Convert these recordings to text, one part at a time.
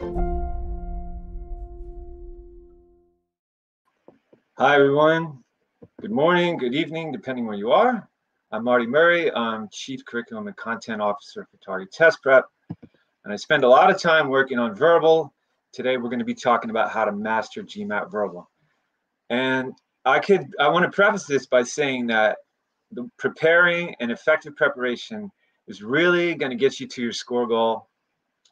Hi, everyone. Good morning, good evening, depending where you are. I'm Marty Murray. I'm Chief Curriculum and Content Officer for Target Test Prep, and I spend a lot of time working on verbal. Today, we're going to be talking about how to master GMAT verbal. And I could, I want to preface this by saying that the preparing and effective preparation is really going to get you to your score goal,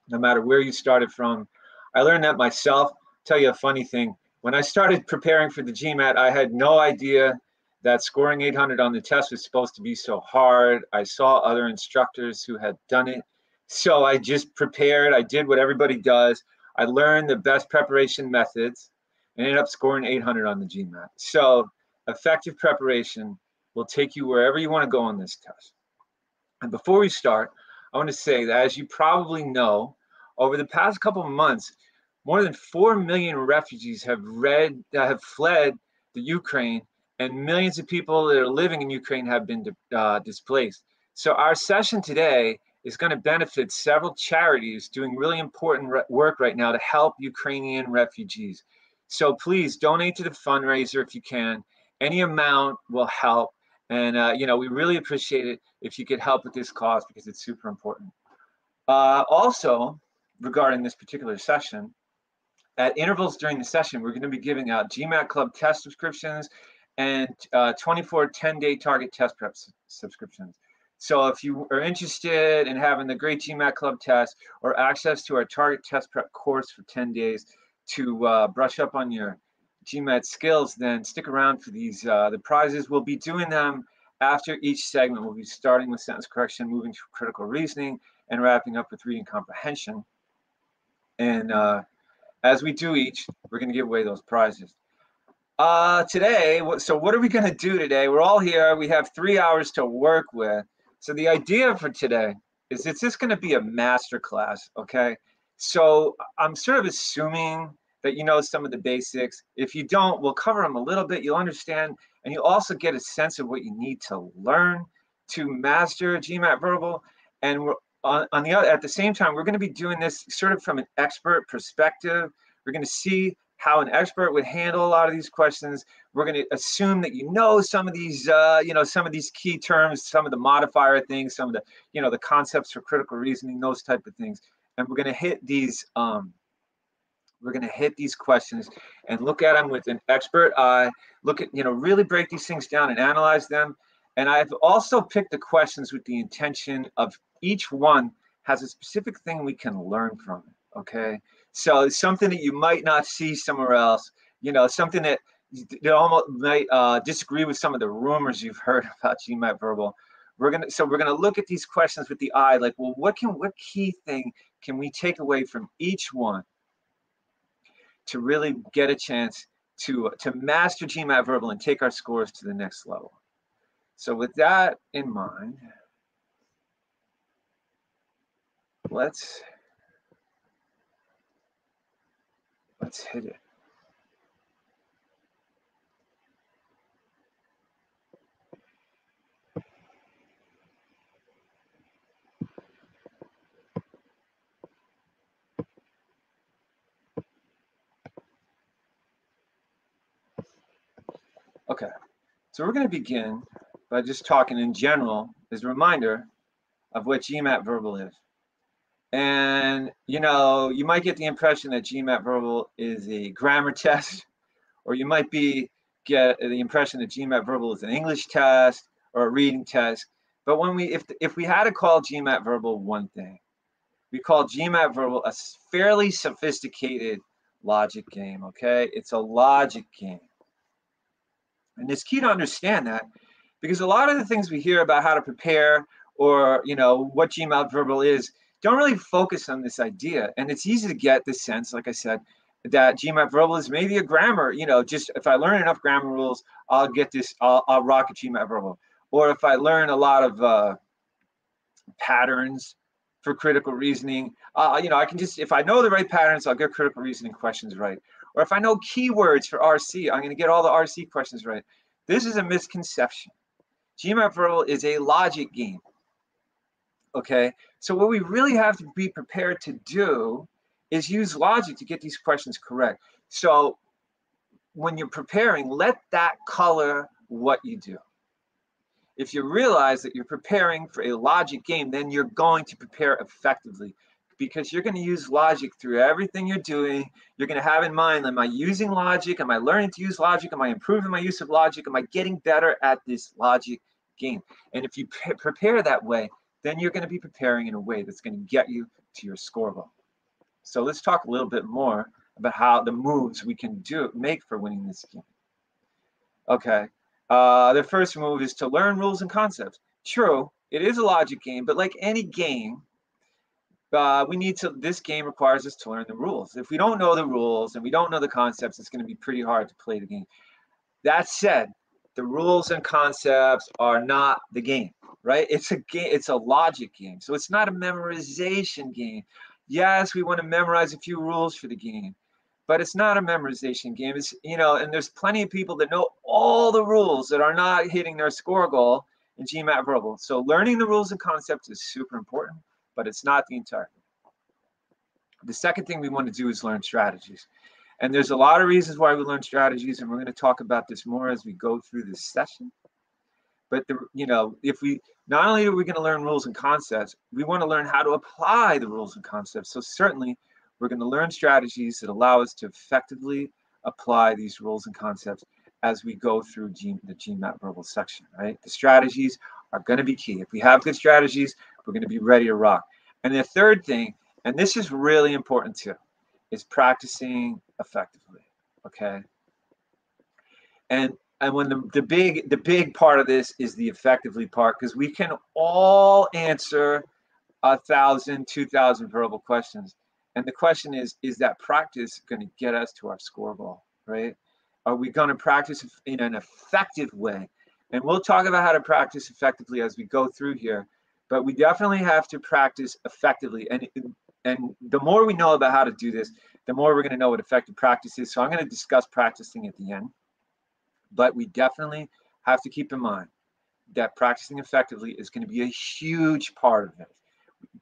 no matter where you started from. I learned that myself. Tell you a funny thing. When I started preparing for the GMAT, I had no idea that scoring 800 on the test was supposed to be so hard. I saw other instructors who had done it. So I just prepared. I did what everybody does. I learned the best preparation methods and ended up scoring 800 on the GMAT. So effective preparation will take you wherever you want to go on this test. And before we start, I want to say that as you probably know, over the past couple of months, more than 4 million refugees have read have fled the Ukraine and millions of people that are living in Ukraine have been uh, displaced. So our session today is going to benefit several charities doing really important work right now to help Ukrainian refugees. So please donate to the fundraiser if you can. Any amount will help. And, uh, you know, we really appreciate it if you could help with this cause because it's super important. Uh, also, regarding this particular session, at intervals during the session, we're going to be giving out GMAT Club test subscriptions and uh, 24 10 day target test prep subscriptions. So if you are interested in having the Great GMAT Club test or access to our target test prep course for 10 days to uh, brush up on your GMAT skills, then stick around for these. Uh, the prizes, we'll be doing them after each segment. We'll be starting with sentence correction, moving to critical reasoning, and wrapping up with reading comprehension. And uh, as we do each, we're going to give away those prizes. Uh, today, so what are we going to do today? We're all here. We have three hours to work with. So the idea for today is it's just going to be a master class, okay? So I'm sort of assuming that you know some of the basics. If you don't, we'll cover them a little bit. You'll understand, and you'll also get a sense of what you need to learn to master GMAT verbal. And we're on, on the other, at the same time, we're going to be doing this sort of from an expert perspective. We're going to see how an expert would handle a lot of these questions. We're going to assume that you know some of these, uh, you know, some of these key terms, some of the modifier things, some of the, you know, the concepts for critical reasoning, those type of things. And we're going to hit these, um, we're going to hit these questions and look at them with an expert eye. Look at, you know, really break these things down and analyze them. And I've also picked the questions with the intention of each one has a specific thing we can learn from it. Okay. So something that you might not see somewhere else, you know, something that you almost might uh, disagree with some of the rumors you've heard about GMAT verbal. We're gonna so we're gonna look at these questions with the eye, like, well, what can what key thing can we take away from each one to really get a chance to to master GMAT verbal and take our scores to the next level. So with that in mind, let's let's hit it. Okay, so we're going to begin by just talking in general as a reminder of what GMAT verbal is. And, you know, you might get the impression that GMAT verbal is a grammar test, or you might be get the impression that GMAT verbal is an English test or a reading test. But when we, if, if we had to call GMAT verbal one thing, we call GMAT verbal a fairly sophisticated logic game, okay? It's a logic game. And it's key to understand that because a lot of the things we hear about how to prepare or, you know, what GMAT verbal is, don't really focus on this idea. And it's easy to get the sense, like I said, that GMAT verbal is maybe a grammar, you know, just if I learn enough grammar rules, I'll get this, I'll, I'll rock a GMAT verbal. Or if I learn a lot of uh, patterns for critical reasoning, uh, you know, I can just, if I know the right patterns, I'll get critical reasoning questions right. Or if I know keywords for RC, I'm going to get all the RC questions right. This is a misconception. GMAT verbal is a logic game. Okay, so what we really have to be prepared to do is use logic to get these questions correct. So when you're preparing, let that color what you do. If you realize that you're preparing for a logic game, then you're going to prepare effectively because you're going to use logic through everything you're doing. You're going to have in mind, am I using logic? Am I learning to use logic? Am I improving my use of logic? Am I getting better at this logic game? And if you pre prepare that way, then you're going to be preparing in a way that's going to get you to your score goal. So let's talk a little bit more about how the moves we can do make for winning this game. Okay, uh, the first move is to learn rules and concepts. True, it is a logic game, but like any game, uh, we need to, this game requires us to learn the rules. If we don't know the rules and we don't know the concepts, it's going to be pretty hard to play the game. That said, the rules and concepts are not the game, right? It's a game, it's a logic game. So it's not a memorization game. Yes, we want to memorize a few rules for the game, but it's not a memorization game. It's, you know, and there's plenty of people that know all the rules that are not hitting their score goal in GMAT verbal. So learning the rules and concepts is super important but it's not the entire. The second thing we want to do is learn strategies. And there's a lot of reasons why we learn strategies, and we're going to talk about this more as we go through this session. But the, you know, if we not only are we going to learn rules and concepts, we want to learn how to apply the rules and concepts. So certainly, we're going to learn strategies that allow us to effectively apply these rules and concepts as we go through G, the GMAT verbal section. Right, the strategies are going to be key. If we have good strategies, we're going to be ready to rock. And the third thing, and this is really important too, is practicing effectively. Okay. And and when the, the big the big part of this is the effectively part because we can all answer a thousand, two thousand verbal questions. And the question is, is that practice going to get us to our score goal, right? Are we going to practice in an effective way? And we'll talk about how to practice effectively as we go through here but we definitely have to practice effectively. And and the more we know about how to do this, the more we're going to know what effective practice is. So I'm going to discuss practicing at the end. But we definitely have to keep in mind that practicing effectively is going to be a huge part of it.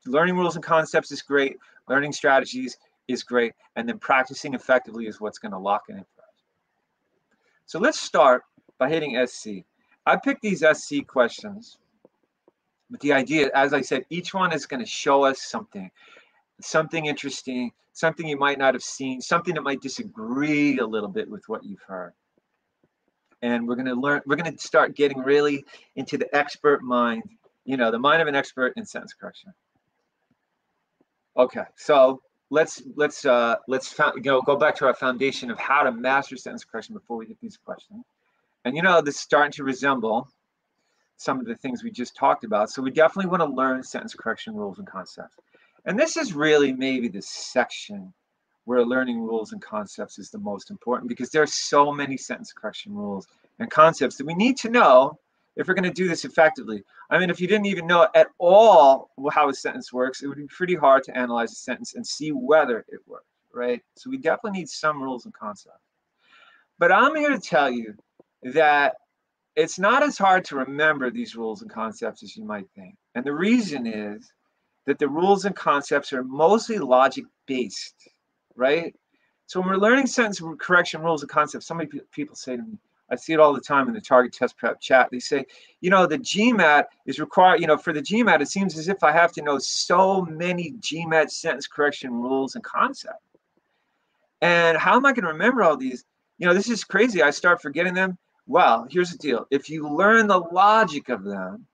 Learning rules and concepts is great. Learning strategies is great. And then practicing effectively is what's going to lock it in for us. So let's start by hitting SC. I picked these SC questions but the idea, as I said, each one is going to show us something, something interesting, something you might not have seen, something that might disagree a little bit with what you've heard. And we're going to learn, we're going to start getting really into the expert mind, you know, the mind of an expert in sentence correction. Okay, so let's let's uh, let's know, go back to our foundation of how to master sentence correction before we get these questions. And you know, this is starting to resemble some of the things we just talked about. So we definitely want to learn sentence correction rules and concepts. And this is really maybe the section where learning rules and concepts is the most important because there are so many sentence correction rules and concepts that we need to know if we're going to do this effectively. I mean, if you didn't even know at all how a sentence works, it would be pretty hard to analyze a sentence and see whether it works, right? So we definitely need some rules and concepts. But I'm here to tell you that it's not as hard to remember these rules and concepts as you might think. And the reason is that the rules and concepts are mostly logic based, right? So when we're learning sentence correction rules and concepts, so many people say to me, I see it all the time in the target test prep chat. They say, you know, the GMAT is required, you know, for the GMAT, it seems as if I have to know so many GMAT sentence correction rules and concepts. And how am I going to remember all these? You know, this is crazy. I start forgetting them well, here's the deal. If you learn the logic of them,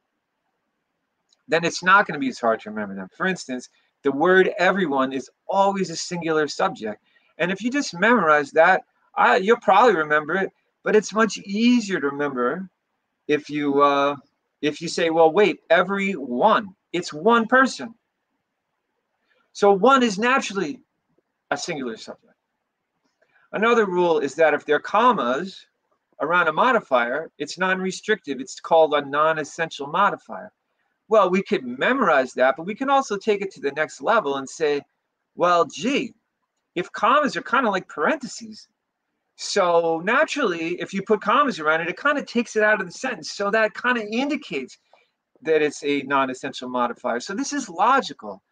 then it's not going to be as hard to remember them. For instance, the word everyone is always a singular subject. And if you just memorize that, I, you'll probably remember it, but it's much easier to remember if you uh, if you say, well, wait, every one, it's one person. So one is naturally a singular subject. Another rule is that if there are commas, around a modifier, it's non-restrictive. It's called a non-essential modifier. Well, we could memorize that, but we can also take it to the next level and say, well, gee, if commas are kind of like parentheses, so naturally, if you put commas around it, it kind of takes it out of the sentence. So that kind of indicates that it's a non-essential modifier. So this is logical.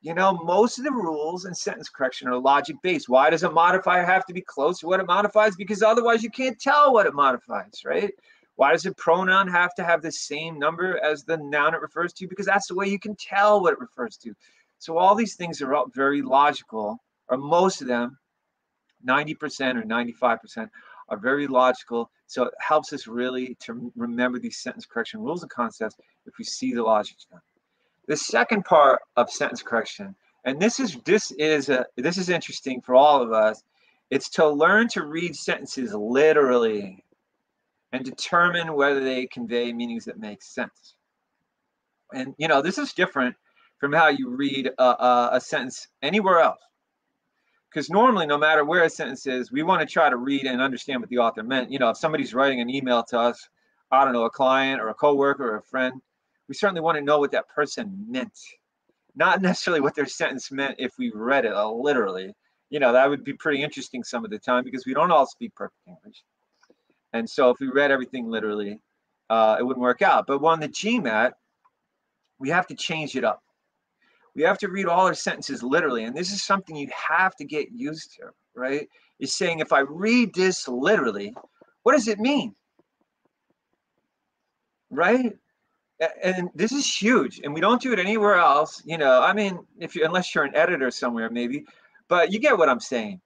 You know, most of the rules in sentence correction are logic based. Why does a modifier have to be close to what it modifies? Because otherwise you can't tell what it modifies, right? Why does a pronoun have to have the same number as the noun it refers to? Because that's the way you can tell what it refers to. So all these things are very logical, or most of them, 90% or 95% are very logical. So it helps us really to remember these sentence correction rules and concepts if we see the logic The second part of sentence correction, and this is this is a this is interesting for all of us, it's to learn to read sentences literally and determine whether they convey meanings that make sense. And you know, this is different from how you read a, a, a sentence anywhere else. Because normally no matter where a sentence is we want to try to read and understand what the author meant. You know if somebody's writing an email to us i don't know a client or a coworker or a friend we certainly want to know what that person meant. Not necessarily what their sentence meant if we read it uh, literally. You know that would be pretty interesting some of the time because we don't all speak perfect english and so if we read everything literally uh, it wouldn't work out but on the gmat we have to change it up we have to read all our sentences literally. And this is something you have to get used to, right? Is saying, if I read this literally, what does it mean? Right? And this is huge, and we don't do it anywhere else. You know, I mean, if you unless you're an editor somewhere, maybe, but you get what I'm saying.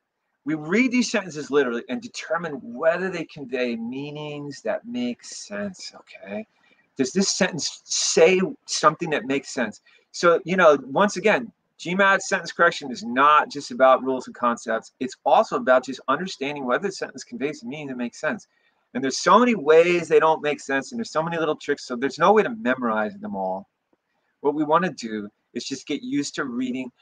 We read these sentences literally and determine whether they convey meanings that make sense. Okay. Does this sentence say something that makes sense? So, you know, once again, GMAT sentence correction is not just about rules and concepts. It's also about just understanding whether the sentence conveys a meaning that makes sense. And there's so many ways they don't make sense, and there's so many little tricks. So there's no way to memorize them all. What we want to do is just get used to reading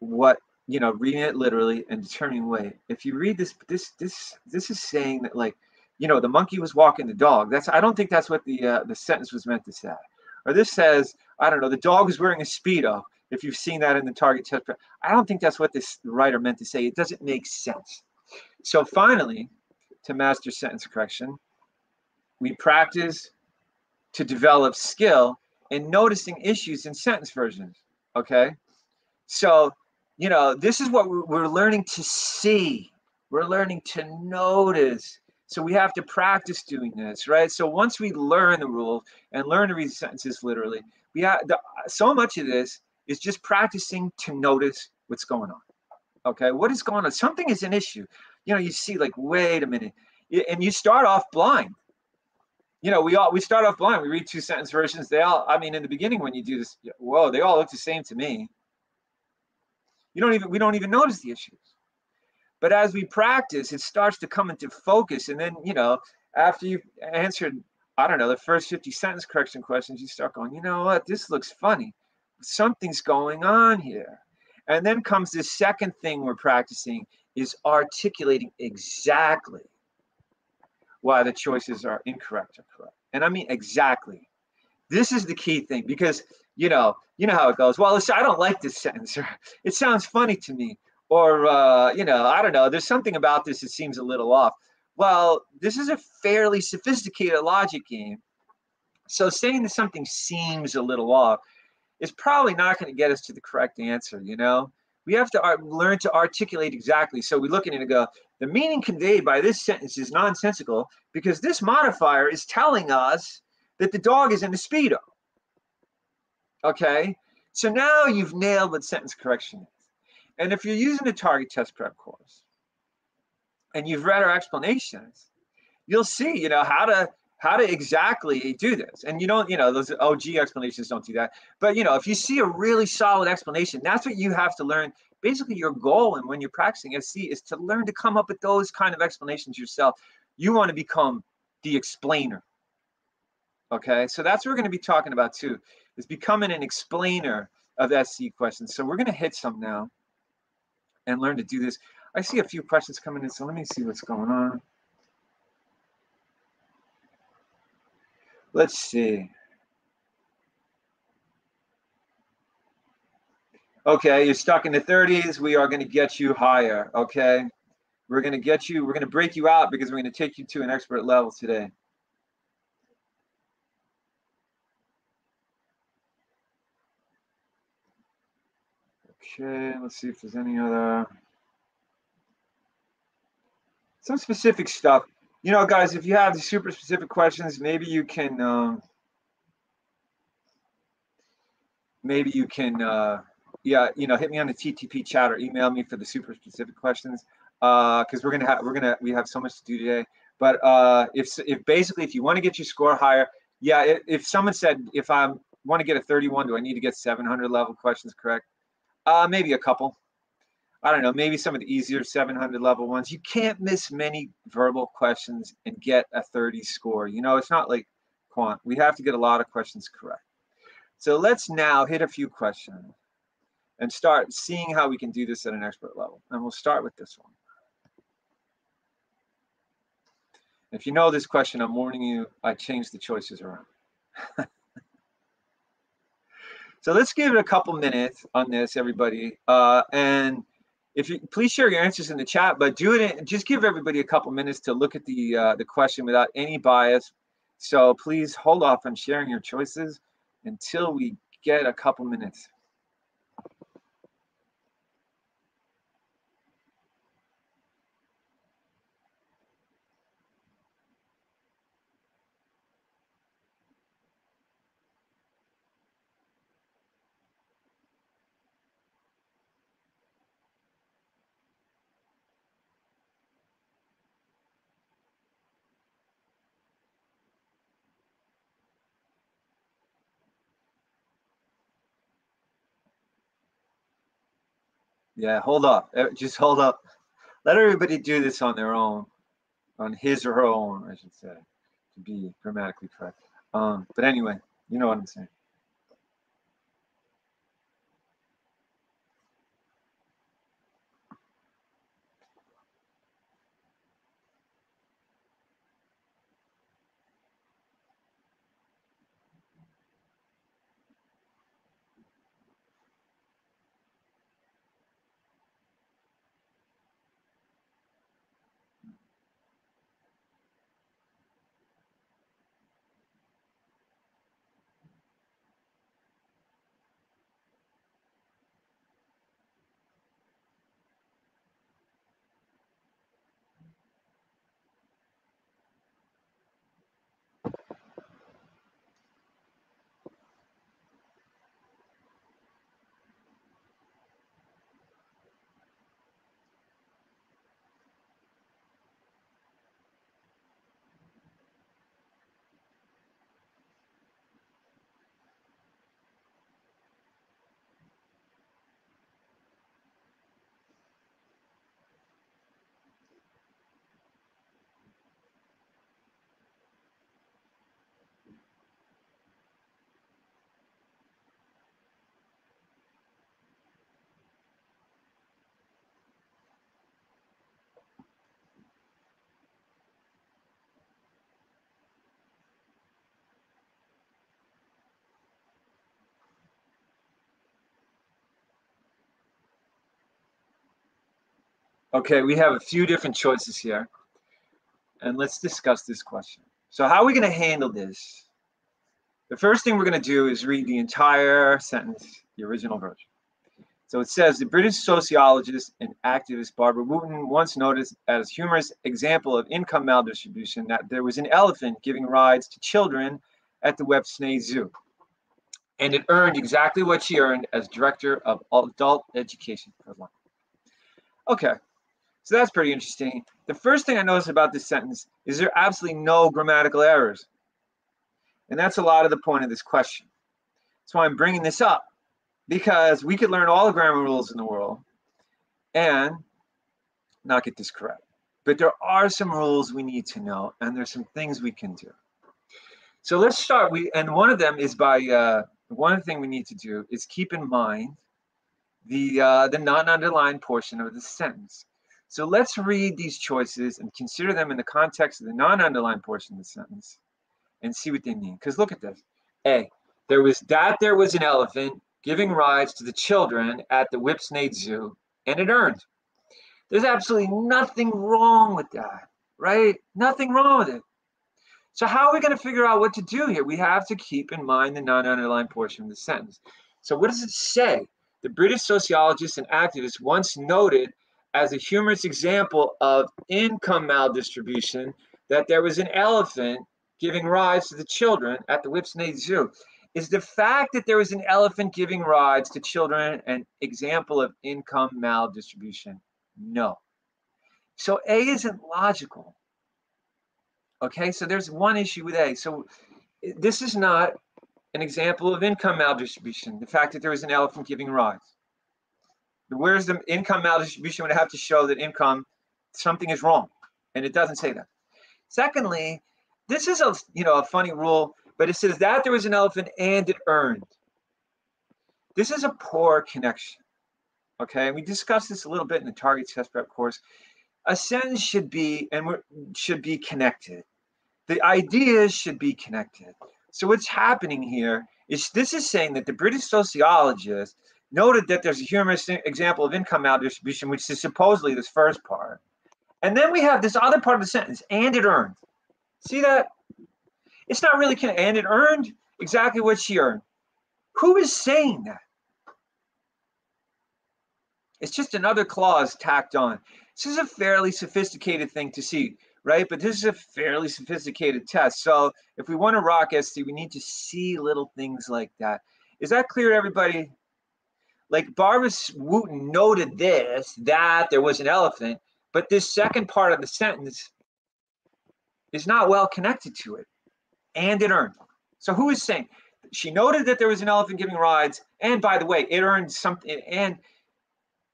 what you know, reading it literally and determining way. If you read this, this, this, this is saying that like, you know, the monkey was walking the dog. That's I don't think that's what the uh, the sentence was meant to say. Or this says, I don't know, the dog is wearing a Speedo. If you've seen that in the target test, I don't think that's what this writer meant to say. It doesn't make sense. So finally, to master sentence correction, we practice to develop skill in noticing issues in sentence versions. Okay. So, you know, this is what we're learning to see. We're learning to notice so we have to practice doing this, right? So once we learn the rules and learn to read sentences literally, we have the, so much of this is just practicing to notice what's going on. Okay, what is going on? Something is an issue. You know, you see, like, wait a minute, and you start off blind. You know, we all we start off blind. We read two sentence versions. They all, I mean, in the beginning when you do this, whoa, they all look the same to me. You don't even we don't even notice the issues. But as we practice, it starts to come into focus. And then, you know, after you've answered, I don't know, the first 50 sentence correction questions, you start going, you know what, this looks funny. Something's going on here. And then comes this second thing we're practicing is articulating exactly why the choices are incorrect or correct. And I mean exactly. This is the key thing because you know, you know how it goes. Well, I don't like this sentence, or it sounds funny to me, or uh, you know, I don't know. There's something about this that seems a little off. Well, this is a fairly sophisticated logic game, so saying that something seems a little off is probably not going to get us to the correct answer. You know, we have to learn to articulate exactly. So we look at it and go, the meaning conveyed by this sentence is nonsensical because this modifier is telling us that the dog is in the speedo. Okay, so now you've nailed what sentence correction is. And if you're using the target test prep course and you've read our explanations, you'll see, you know, how to how to exactly do this. And you don't, you know, those OG explanations don't do that. But you know, if you see a really solid explanation, that's what you have to learn. Basically, your goal and when you're practicing is to learn to come up with those kind of explanations yourself. You want to become the explainer. Okay, so that's what we're going to be talking about too, is becoming an explainer of SC questions. So we're going to hit some now and learn to do this. I see a few questions coming in, so let me see what's going on. Let's see. Okay, you're stuck in the 30s. We are going to get you higher. Okay. We're going to get you, we're going to break you out because we're going to take you to an expert level today. Okay, let's see if there's any other some specific stuff. You know, guys, if you have the super specific questions, maybe you can um, maybe you can uh, yeah, you know, hit me on the TTP chat or email me for the super specific questions because uh, we're gonna have we're gonna we have so much to do today. But uh, if if basically if you want to get your score higher, yeah, if, if someone said if I want to get a 31, do I need to get 700 level questions correct? Uh, maybe a couple. I don't know, maybe some of the easier 700 level ones. You can't miss many verbal questions and get a 30 score. You know, it's not like quant. We have to get a lot of questions correct. So let's now hit a few questions and start seeing how we can do this at an expert level. And we'll start with this one. If you know this question, I'm warning you, I changed the choices around. so let's give it a couple minutes on this, everybody. Uh, and if you please share your answers in the chat, but do it. In, just give everybody a couple minutes to look at the uh, the question without any bias. So please hold off on sharing your choices until we get a couple minutes. Yeah, hold up. Uh, just hold up. Let everybody do this on their own, on his or her own, I should say, to be grammatically correct. Um, but anyway, you know what I'm saying. Okay, we have a few different choices here. And let's discuss this question. So how are we going to handle this? The first thing we're going to do is read the entire sentence, the original version. So it says, the British sociologist and activist Barbara Wootton once noticed as a humorous example of income maldistribution that there was an elephant giving rides to children at the Whipsnade Zoo. And it earned exactly what she earned as director of adult education for life. Okay, so that's pretty interesting. The first thing I notice about this sentence is there are absolutely no grammatical errors. And that's a lot of the point of this question. That's why I'm bringing this up because we could learn all the grammar rules in the world and not get this correct. But there are some rules we need to know, and there's some things we can do. So let's start. We and one of them is by uh, one thing we need to do is keep in mind the uh, the non-underlined portion of the sentence. So let's read these choices and consider them in the context of the non-underlined portion of the sentence and see what they mean. Because look at this. A, there was that there was an elephant giving rides to the children at the Whipsnade Zoo, and it earned. There's absolutely nothing wrong with that, right? Nothing wrong with it. So how are we going to figure out what to do here? We have to keep in mind the non-underlined portion of the sentence. So what does it say? the British sociologist and activist once noted as a humorous example of income maldistribution that there was an elephant giving rise to the children at the Whipsnade Zoo. Is the fact that there was an elephant giving rides to children an example of income maldistribution? No. So A isn't logical. Okay, so there's one issue with A. So this is not an example of income maldistribution, the fact that there was an elephant giving rides. Where's the income maldistribution would have to show that income, something is wrong, and it doesn't say that. Secondly, this is a you know a funny rule but it says that there was an elephant and it earned. This is a poor connection. Okay, we discussed this a little bit in the target test prep course. A sentence should be and should be connected. The ideas should be connected. So what's happening here is this is saying that the British sociologist noted that there's a humorous example of income maldistribution, which is supposedly this first part. And then we have this other part of the sentence, and it earned. See that? It's not really and it earned exactly what she earned. Who is saying that? It's just another clause tacked on. This is a fairly sophisticated thing to see, right? But this is a fairly sophisticated test. So if we want to rock SC, we need to see little things like that. Is that clear to everybody? Like Barbara Wootton noted this, that there was an elephant, but this second part of the sentence is not well connected to it and it earned. So who is saying? She noted that there was an elephant giving rides, and by the way, it earned something. And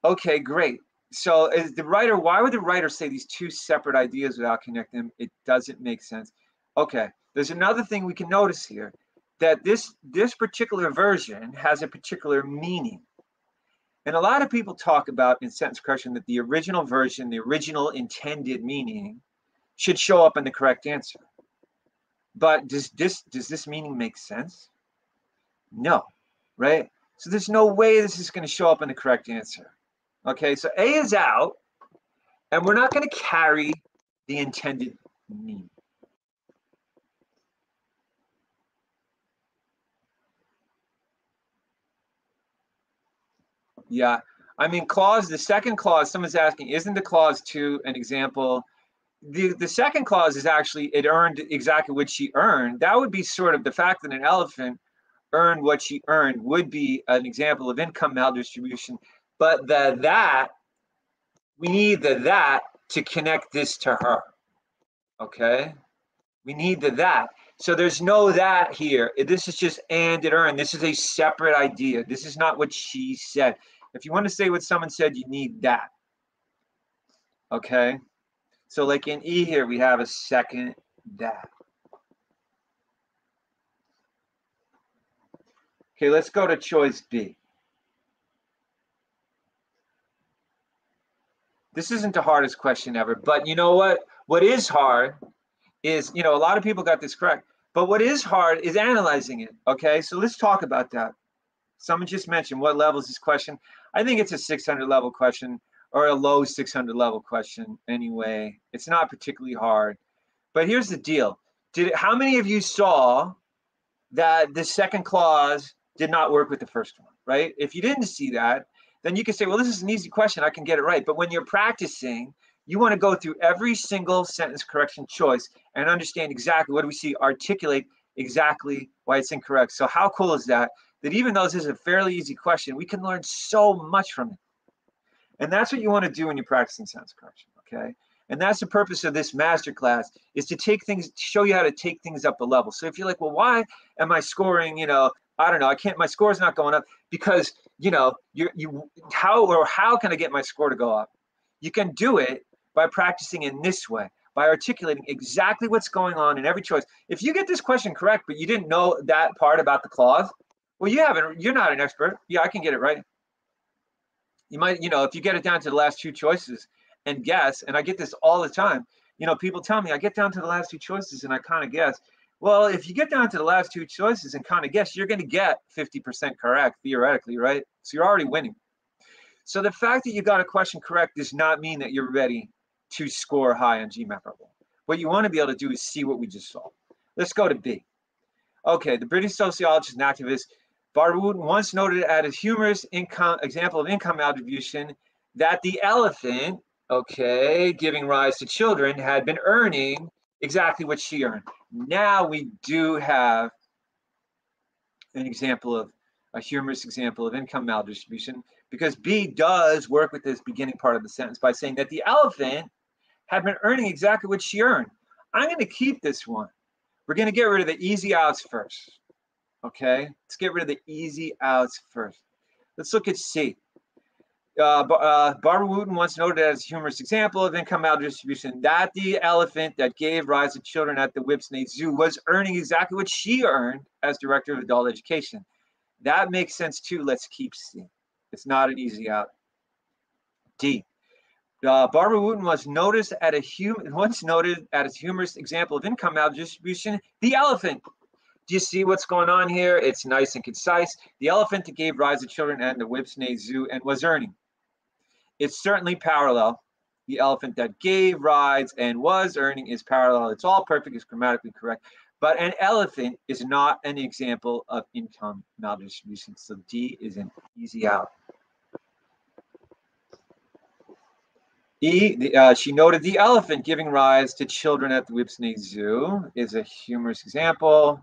okay, great. So is the writer? Why would the writer say these two separate ideas without connecting them? It doesn't make sense. Okay, there's another thing we can notice here that this this particular version has a particular meaning. And a lot of people talk about in sentence correction that the original version, the original intended meaning, should show up in the correct answer. But does this does this meaning make sense? No, right? So there's no way this is going to show up in the correct answer. Okay, so A is out, and we're not going to carry the intended meaning. Yeah, I mean, clause, the second clause, someone's asking, isn't the clause two an example the the second clause is actually it earned exactly what she earned. That would be sort of the fact that an elephant earned what she earned would be an example of income maldistribution. But the that we need the that to connect this to her. Okay, we need the that. So there's no that here. This is just and it earned. This is a separate idea. This is not what she said. If you want to say what someone said, you need that. Okay. So like in E here, we have a second that. Okay, let's go to choice B. This isn't the hardest question ever, but you know what? What is hard is, you know, a lot of people got this correct, but what is hard is analyzing it. Okay, so let's talk about that. Someone just mentioned what level is this question? I think it's a 600 level question or a low 600 level question anyway. It's not particularly hard. But here's the deal. Did how many of you saw that the second clause did not work with the first one, right? If you didn't see that, then you can say, well, this is an easy question. I can get it right. But when you're practicing, you want to go through every single sentence correction choice and understand exactly what do we see, articulate exactly why it's incorrect. So how cool is that? That even though this is a fairly easy question, we can learn so much from it. And that's what you want to do when you're practicing sentence correction, okay? And that's the purpose of this master class is to take things, show you how to take things up a level. So if you're like, well, why am I scoring, you know, I don't know, I can't, my score's not going up because, you know, you, you, how or how can I get my score to go up? You can do it by practicing in this way, by articulating exactly what's going on in every choice. If you get this question correct, but you didn't know that part about the clause, well, you haven't, you're not an expert. Yeah, I can get it right you might, you know, if you get it down to the last two choices and guess, and I get this all the time, you know, people tell me I get down to the last two choices and I kind of guess. Well, if you get down to the last two choices and kind of guess, you're going to get 50% correct theoretically, right? So you're already winning. So the fact that you got a question correct does not mean that you're ready to score high on level. What you want to be able to do is see what we just saw. Let's go to B. Okay, the British sociologist and activist Barbara once noted at a humorous income example of income attribution that the elephant, okay, giving rise to children, had been earning exactly what she earned. Now we do have an example of a humorous example of income maldistribution because B does work with this beginning part of the sentence by saying that the elephant had been earning exactly what she earned. I'm going to keep this one. We're going to get rid of the easy outs first. Okay, let's get rid of the easy outs first. Let's look at C. Uh, uh, Barbara Wootton once noted as a humorous example of income maldistribution that the elephant that gave rise to children at the Whipsnade Zoo was earning exactly what she earned as director of adult education. That makes sense too. Let's keep C. It's not an easy out. D. Uh, Barbara Wootton was noticed at a hum- once noted at a humorous example of income maldistribution, the elephant. Do you see what's going on here? It's nice and concise. The elephant that gave rise to children at the Whipsnade Zoo and was earning it's certainly parallel. The elephant that gave rides and was earning is parallel. It's all perfect, it's grammatically correct. But an elephant is not an example of income maldistribution. So D is an easy out. E, the, uh, she noted the elephant giving rise to children at the Whipsnade Zoo is a humorous example,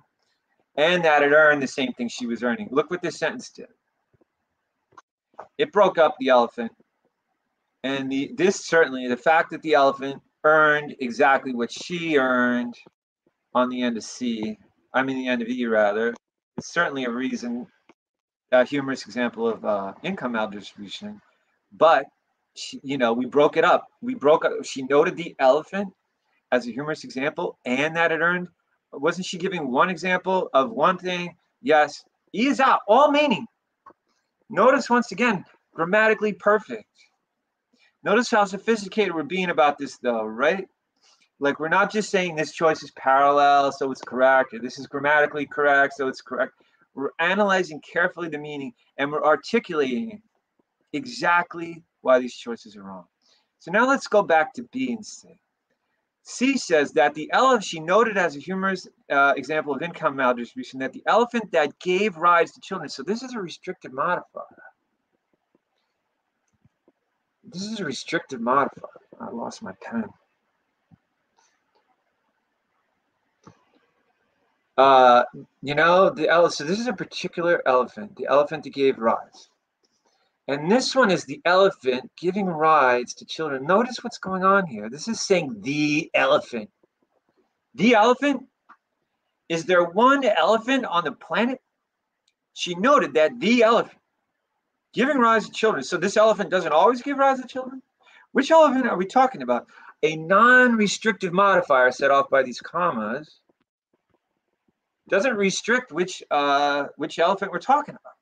and that it earned the same thing she was earning. Look what this sentence did. It broke up the elephant and the, this certainly, the fact that the elephant earned exactly what she earned on the end of C, I mean the end of E rather, is certainly a reason, a humorous example of uh, income maldistribution. But, she, you know, we broke it up. We broke up, she noted the elephant as a humorous example and that it earned. Wasn't she giving one example of one thing? Yes. E is out, all meaning. Notice once again, grammatically perfect. Notice how sophisticated we're being about this, though, right? Like, we're not just saying this choice is parallel, so it's correct, or this is grammatically correct, so it's correct. We're analyzing carefully the meaning and we're articulating exactly why these choices are wrong. So now let's go back to B and C. C says that the elephant, she noted as a humorous uh, example of income maldistribution, that the elephant that gave rise to children, so this is a restricted modifier. This is a restricted modifier. I lost my pen. Uh, you know, the elephant, so this is a particular elephant, the elephant that gave rise. And this one is the elephant giving rides to children. Notice what's going on here. This is saying the elephant. The elephant? Is there one elephant on the planet? She noted that the elephant giving rise to children. So this elephant doesn't always give rise to children? Which elephant are we talking about? A non-restrictive modifier set off by these commas doesn't restrict which uh, which elephant we're talking about.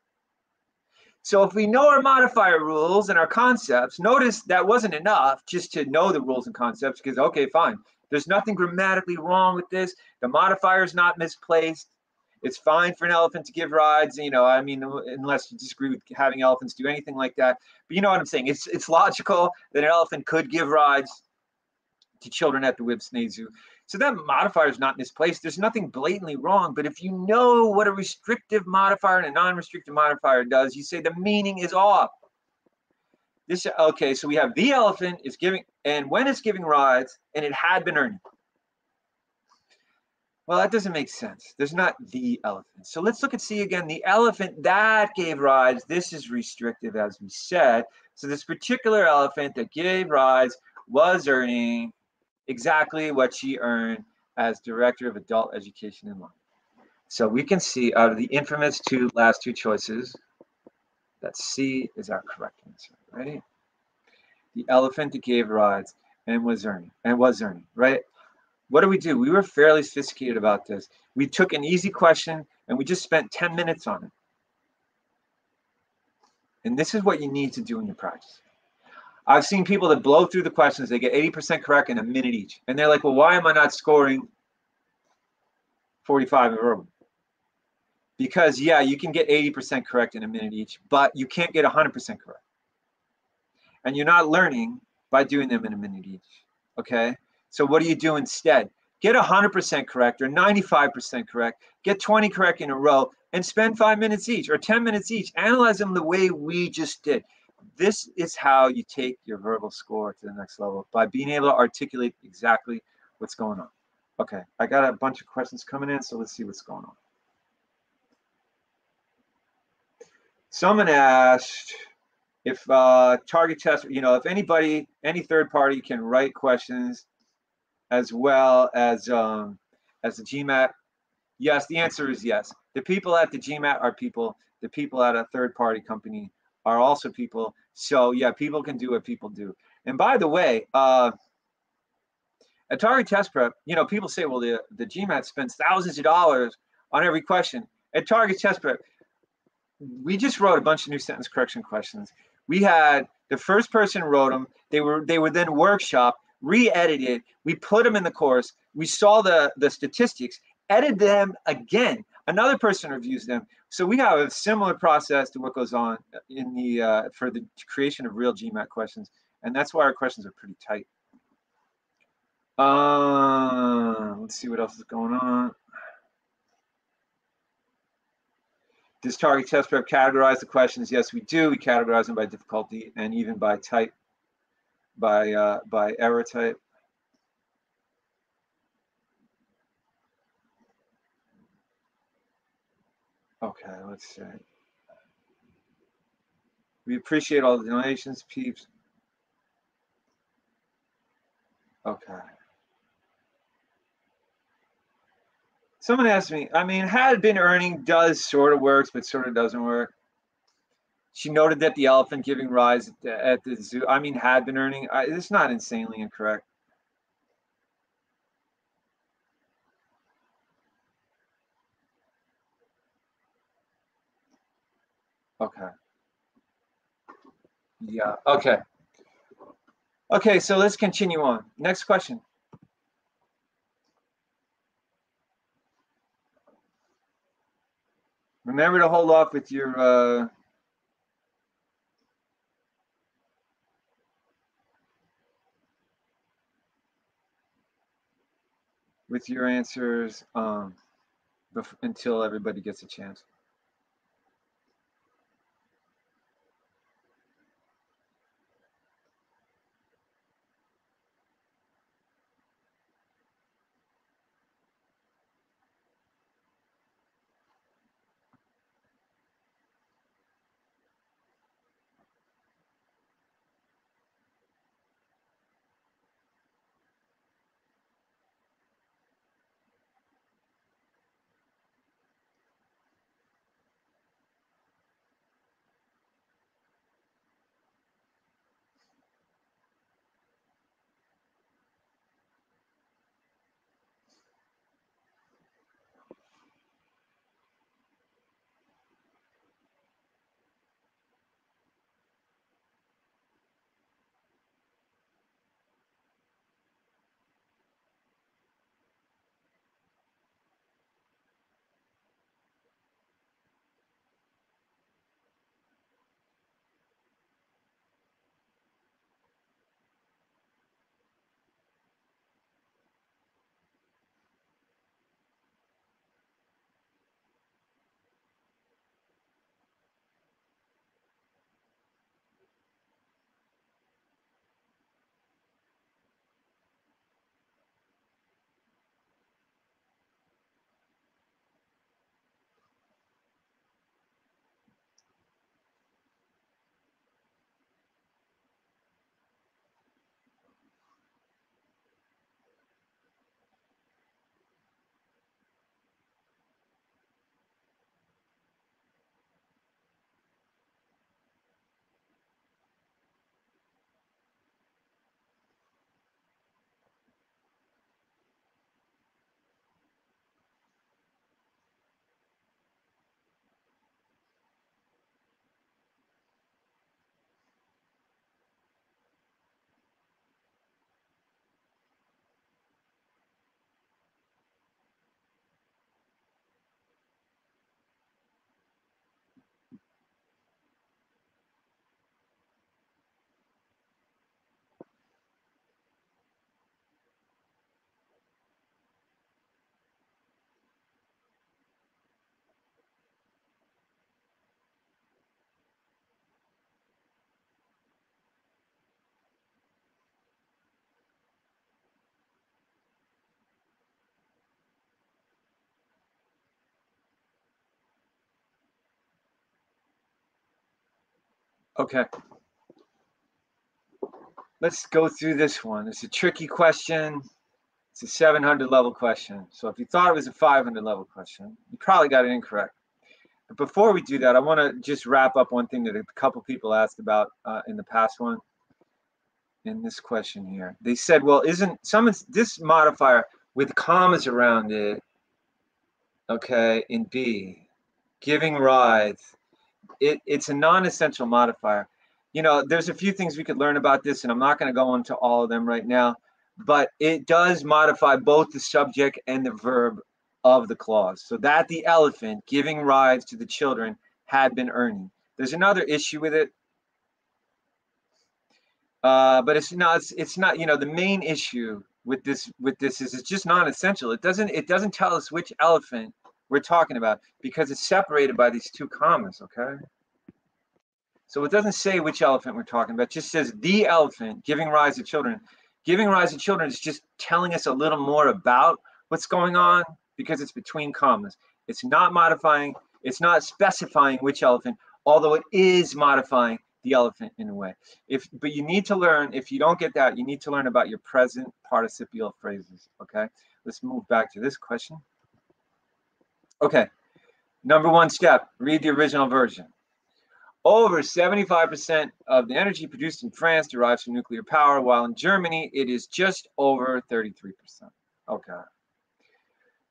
So if we know our modifier rules and our concepts, notice that wasn't enough just to know the rules and concepts because, okay, fine. There's nothing grammatically wrong with this. The modifier is not misplaced. It's fine for an elephant to give rides, you know, I mean, unless you disagree with having elephants do anything like that. But you know what I'm saying? It's it's logical that an elephant could give rides to children at the Whipsnade Zoo. So that modifier is not misplaced. There's nothing blatantly wrong. But if you know what a restrictive modifier and a non-restrictive modifier does, you say the meaning is off. This okay, so we have the elephant is giving, and when it's giving rides, and it had been earning. Well, that doesn't make sense. There's not the elephant. So let's look and see again. The elephant that gave rides. this is restrictive as we said. So this particular elephant that gave rides was earning exactly what she earned as director of adult education in London. So we can see out of the infamous two last two choices that C is our correct answer, right? The elephant that gave rise and was earning and was earning, right? what do we do? We were fairly sophisticated about this. We took an easy question and we just spent 10 minutes on it. And this is what you need to do in your practice. I've seen people that blow through the questions, they get 80% correct in a minute each. And they're like, well, why am I not scoring 45 in row? Because, yeah, you can get 80% correct in a minute each, but you can't get 100% correct. And you're not learning by doing them in a minute each. Okay? So what do you do instead? get 100% correct or 95% correct, get 20 correct in a row, and spend five minutes each or 10 minutes each. Analyze them the way we just did. This is how you take your verbal score to the next level by being able to articulate exactly what's going on. Okay, I got a bunch of questions coming in, so let's see what's going on. Someone asked if uh, target test, you know, if anybody, any third party can write questions as well as um, as the GMAT. Yes, the answer is yes. The people at the GMAT are people. The people at a third party company are also people. So yeah, people can do what people do. And by the way, uh, at Target Test Prep, you know, people say, well, the, the GMAT spends thousands of dollars on every question. At Target Test Prep, we just wrote a bunch of new sentence correction questions. We had the first person wrote them. They were they were then workshop, re-edited. We put them in the course. We saw the the statistics, edited them again. Another person reviews them. So we have a similar process to what goes on in the uh, for the creation of real GMAT questions, and that's why our questions are pretty tight. Uh, let's see what else is going on. Does Target Test Prep categorize the questions? Yes, we do. We categorize them by difficulty and even by type, by uh, by error type. Okay, let's see. We appreciate all the donations, peeps. Okay. Someone asked me, I mean, had been earning does sort of works, but sort of doesn't work. She noted that the elephant giving rise at the, zoo, I mean, had been earning. I, it's not insanely incorrect. Okay. Yeah, okay. Okay, so let's continue on. Next question. Remember to hold off with your uh, with your answers um, until everybody gets a chance. Okay. Let's go through this one. It's a tricky question. It's a 700 level question. So if you thought it was a 500 level question, you probably got it incorrect. But before we do that, I want to just wrap up one thing that a couple people asked about uh, in the past one. In this question here, they said, "Well, isn't some this modifier with commas around it, okay, in B, giving rise? It, it's a non-essential modifier. You know, there's a few things we could learn about this, and I'm not going to go into all of them right now." but it does modify both the subject and the verb of the clause. So that the elephant giving rides to the children had been earning. There's another issue with it. Uh, but it's not it's, it's not you know the main issue with this with this is it's just non-essential it doesn't it doesn't tell us which elephant we're talking about because it's separated by these two commas okay so it doesn't say which elephant we're talking about just says the elephant giving rise to children Giving rise to children is just telling us a little more about what's going on because it's between commas. It's not modifying, it's not specifying which elephant, although it is modifying the elephant in a way. If but you need to learn, if you don't get that, you need to learn about your present participial phrases. Okay. Let's move back to this question. Okay. Number one step, read the original version. Over 75% of the energy produced in France derives from nuclear power, while in Germany it is just over 33%. Okay.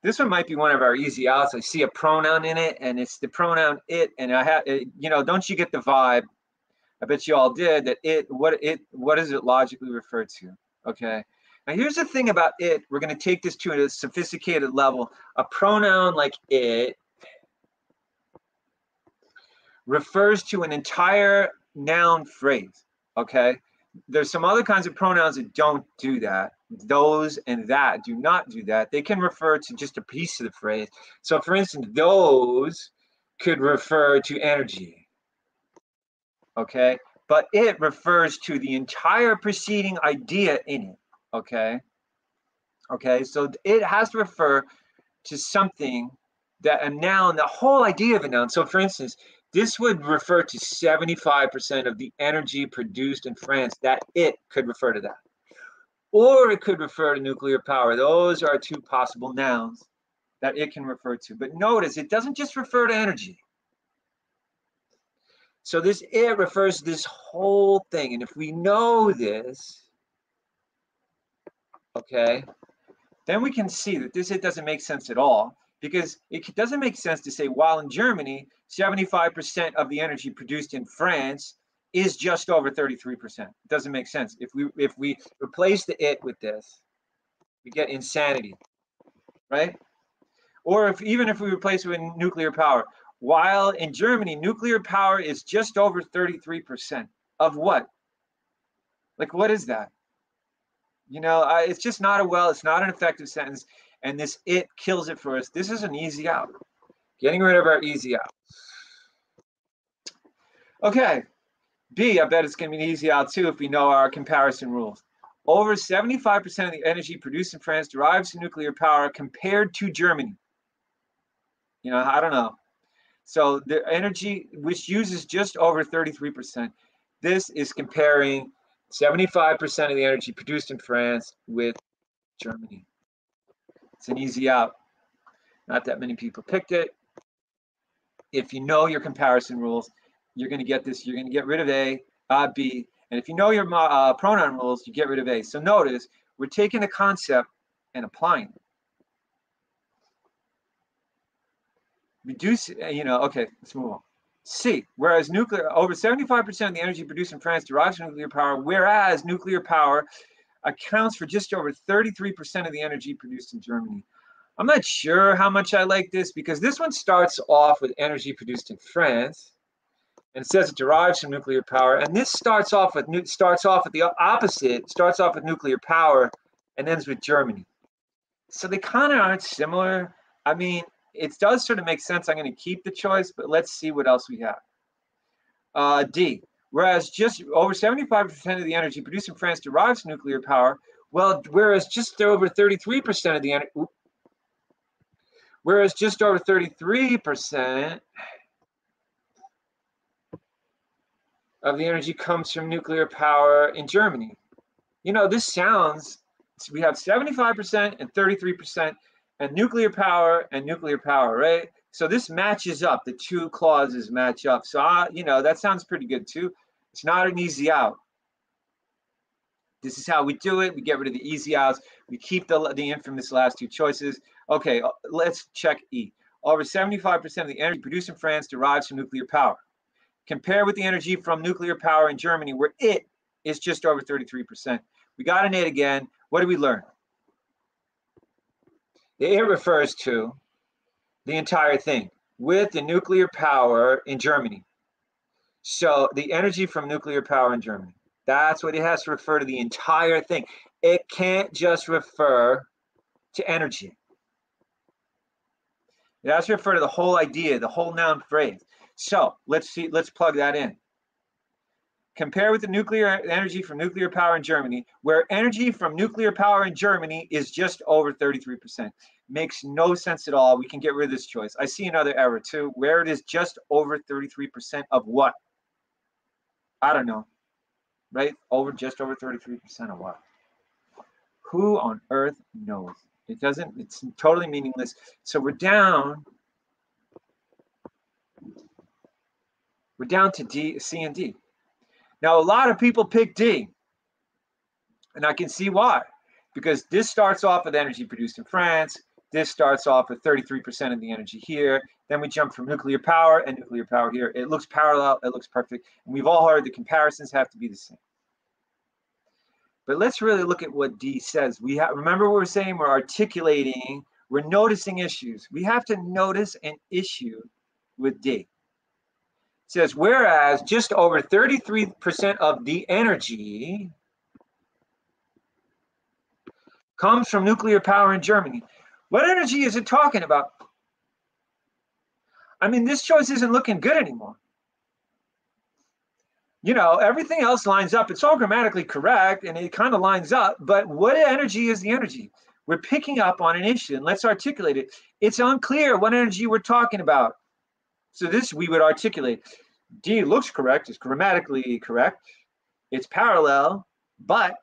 This one might be one of our easy outs. I see a pronoun in it, and it's the pronoun it. And I have, eh, you know, don't you get the vibe? I bet you all did that it. What it? What does it logically refer to? Okay. Now here's the thing about it. We're going to take this to a sophisticated level. A pronoun like it refers to an entire noun phrase. Okay. There's some other kinds of pronouns that don't do that. Those and that do not do that. They can refer to just a piece of the phrase. So, for instance, those could refer to energy. Okay. But it refers to the entire preceding idea in it. Okay. Okay. So it has to refer to something that a noun, the whole idea of a noun. So, for instance, this would refer to 75% of the energy produced in France, that it could refer to that. Or it could refer to nuclear power. Those are two possible nouns that it can refer to. But notice it doesn't just refer to energy. So this it refers to this whole thing. And if we know this, okay, then we can see that this it doesn't make sense at all because it doesn't make sense to say while in Germany 75% of the energy produced in France is just over 33%. It doesn't make sense. If we if we replace the it with this, we get insanity, right? Or if even if we replace it with nuclear power, while in Germany nuclear power is just over 33% of what? Like what is that? You know, it's just not a well, it's not an effective sentence and this it kills it for us. This is an easy out. Getting rid of our easy out. Okay, B, I bet it's going to be an easy out too if we know our comparison rules. Over 75% of the energy produced in France derives from nuclear power compared to Germany. You know, I don't know. So the energy, which uses just over 33%, this is comparing 75% of the energy produced in France with Germany. It's an easy out. Not that many people picked it. If you know your comparison rules, you're going to get this. You're going to get rid of A, uh, B. And if you know your uh, pronoun rules, you get rid of A. So notice we're taking a concept and applying it. Reduce, uh, you know, okay, let's move on. C, whereas nuclear, over 75% of the energy produced in France derives from nuclear power, whereas nuclear power accounts for just over 33% of the energy produced in Germany. I'm not sure how much I like this because this one starts off with energy produced in France and says it derives from nuclear power. And this starts off with starts off with the opposite, starts off with nuclear power and ends with Germany. So they kind of aren't similar. I mean, it does sort of make sense. I'm going to keep the choice, but let's see what else we have. Uh, D. Whereas just over 75% of the energy produced in France derives nuclear power, well, whereas just over 33% of the energy, whereas just over 33% of the energy comes from nuclear power in Germany. You know, this sounds, we have 75% and 33% and nuclear power and nuclear power, right? So this matches up. The two clauses match up. So, uh, you know, that sounds pretty good too. It's not an easy out. This is how we do it. We get rid of the easy outs. We keep the, the infamous last two choices. Okay, uh, let's check E. Over 75% of the energy produced in France derives from nuclear power. Compare with the energy from nuclear power in Germany, where it is just over 33%. We got an it again. What did we learn? The it refers to the entire thing with the nuclear power in Germany. So the energy from nuclear power in Germany. That's what it has to refer to the entire thing. It can't just refer to energy. It has to refer to the whole idea, the whole noun phrase. So let's see, let's plug that in. Compare with the nuclear energy from nuclear power in Germany, where energy from nuclear power in Germany is just over 33%. Makes no sense at all. We can get rid of this choice. I see another error too, where it is just over 33% of what? I don't know. Right? Over just over 33% of what? Who on earth knows? It doesn't, it's totally meaningless. So we're down. We're down to D, C and D. Now, a lot of people pick D, and I can see why. Because this starts off with energy produced in France. This starts off with 33% of the energy here. Then we jump from nuclear power and nuclear power here. It looks parallel. It looks perfect. And we've all heard the comparisons have to be the same. But let's really look at what D says. We have remember what we're saying we're articulating, we're noticing issues. We have to notice an issue with D says, whereas just over 33% of the energy comes from nuclear power in Germany. What energy is it talking about? I mean, this choice isn't looking good anymore. You know, everything else lines up. It's all grammatically correct and it kind of lines up, but what energy is the energy? We're picking up on an issue and let's articulate it. It's unclear what energy we're talking about. So this we would articulate. D looks correct, it's grammatically correct, it's parallel, but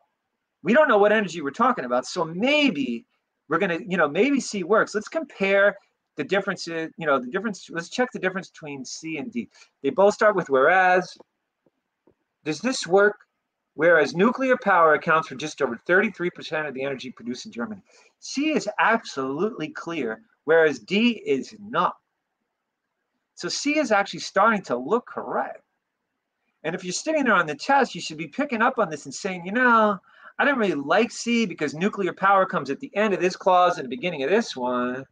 we don't know what energy we're talking about. So maybe we're gonna, you know, maybe C works. Let's compare the differences, you know, the difference, let's check the difference between C and D. They both start with whereas. Does this work? Whereas nuclear power accounts for just over 33% of the energy produced in Germany. C is absolutely clear, whereas D is not. So C is actually starting to look correct. And if you're sitting there on the test, you should be picking up on this and saying, you know, I don't really like C because nuclear power comes at the end of this clause and the beginning of this one.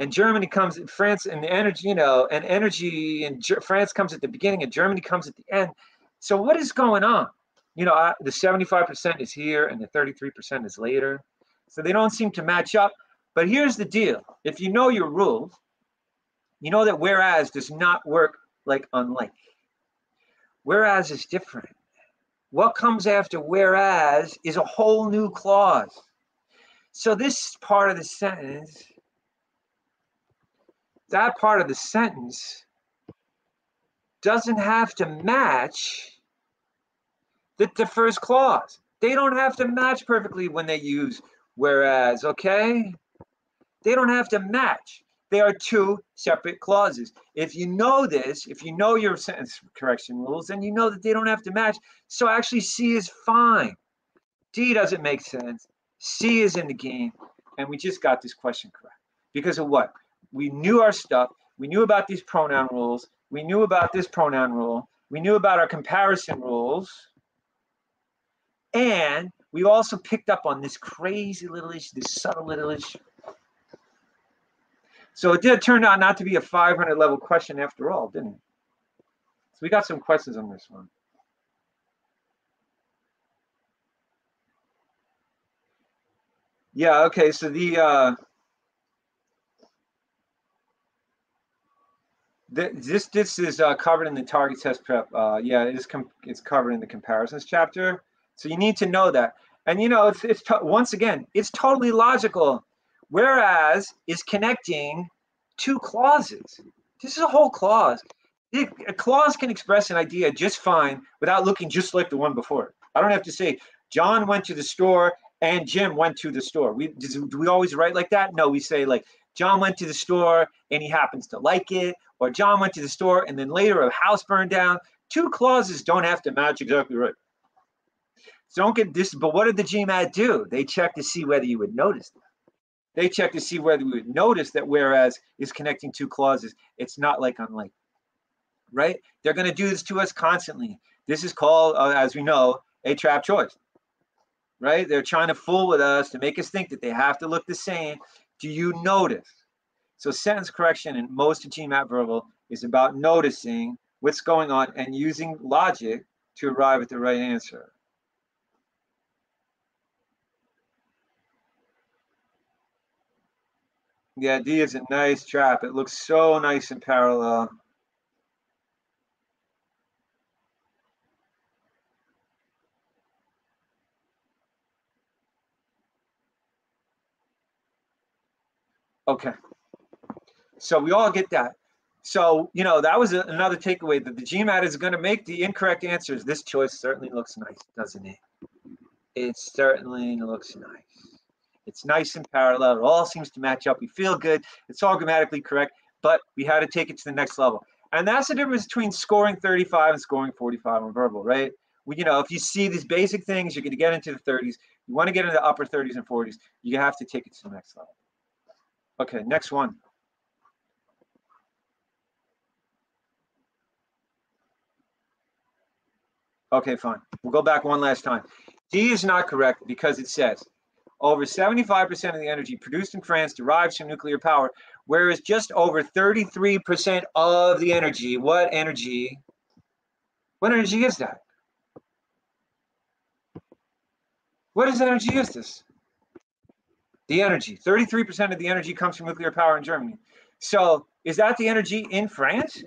And Germany comes in France and the energy, you know, and energy in France comes at the beginning and Germany comes at the end. So what is going on? You know, I, the 75% is here and the 33% is later. So they don't seem to match up. But here's the deal. If you know your rules, you know that whereas does not work like unlike. Whereas is different. What comes after whereas is a whole new clause. So this part of the sentence, that part of the sentence doesn't have to match the, the first clause. They don't have to match perfectly when they use whereas, okay? They don't have to match. They are two separate clauses. If you know this, if you know your sentence correction rules, then you know that they don't have to match. So actually C is fine. D doesn't make sense. C is in the game. And we just got this question correct. Because of what? We knew our stuff. We knew about these pronoun rules. We knew about this pronoun rule. We knew about our comparison rules. And we also picked up on this crazy little issue, this subtle little issue so it did turn out not to be a 500 level question after all, didn't it? So we got some questions on this one. Yeah, okay, so the uh, this this is uh, covered in the target test prep. Uh, yeah, it is it's covered in the comparisons chapter. So you need to know that. And you know, it's it's once again, it's totally logical Whereas is connecting two clauses. This is a whole clause. it, a clause can express an idea just fine without looking just like the one before. I don't have to say John went to the store and Jim went to the store. We do we always write like that? No, we say like John went to the store and he happens to like it, or John went to the store and then later a house burned down. Two clauses don't have to match exactly right. So don't get this, but what did the GMAT do? They checked to see whether you would notice that. They check to see whether we would notice that whereas is connecting two clauses. It's not like unlike, right? They're going to do this to us constantly. This is called, uh, as we know, a trap choice, right? They're trying to fool with us to make us think that they have to look the same. Do you notice? So sentence correction in most of GMAT verbal is about noticing what's going on and using logic to arrive at the right answer. Yeah, D is a nice trap. It looks so nice and parallel. Okay. So we all get that. So, you know, that was a, another takeaway that the GMAT is going to make the incorrect answers. This choice certainly looks nice, doesn't it? It certainly looks nice. It's nice and parallel. It all seems to match up. We feel good. It's all grammatically correct, but we had to take it to the next level. And that's the difference between scoring 35 and scoring 45 on verbal, right? You know, if you see these basic things, you're going to get into the 30s. You want to get into the upper 30s and 40s, you have to take it to the next level. Okay, next one. Okay, fine. We'll go back one last time. D is not correct because it says over 75% of the energy produced in France derives from nuclear power, whereas just over 33% of the energy, what energy, what energy is that? What is energy is this? The energy. 33% of the energy comes from nuclear power in Germany. So is that the energy in France?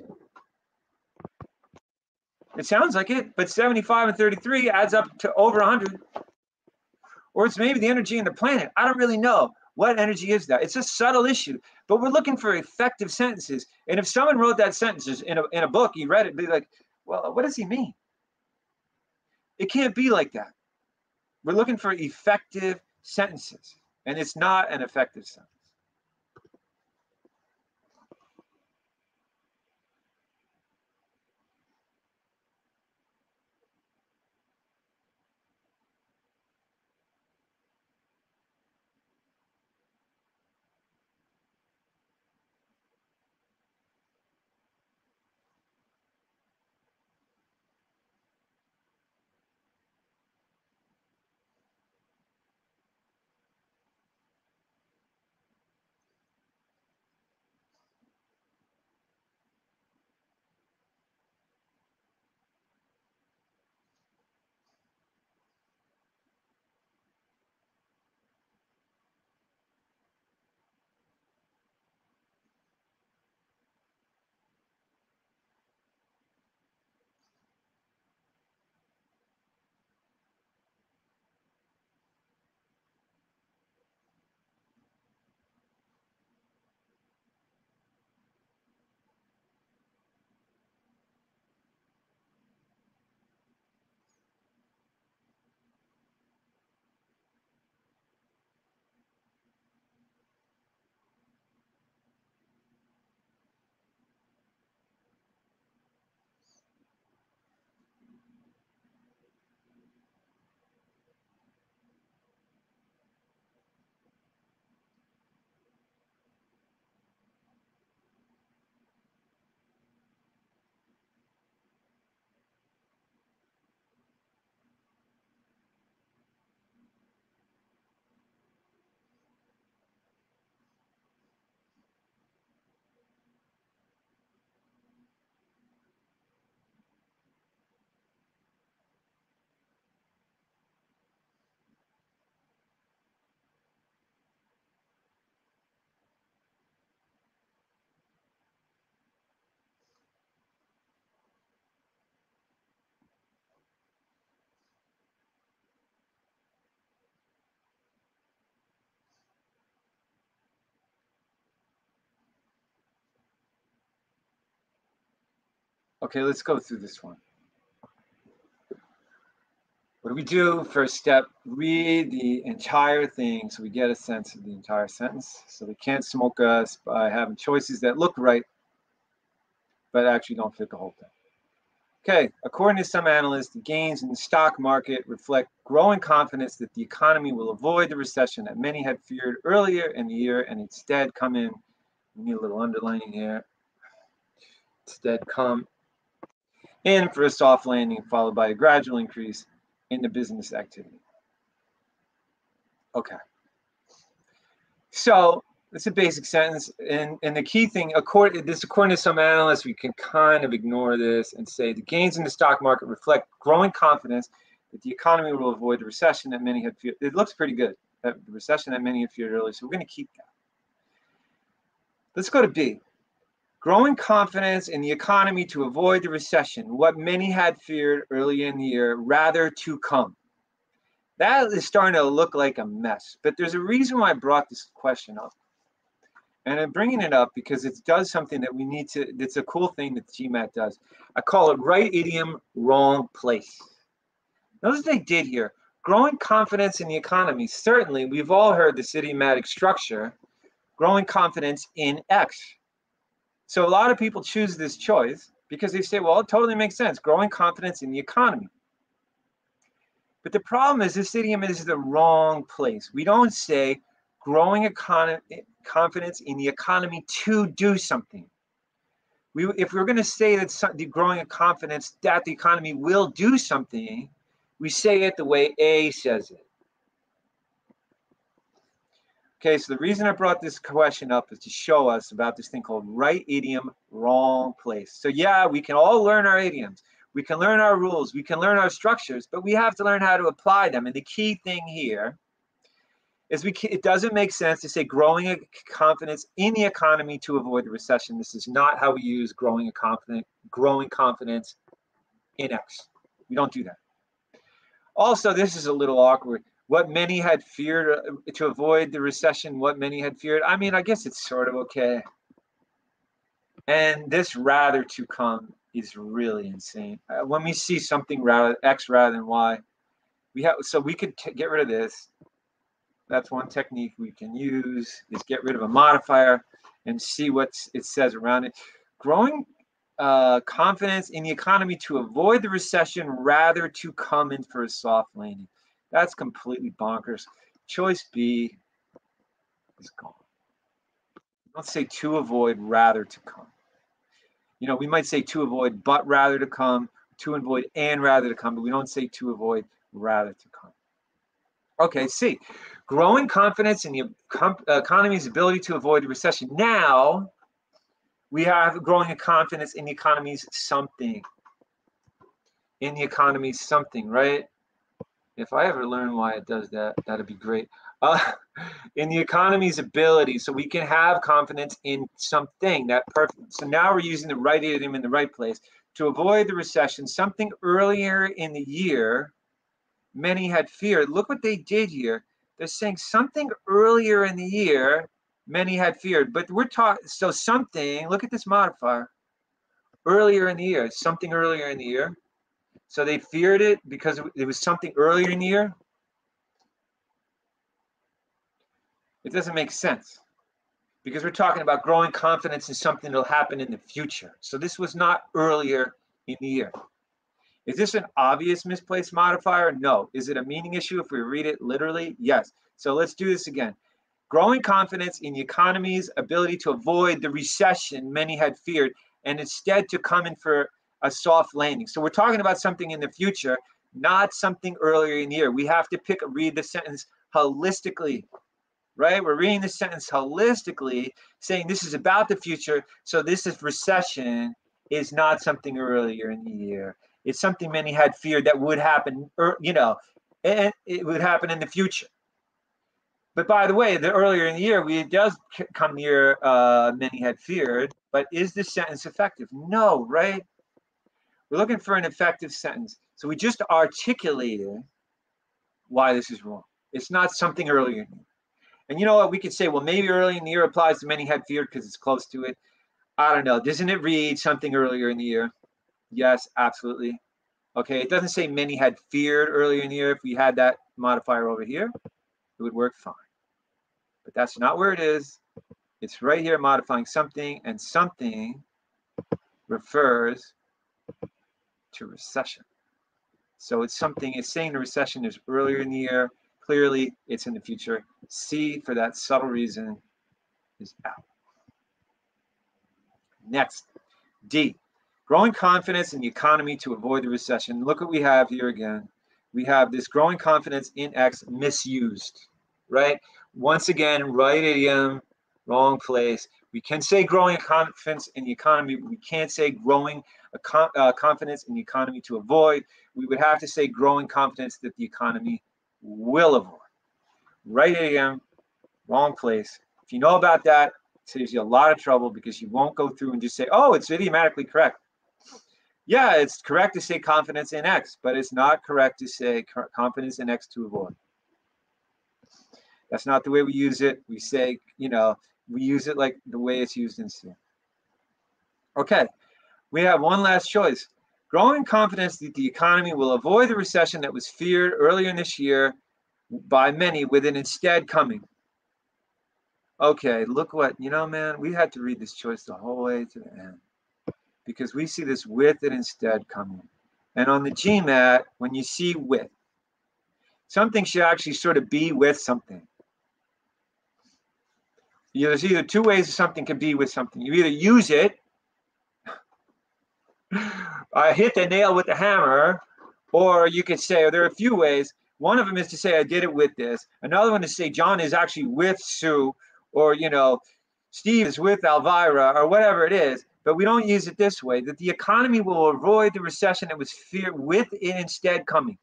It sounds like it, but 75 and 33 adds up to over 100 or it's maybe the energy in the planet. I don't really know. What energy is that? It's a subtle issue, but we're looking for effective sentences. And if someone wrote that sentences in a, in a book, you read it, be like, well, what does he mean? It can't be like that. We're looking for effective sentences, and it's not an effective sentence. Okay, let's go through this one. What do we do? First step, read the entire thing so we get a sense of the entire sentence. So they can't smoke us by having choices that look right, but actually don't fit the whole thing. Okay, according to some analysts, the gains in the stock market reflect growing confidence that the economy will avoid the recession that many had feared earlier in the year and instead come in. We need a little underlining here. Instead, come in for a soft landing followed by a gradual increase in the business activity. Okay. So it's a basic sentence, and and the key thing, according this according to some analysts, we can kind of ignore this and say the gains in the stock market reflect growing confidence that the economy will avoid the recession that many had feared. It looks pretty good. The recession that many had feared earlier, so we're going to keep that. Let's go to B. Growing confidence in the economy to avoid the recession, what many had feared early in the year, rather to come. That is starting to look like a mess, but there's a reason why I brought this question up. And I'm bringing it up because it does something that we need to, it's a cool thing that GMAT does. I call it right idiom, wrong place. Notice what they did here. Growing confidence in the economy. Certainly, we've all heard this idiomatic structure, growing confidence in X. So a lot of people choose this choice because they say, well, it totally makes sense. Growing confidence in the economy. But the problem is this idiom is the wrong place. We don't say growing econ- confidence in the economy to do something. We, if we're going to say that some, the growing of confidence that the economy will do something, we say it the way A says it. Okay, so the reason I brought this question up is to show us about this thing called right idiom, wrong place. So yeah, we can all learn our idioms. We can learn our rules. We can learn our structures, but we have to learn how to apply them. And the key thing here is we it doesn't make sense to say growing a confidence in the economy to avoid the recession. This is not how we use growing a confident growing confidence in X. We don't do that. Also, this is a little awkward. What many had feared uh, to avoid the recession, what many had feared. I mean, I guess it's sort of okay. And this rather to come is really insane. Uh, when we see something rather X rather than Y, we have so we could t- get rid of this that's one technique we can use is get rid of a modifier and see what it says around it. Growing uh, confidence in the economy to avoid the recession rather to come in for a soft landing. That's completely bonkers. Choice B is gone. Don't say to avoid, rather to come. You know, we might say to avoid, but rather to come, to avoid, and rather to come, but we don't say to avoid, rather to come. Okay, C. Growing confidence in the uh, economy's ability to avoid recession. Now, we have growing confidence in the economy's something. In the economy's something, right? If I ever learn why it does that, that'd be great. Uh, in the economy's ability, so we can have confidence in something that perfect. So now we're using the right idiom in the right place to avoid the recession. Something earlier in the year many had feared. Look what they did here. They're saying something earlier in the year many had feared, but we're talking so something. Look at this modifier. Earlier in the year, something earlier in the year. So they feared it because it was something earlier in the year. It doesn't make sense because we're talking about growing confidence in something that'll happen in the future. So this was not earlier in the year. Is this an obvious misplaced modifier? No. Is it a meaning issue if we read it literally? Yes. So let's do this again. Growing confidence in the economy's ability to avoid the recession many had feared and instead to come in for a soft landing. So we're talking about something in the future, not something earlier in the year. We have to pick read the sentence holistically. Right? We're reading the sentence holistically, saying this is about the future. So this is recession is not something earlier in the year. It's something many had feared that would happen, or, you know, and it would happen in the future. But by the way, the earlier in the year, we does come near uh, many had feared. But is this sentence effective? No, right? We're looking for an effective sentence. So we just articulated why this is wrong. It's not something earlier. And you know what? We could say, well, maybe early in the year applies to many had feared because it's close to it. I don't know. Doesn't it read something earlier in the year? Yes, absolutely. Okay, it doesn't say many had feared earlier in the year. If we had that modifier over here, it would work fine. But that's not where it is. It's right here modifying something, and something refers to recession. So it's something, it's saying the recession is earlier in the year. Clearly, it's in the future. C, for that subtle reason, is out. Next, D, growing confidence in the economy to avoid the recession. Look what we have here again. We have this growing confidence in X misused, right? Once again, right idiom, wrong place. We can say growing confidence in the economy. We can't say growing uh, confidence in the economy to avoid. We would have to say growing confidence that the economy will avoid. Right idiom, wrong place. If you know about that, it saves you a lot of trouble because you won't go through and just say, oh, it's idiomatically correct. Yeah, it's correct to say confidence in X, but it's not correct to say confidence in X to avoid. That's not the way we use it. We say, you know, we use it like the way it's used in C. Okay, we have one last choice. Growing confidence that the economy will avoid the recession that was feared earlier in this year by many, with it instead coming. Okay, look what, you know, man, we had to read this choice the whole way to the end because we see this with it instead coming. And on the GMAT, when you see with, something should actually sort of be with something. You know, there's either two ways something can be with something. You either use it, I hit the nail with the hammer, or you could say, or there are a few ways. One of them is to say, I did it with this. Another one is to say, John is actually with Sue, or, you know, Steve is with Elvira, or whatever it is. But we don't use it this way that the economy will avoid the recession that was feared with it instead coming.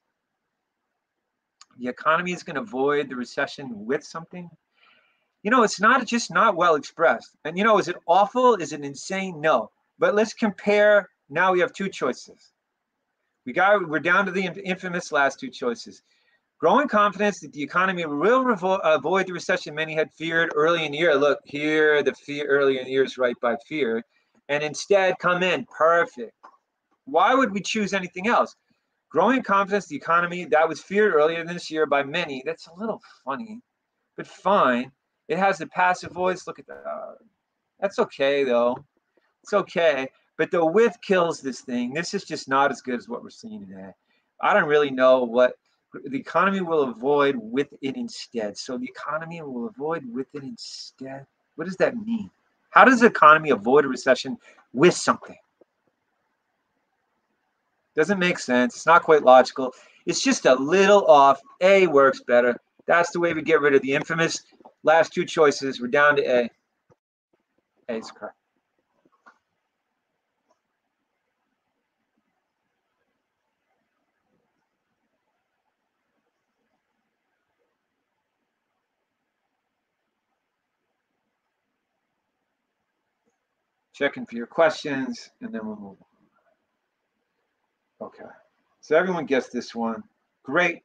The economy is going to avoid the recession with something you know, it's not just not well expressed. And you know, is it awful? Is it insane? No. But let's compare. Now we have two choices. We got we're down to the infamous last two choices. Growing confidence that the economy will revo- avoid the recession many had feared early in the year. Look here, the fear early in the year is right by fear, and instead come in perfect. Why would we choose anything else? Growing confidence, the economy that was feared earlier this year by many. That's a little funny, but fine. It has the passive voice. Look at that. Uh, that's okay though. It's okay. But the width kills this thing. This is just not as good as what we're seeing today. I don't really know what the economy will avoid with it instead. So the economy will avoid with it instead. What does that mean? How does the economy avoid a recession with something? Doesn't make sense. It's not quite logical. It's just a little off. A works better. That's the way we get rid of the infamous Last two choices. We're down to A. A is correct. Checking for your questions, and then we'll move on. Okay. So everyone gets this one. Great.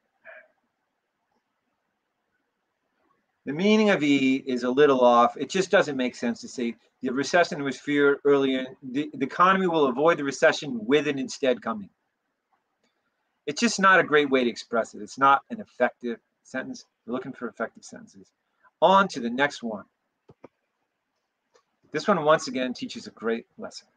The meaning of E is a little off. It just doesn't make sense to say the recession was feared earlier. The, the economy will avoid the recession with it instead coming. It's just not a great way to express it. It's not an effective sentence. We're looking for effective sentences. On to the next one. This one, once again, teaches a great lesson.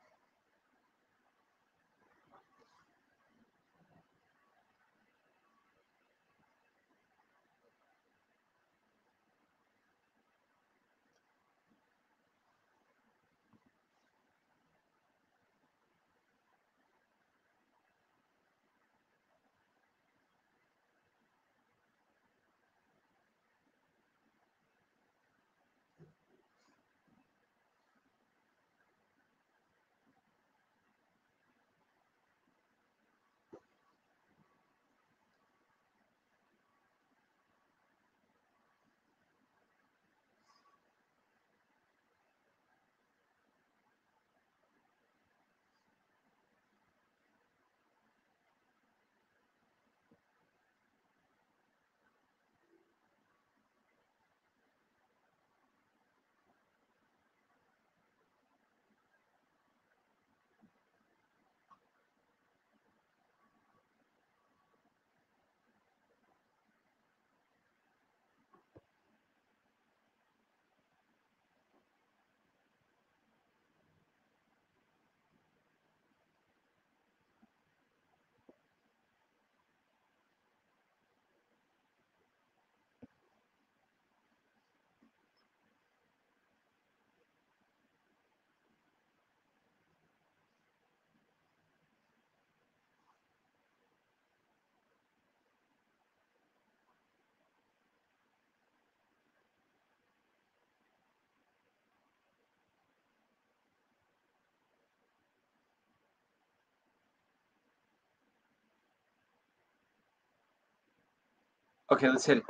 Okay, let's hit it.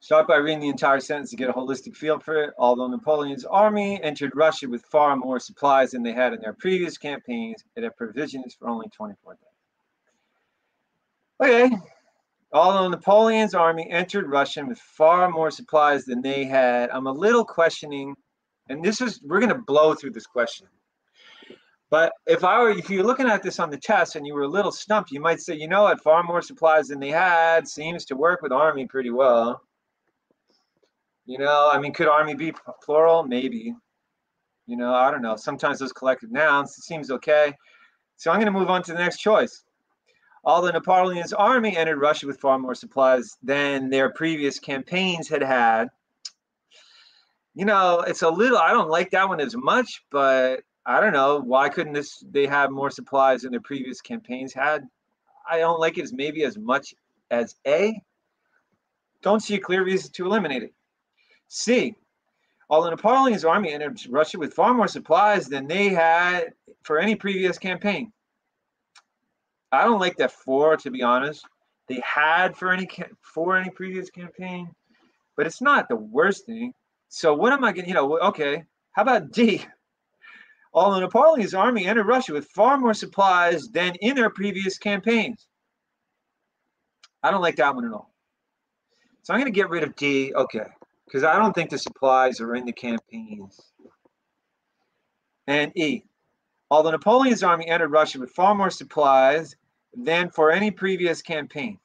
Start by reading the entire sentence to get a holistic feel for it. Although Napoleon's army entered Russia with far more supplies than they had in their previous campaigns, it had provisions for only 24 days. Okay. Although Napoleon's army entered Russia with far more supplies than they had, I'm a little questioning, and this is, we're going to blow through this question. But if I were, if you're looking at this on the test and you were a little stumped, you might say, you know what, far more supplies than they had seems to work with army pretty well. You know, I mean, could army be plural? Maybe. You know, I don't know. Sometimes those collective nouns, it seems okay. So I'm going to move on to the next choice. Although Napoleon's army entered Russia with far more supplies than their previous campaigns had had, you know, it's a little, I don't like that one as much, but I don't know. Why couldn't this, they have more supplies than their previous campaigns had? I don't like it as maybe as much as A. Don't see a clear reason to eliminate it. C. Although Napoleon's army entered Russia with far more supplies than they had for any previous campaign. I don't like that for, to be honest. They had for any for any previous campaign, but it's not the worst thing. So what am I getting? You know, okay. How about D? Although Napoleon's army entered Russia with far more supplies than in their previous campaigns. I don't like that one at all. So I'm going to get rid of D. Okay because I don't think the supplies are in the campaigns. And E. Although Napoleon's army entered Russia with far more supplies than for any previous campaign.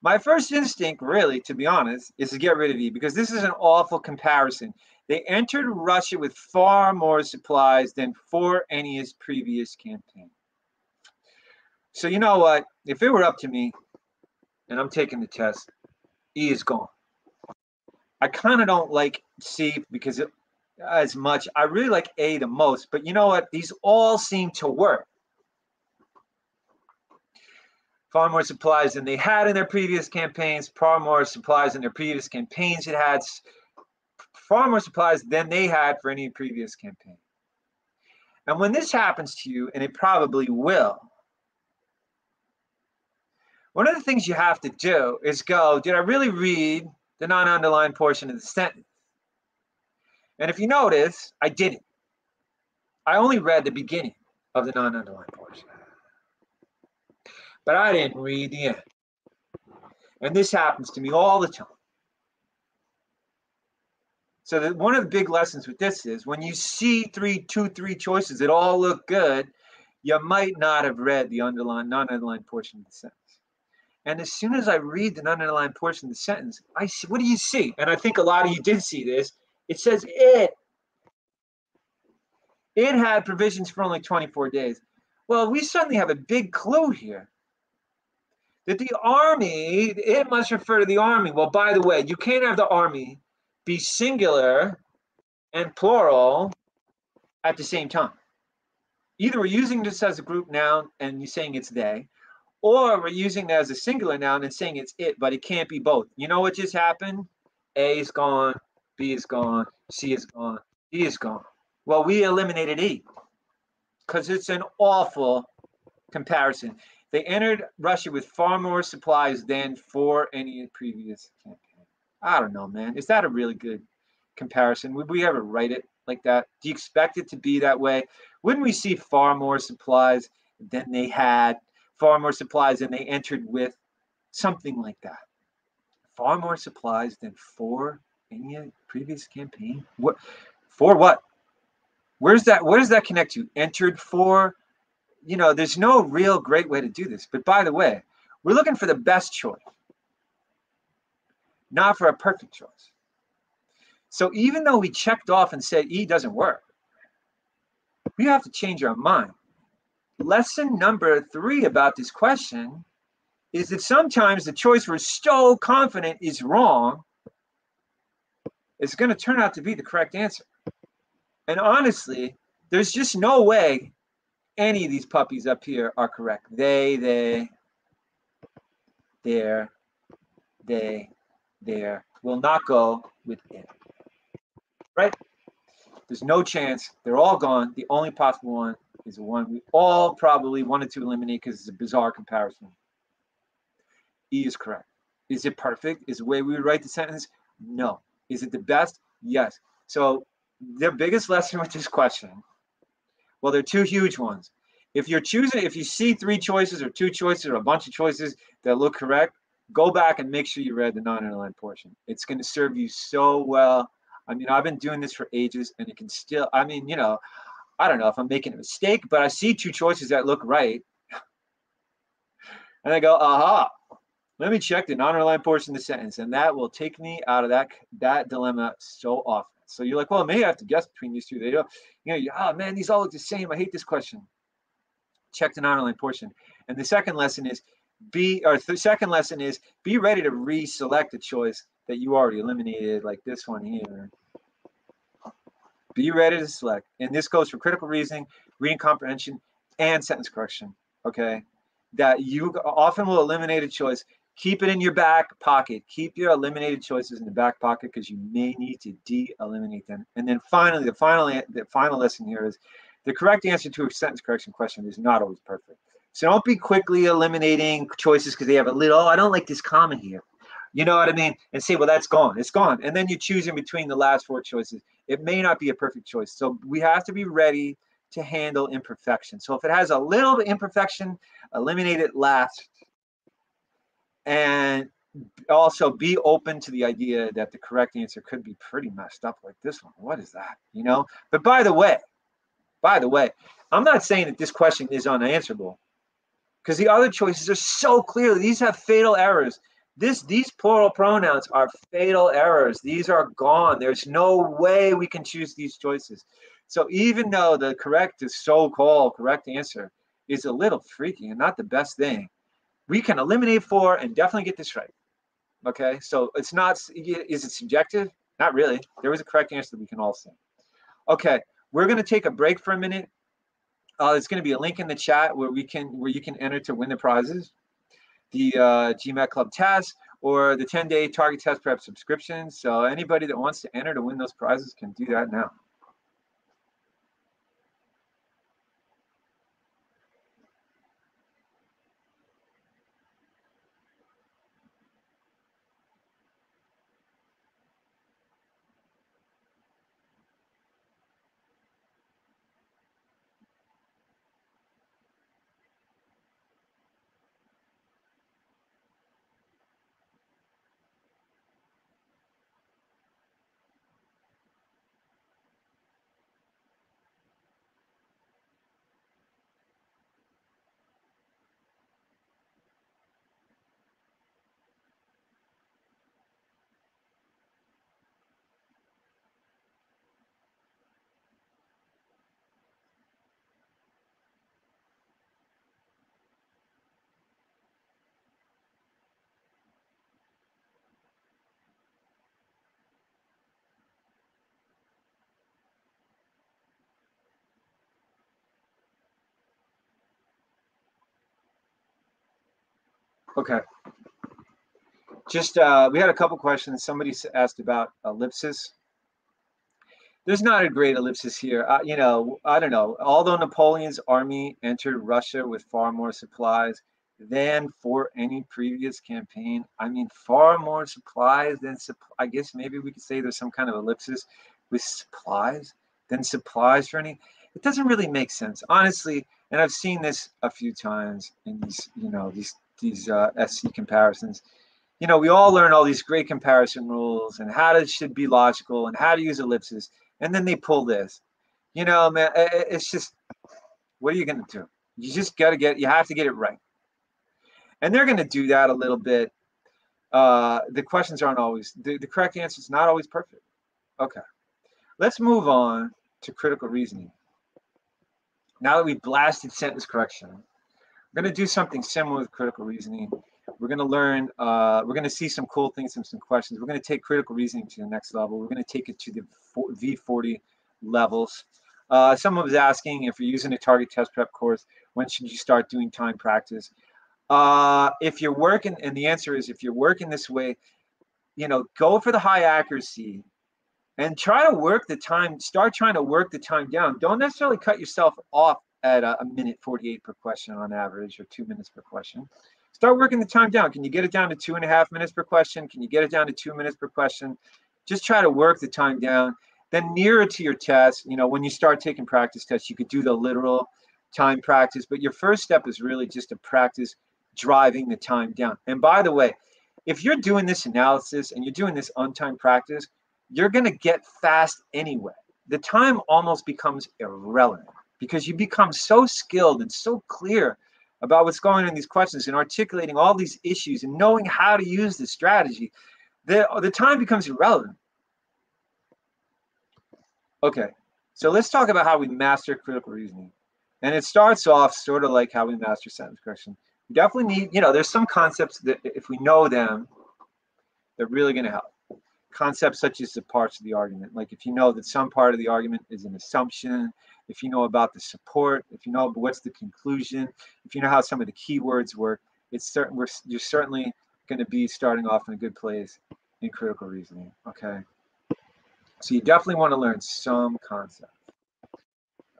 My first instinct, really, to be honest, is to get rid of E because this is an awful comparison. They entered Russia with far more supplies than for any previous campaign. So you know what? If it were up to me, and I'm taking the test, E is gone. I kind of don't like C because it, as much. I really like A the most, but you know what? These all seem to work. Far more supplies than they had in their previous campaigns, far more supplies in their previous campaigns it had, far more supplies than they had for any previous campaign. And when this happens to you, and it probably will, one of the things you have to do is go, did I really read the non-underlined portion of the sentence. And if you notice, I didn't. I only read the beginning of the non-underlined portion. But I didn't read the end. And this happens to me all the time. So one of the big lessons with this is when you see three, two, three choices that all look good, you might not have read the underlined, non-underlined portion of the sentence. And as soon as I read the non-underlined portion of the sentence, I see, what do you see? And I think a lot of you did see this. It says it. It had provisions for only 24 days. Well, we suddenly have a big clue here that the army, it must refer to the army. Well, by the way, you can't have the army be singular and plural at the same time. Either we're using this as a group noun and you're saying it's they, or we're using that as a singular noun and saying it's it, but it can't be both. You know what just happened? A is gone, B is gone, C is gone, D is gone. Well, we eliminated E because it's an awful comparison. They entered Russia with far more supplies than for any previous campaign. I don't know, man. Is that a really good comparison? Would we ever write it like that? Do you expect it to be that way? Wouldn't we see far more supplies than they had far more supplies than they entered with, something like that. Far more supplies than for any previous campaign. What for what? Where's that? Where does that connect to? Entered for, you know, there's no real great way to do this. But by the way, we're looking for the best choice, not for a perfect choice. So even though we checked off and said E doesn't work, we have to change our mind lesson number three about this question is that sometimes the choice we're so confident is wrong is going to turn out to be the correct answer. And honestly, there's just no way any of these puppies up here are correct. They, they, there, they, there will not go with it. Right? There's no chance. They're all gone. The only possible one is the one we all probably wanted to eliminate because it's a bizarre comparison. E is correct. Is it perfect? Is the way we would write the sentence? No. Is it the best? Yes. So the biggest lesson with this question, well, there are two huge ones. If you're choosing, if you see three choices or two choices or a bunch of choices that look correct, go back and make sure you read the non-underlined portion. It's going to serve you so well. I mean, I've been doing this for ages and it can still, I mean, you know, I don't know if I'm making a mistake, but I see two choices that look right. and I go, aha, let me check the non-underlined portion of the sentence. And that will take me out of that, that dilemma so often. So you're like, well, maybe I have to guess between these two. They don't, you know, oh man, these all look the same. I hate this question. Check the non-underlined portion. And the second lesson is be, or the second lesson is be ready to reselect a choice that you already eliminated, like this one here. Be ready to select. And this goes for critical reasoning, reading comprehension, and sentence correction. Okay. That you often will eliminate a choice. Keep it in your back pocket. Keep your eliminated choices in the back pocket because you may need to de-eliminate them. And then finally, the final the final lesson here is the correct answer to a sentence correction question is not always perfect. So don't be quickly eliminating choices because they have a little, oh, I don't like this comma here. You know what I mean? And say, well, that's gone. It's gone. And then you're choosing between the last four choices. It may not be a perfect choice. So we have to be ready to handle imperfection. So if it has a little imperfection, eliminate it last. And also be open to the idea that the correct answer could be pretty messed up like this one. What is that? You know? But by the way, by the way, I'm not saying that this question is unanswerable because the other choices are so clear. These have fatal errors. This these plural pronouns are fatal errors. These are gone. There's no way we can choose these choices. So even though the correct is so-called correct answer is a little freaky and not the best thing, we can eliminate four and definitely get this right. Okay, so it's not is it subjective? Not really. There was a correct answer that we can all see. Okay, we're going to take a break for a minute. Uh, there's going to be a link in the chat where we can where you can enter to win the prizes the uh, GMAT Club test or the 10-day Target Test Prep subscription. So anybody that wants to enter to win those prizes can do that now. Okay. Just, uh, we had a couple questions. Somebody asked about ellipsis. There's not a great ellipsis here. Uh, you know, I don't know. Although Napoleon's army entered Russia with far more supplies than for any previous campaign, I mean, far more supplies than, I guess maybe we could say there's some kind of ellipsis with supplies than supplies for any. It doesn't really make sense, honestly. And I've seen this a few times in these, you know, these these uh, SC comparisons. You know, we all learn all these great comparison rules and how to should be logical and how to use ellipses, and then they pull this. You know, man, it's just what are you going to do? You just got to get. You have to get it right, and they're going to do that a little bit. Uh, the questions aren't always the, the correct answer is not always perfect. Okay, let's move on to critical reasoning. Now that we've blasted sentence correction, we're going to do something similar with critical reasoning. We're going to learn, uh, we're going to see some cool things and some questions. We're going to take critical reasoning to the next level. We're going to take it to the V40 levels. Uh, someone was asking if you're using a target test prep course, when should you start doing time practice? Uh, if you're working, and the answer is if you're working this way, you know, go for the high accuracy and try to work the time, start trying to work the time down. Don't necessarily cut yourself off at a, minute 48 per question on average or two minutes per question. Start working the time down. Can you get it down to two and a half minutes per question? Can you get it down to two minutes per question? Just try to work the time down. Then nearer to your test, you know, when you start taking practice tests, you could do the literal time practice, but your first step is really just to practice driving the time down. And by the way, if you're doing this analysis and you're doing this on time practice, you're going to get fast anyway. The time almost becomes irrelevant because you become so skilled and so clear about what's going on in these questions and articulating all these issues and knowing how to use the strategy, the, the time becomes irrelevant. Okay, so let's talk about how we master critical reasoning. And it starts off sort of like how we master sentence correction. We definitely need, you know, there's some concepts that if we know them, they're really going to help. Concepts such as the parts of the argument. Like if you know that some part of the argument is an assumption, if you know about the support, if you know what's the conclusion, if you know how some of the keywords work, it's certain we're you're certainly going to be starting off in a good place in critical reasoning. Okay. So you definitely want to learn some concepts.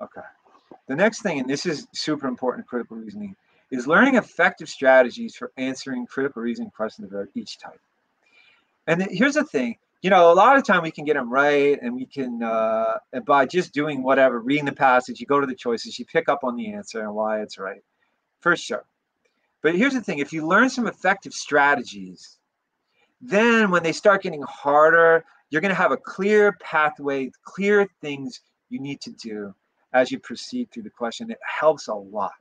Okay. The next thing, and this is super important in critical reasoning, is learning effective strategies for answering critical reasoning questions of each type. And here's the thing, you know, a lot of time we can get them right, and we can uh, by just doing whatever, reading the passage, you go to the choices, you pick up on the answer and why it's right, for sure. But here's the thing: if you learn some effective strategies, then when they start getting harder, you're going to have a clear pathway, clear things you need to do as you proceed through the question. It helps a lot.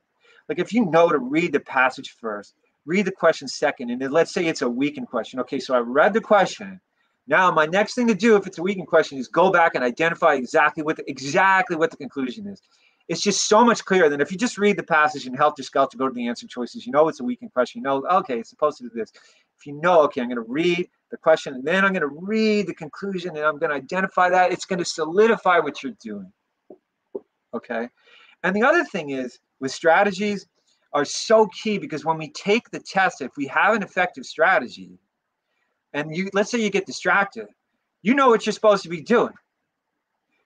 Like if you know to read the passage first, read the question second, and then let's say it's a weakened question. Okay, so I read the question. Now my next thing to do, if it's a weakened question, is go back and identify exactly what the, exactly what the conclusion is. It's just so much clearer than if you just read the passage and help yourself to go to the answer choices. You know it's a weakened question. You know, okay, it's supposed to do this. If you know, okay, I'm going to read the question and then I'm going to read the conclusion and I'm going to identify that, it's going to solidify what you're doing. Okay. And the other thing is with strategies are so key because when we take the test, if we have an effective strategy, and you let's say you get distracted, you know what you're supposed to be doing.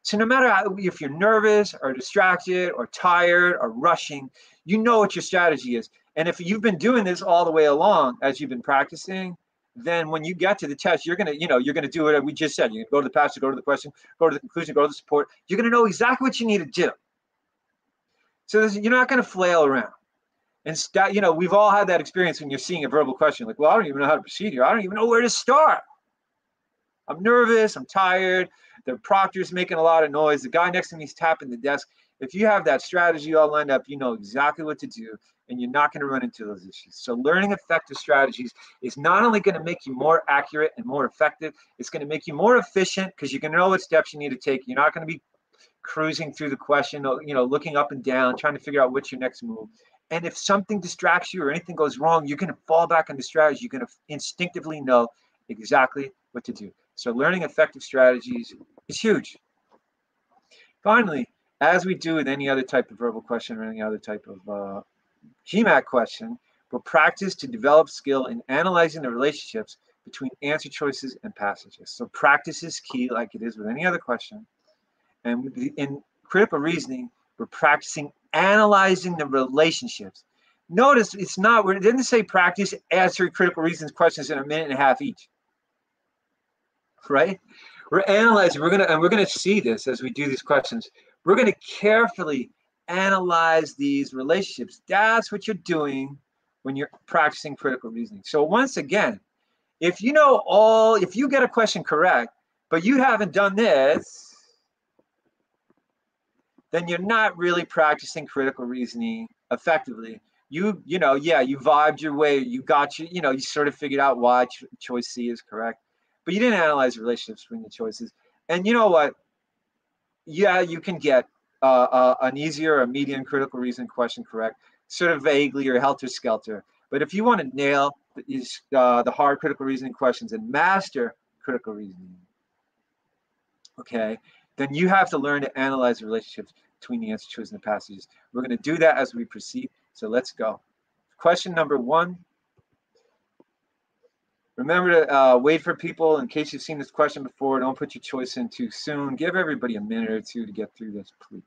So no matter how, if you're nervous or distracted or tired or rushing, you know what your strategy is. And if you've been doing this all the way along as you've been practicing, then when you get to the test, you're gonna, you know, you're gonna do it. We just said you go to the passage, go to the question, go to the conclusion, go to the support. You're gonna know exactly what you need to do. So you're not gonna flail around. And you know, we've all had that experience when you're seeing a verbal question, like, well, I don't even know how to proceed here. I don't even know where to start. I'm nervous. I'm tired. The proctor's making a lot of noise. The guy next to me is tapping the desk. If you have that strategy all lined up, you know exactly what to do and you're not going to run into those issues. So learning effective strategies is not only going to make you more accurate and more effective, it's going to make you more efficient because you're going to know what steps you need to take. You're not going to be cruising through the question, you know, looking up and down, trying to figure out what's your next move. And if something distracts you or anything goes wrong, you're going to fall back on the strategy. You're going to instinctively know exactly what to do. So learning effective strategies is huge. Finally, as we do with any other type of verbal question or any other type of uh, GMAT question, but practice to develop skill in analyzing the relationships between answer choices and passages. So practice is key, like it is with any other question. And in critical reasoning, we're practicing analyzing the relationships. Notice it's not, it didn't say practice answering critical reasons questions in a minute and a half each. Right? We're analyzing, we're gonna, and we're gonna see this as we do these questions. We're gonna carefully analyze these relationships. That's what you're doing when you're practicing critical reasoning. So once again, if you know all, if you get a question correct, but you haven't done this, then you're not really practicing critical reasoning effectively. You, you know, yeah, you vibed your way, you got you, you know, you sort of figured out why ch- choice C is correct, but you didn't analyze the relationships between the choices. And you know what? Yeah, you can get uh, uh, an easier, a medium critical reason question correct, sort of vaguely or helter skelter. But if you want to nail these, uh, the hard critical reasoning questions and master critical reasoning, okay, then you have to learn to analyze the relationships between the answer choices and the passages. We're going to do that as we proceed. So let's go. Question number one. Remember to uh, wait for people in case you've seen this question before. Don't put your choice in too soon. Give everybody a minute or two to get through this, please.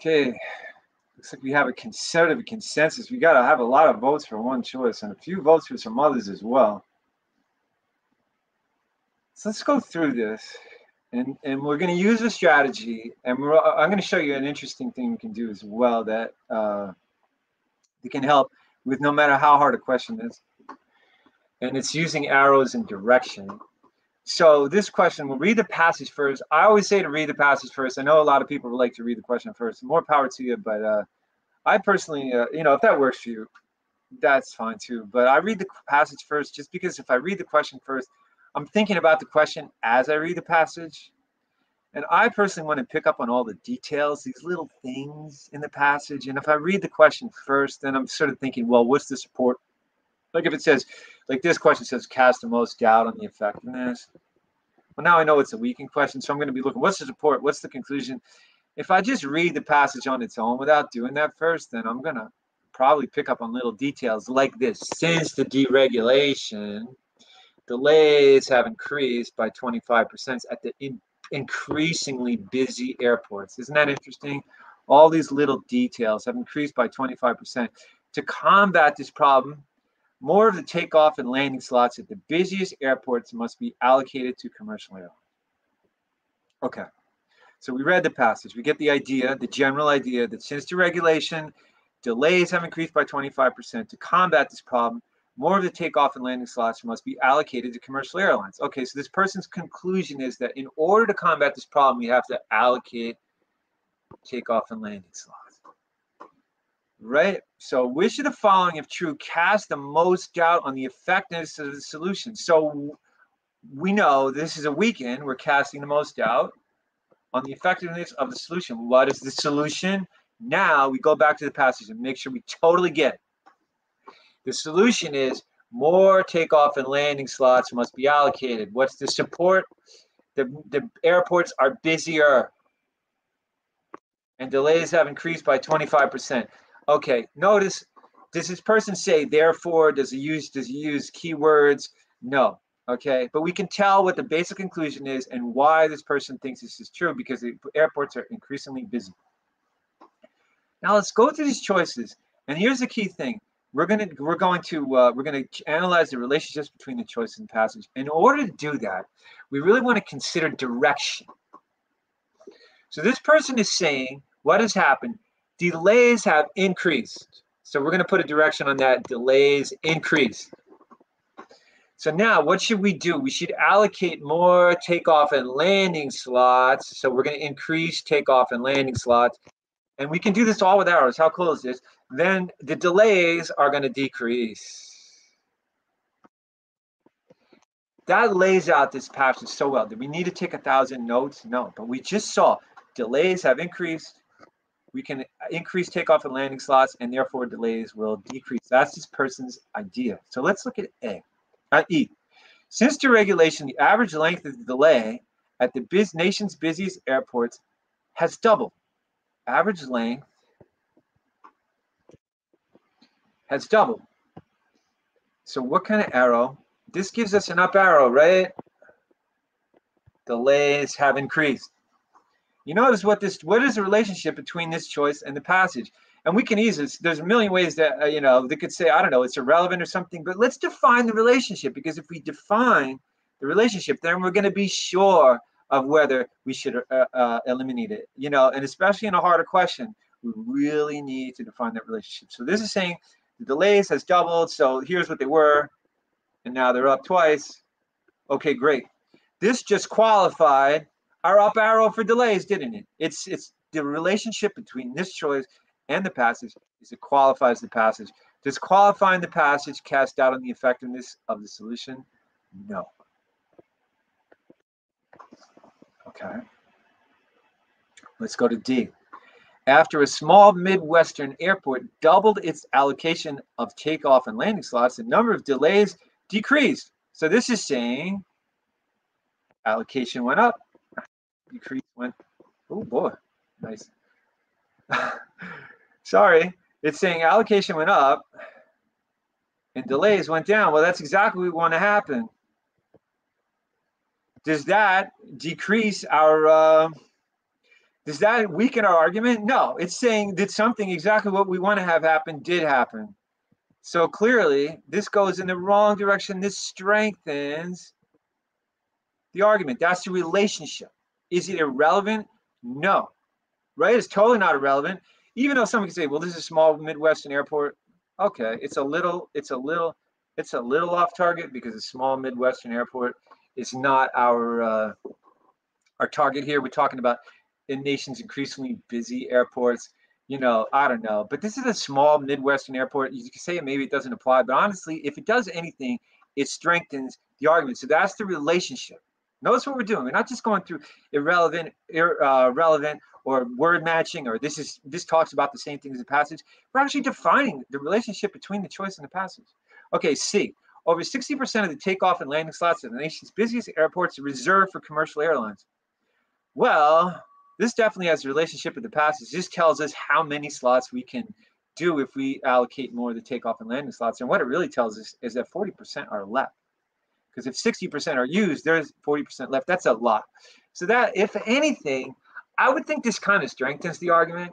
Okay, looks like we have a conservative consensus. We got to have a lot of votes for one choice and a few votes for some others as well. So let's go through this. And, and we're going to use a strategy. And we're, I'm going to show you an interesting thing we can do as well that, uh, that can help with no matter how hard a question is. And it's using arrows and direction. So this question, we'll read the passage first. I always say to read the passage first. I know a lot of people like to read the question first. More power to you, but uh, I personally, uh, you know, if that works for you, that's fine too. But I read the passage first just because if I read the question first, I'm thinking about the question as I read the passage. And I personally want to pick up on all the details, these little things in the passage. And if I read the question first, then I'm sort of thinking, well, what's the support like if it says, like this question says, cast the most doubt on the effectiveness. Well, now I know it's a weakened question, so I'm going to be looking, what's the support? What's the conclusion? If I just read the passage on its own without doing that first, then I'm going to probably pick up on little details like this. Since the deregulation, delays have increased by 25% at the in increasingly busy airports. Isn't that interesting? All these little details have increased by 25%. To combat this problem, more of the takeoff and landing slots at the busiest airports must be allocated to commercial airlines. Okay, so we read the passage. We get the idea, the general idea that since deregulation, delays have increased by 25%. To combat this problem, more of the takeoff and landing slots must be allocated to commercial airlines. Okay, so this person's conclusion is that in order to combat this problem, we have to allocate takeoff and landing slots right? So which of the following, if true, cast the most doubt on the effectiveness of the solution? So we know this is a weaken. We're casting the most doubt on the effectiveness of the solution. What is the solution? Now we go back to the passage and make sure we totally get it. The solution is more takeoff and landing slots must be allocated. What's the support? The, the airports are busier and delays have increased by 25%. Okay, notice, does this person say therefore? Does he use does he use keywords? No. Okay, but we can tell what the basic conclusion is and why this person thinks this is true because the airports are increasingly busy. Now let's go through these choices. And here's the key thing: we're gonna we're going to uh, we're gonna analyze the relationships between the choice and passage. In order to do that, we really want to consider direction. So this person is saying what has happened Delays have increased. So we're going to put a direction on that. Delays increase. So now what should we do? We should allocate more takeoff and landing slots. So we're going to increase takeoff and landing slots. And we can do this all with arrows. How cool is this? Then the delays are going to decrease. That lays out this passage so well. Did we need to take a thousand notes? No, but we just saw delays have increased, we can uh, increase takeoff and landing slots and therefore delays will decrease. That's this person's idea. So let's look at A. At E. Since deregulation, the average length of the delay at the biz nation's busiest airports has doubled. Average length has doubled. So what kind of arrow? This gives us an up arrow, right? Delays have increased. You notice what this what is the relationship between this choice and the passage? And we can easily there's a million ways that uh, you know they could say I don't know it's irrelevant or something, but let's define the relationship because if we define the relationship, then we're going to be sure of whether we should uh, uh, eliminate it. You know, and especially in a harder question, we really need to define that relationship. So this is saying the delays has doubled. So here's what they were, and now they're up twice. Okay, great. This just qualified our up arrow for delays, didn't it? It's it's the relationship between this choice and the passage is it qualifies the passage. Does qualifying the passage cast doubt on the effectiveness of the solution? No. Okay. Let's go to D. After a small Midwestern airport doubled its allocation of takeoff and landing slots, the number of delays decreased. So this is saying allocation went up, decrease went, oh boy, nice. Sorry, it's saying allocation went up and delays went down. Well, that's exactly what we want to happen. Does that decrease our, uh, Does that weaken our argument? No, it's saying that something exactly what we want to have happen did happen. So clearly, this goes in the wrong direction. This strengthens the argument. That's the relationship. Is it irrelevant? No. Right? It's totally not irrelevant. Even though someone can say, well, this is a small Midwestern airport. Okay, it's a little, it's a little, it's a little off target because a small Midwestern airport is not our uh, our target here. We're talking about in nations increasingly busy airports. You know, I don't know, but this is a small Midwestern airport. You can say maybe it doesn't apply, but honestly, if it does anything, it strengthens the argument. So that's the relationship. Notice what we're doing. We're not just going through irrelevant, ir, uh, relevant, or word matching, or this is this talks about the same thing as the passage. We're actually defining the relationship between the choice and the passage. Okay, C. Over 60% of the takeoff and landing slots at the nation's busiest airports are reserved for commercial airlines. Well, this definitely has a relationship with the passage. This tells us how many slots we can do if we allocate more of the takeoff and landing slots. And what it really tells us is that 40% are left. Because if 60% are used, there's 40% left. That's a lot. So that, if anything, I would think this kind of strengthens the argument,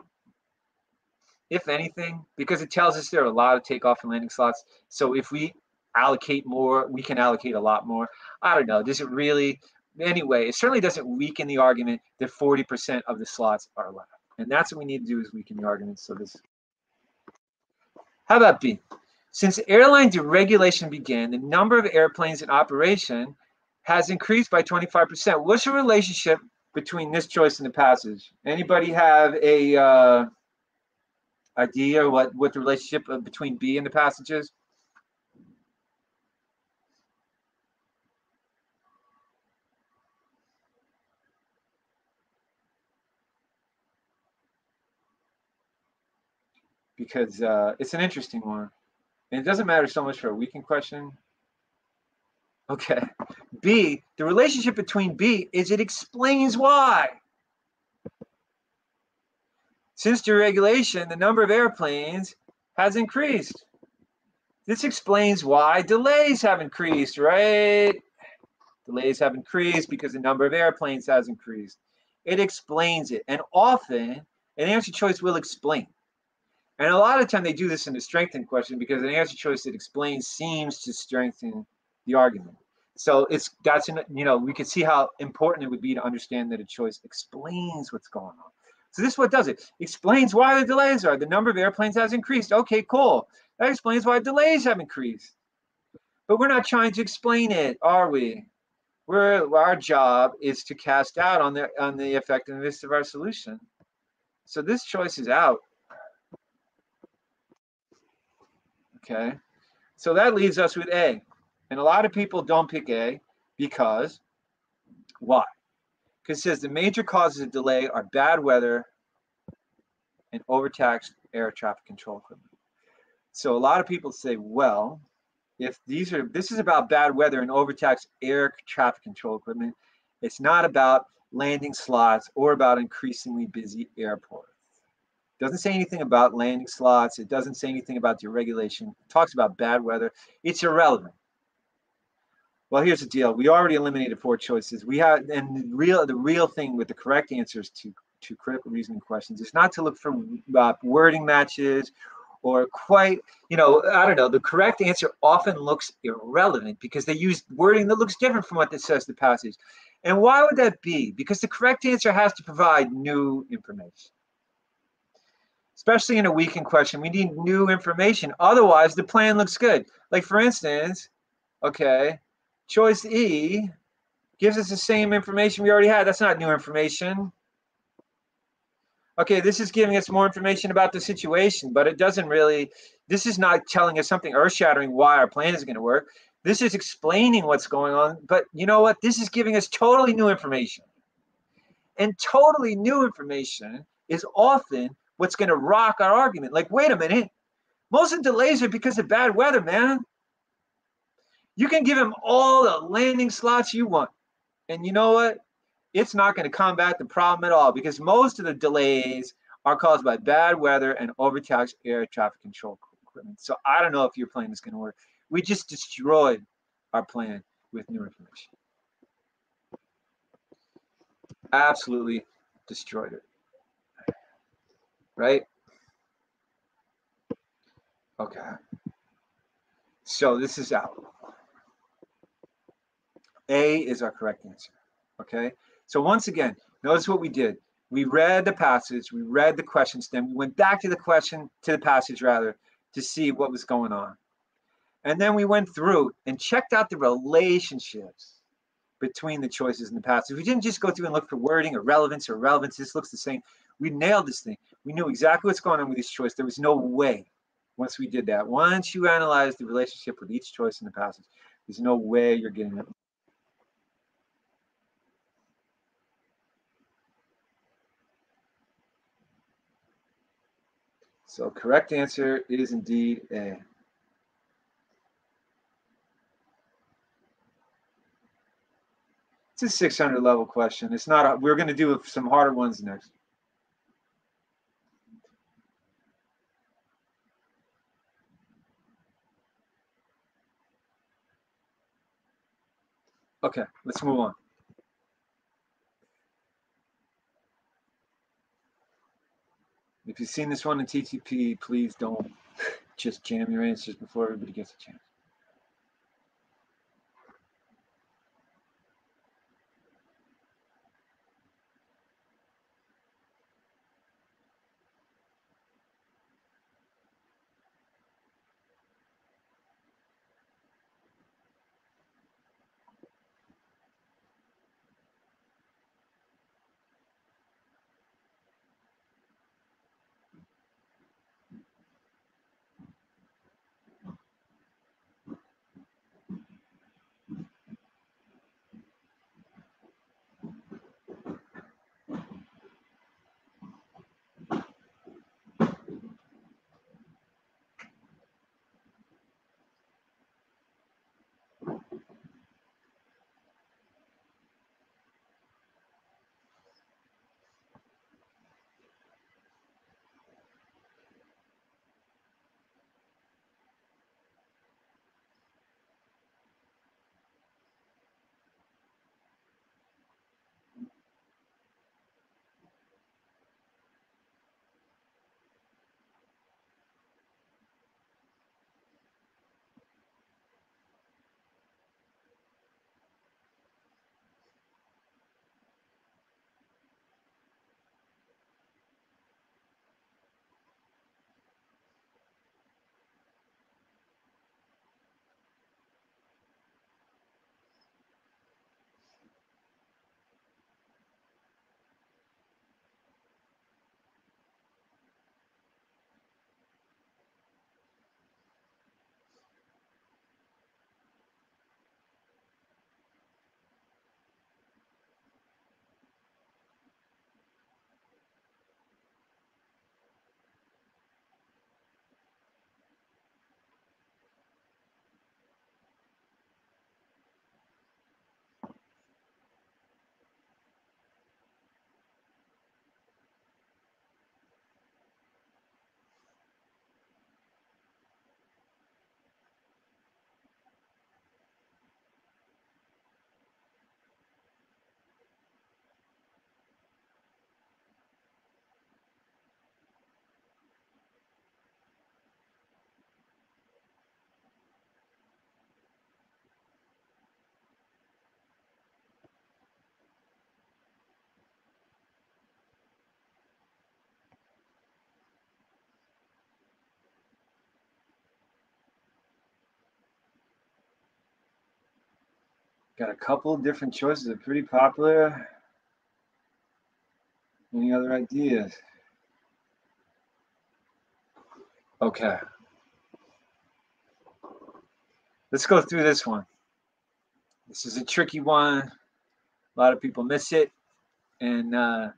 if anything, because it tells us there are a lot of takeoff and landing slots. So if we allocate more, we can allocate a lot more. I don't know. Does it really? Anyway, it certainly doesn't weaken the argument that 40% of the slots are left. And that's what we need to do is weaken the argument. So this. How about B? Since airline deregulation began, the number of airplanes in operation has increased by 25%. What's the relationship between this choice and the passage? Anybody have a uh, idea what, what the relationship between B and the passage is? Because uh, it's an interesting one. And it doesn't matter so much for a weaken question. Okay. B, the relationship between B is it explains why. Since deregulation, the number of airplanes has increased. This explains why delays have increased, right? Delays have increased because the number of airplanes has increased. It explains it. And often, an answer choice will explain. And a lot of time they do this in a strengthen question because an answer choice that explains seems to strengthen the argument. So it's that's an, you know we can see how important it would be to understand that a choice explains what's going on. So this is what does it explains why the delays are. The number of airplanes has increased. Okay, cool. That explains why delays have increased. But we're not trying to explain it, are we? We're our job is to cast out on the on the effectiveness of our solution. So this choice is out. Okay. So that leaves us with A. And a lot of people don't pick A because why? Because it says the major causes of delay are bad weather and overtaxed air traffic control equipment. So a lot of people say, well, if these are this is about bad weather and overtaxed air traffic control equipment, it's not about landing slots or about increasingly busy airports. It doesn't say anything about landing slots. It doesn't say anything about deregulation. It talks about bad weather. It's irrelevant. Well, here's the deal. We already eliminated four choices. We have, and the real, the real thing with the correct answers to to critical reasoning questions is not to look for uh, wording matches or quite, you know, I don't know. The correct answer often looks irrelevant because they use wording that looks different from what this says the passage. And why would that be? Because the correct answer has to provide new information. Especially in a weaken question, we need new information. Otherwise, the plan looks good. Like for instance, okay, Choice E gives us the same information we already had. That's not new information. Okay, this is giving us more information about the situation, but it doesn't really, this is not telling us something earth shattering why our plan is going to work. This is explaining what's going on, but you know what? This is giving us totally new information. And totally new information is often what's going to rock our argument. Like, wait a minute, most delays are because of bad weather, man. You can give him all the landing slots you want. And you know what? It's not going to combat the problem at all because most of the delays are caused by bad weather and overtaxed air traffic control equipment. So I don't know if your plan is going to work. We just destroyed our plan with new information. Absolutely destroyed it. Right? Okay. So this is out. A is our correct answer. Okay. So once again, notice what we did. We read the passage, we read the questions, then we went back to the question, to the passage rather, to see what was going on. And then we went through and checked out the relationships between the choices in the passage. We didn't just go through and look for wording or relevance or relevance. This looks the same. We nailed this thing. We knew exactly what's going on with each choice. There was no way once we did that. Once you analyze the relationship with each choice in the passage, there's no way you're getting it So correct answer is indeed A. It's a 600 level question. It's not, a, we're going to do some harder ones next. Okay, let's move on. If you've seen this one in TTP, please don't just jam your answers before everybody gets a chance. Got a couple different choices. They're pretty popular. Any other ideas? Okay. Let's go through this one. This is a tricky one. A lot of people miss it. And uh,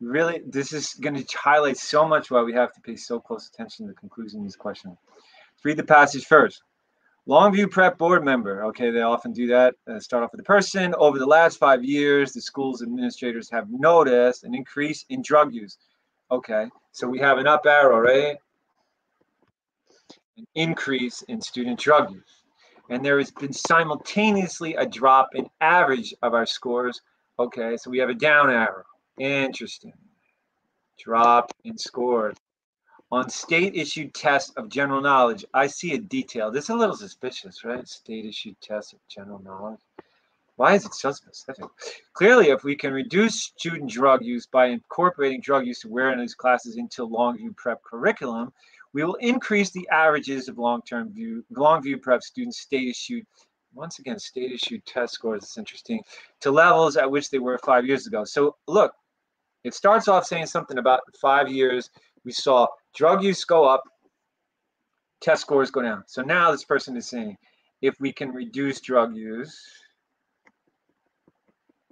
really, this is going to highlight so much why we have to pay so close attention to the conclusion of these questions. Let's read the passage first. Longview Prep board member. Okay, they often do that. Uh, start off with the person. Over the last five years, the school's administrators have noticed an increase in drug use. Okay, so we have an up arrow, right? An increase in student drug use. And there has been simultaneously a drop in average of our scores. Okay, so we have a down arrow. Interesting. drop in scores. On state-issued tests of general knowledge, I see a detail. This is a little suspicious, right? State-issued tests of general knowledge. Why is it so specific? Clearly, if we can reduce student drug use by incorporating drug use awareness classes into Longview Prep curriculum, we will increase the averages of long-term view, Longview Prep students state-issued, once again, state-issued test scores, it's interesting, to levels at which they were five years ago. So look, it starts off saying something about five years, we saw drug use go up, test scores go down. So now this person is saying, if we can reduce drug use,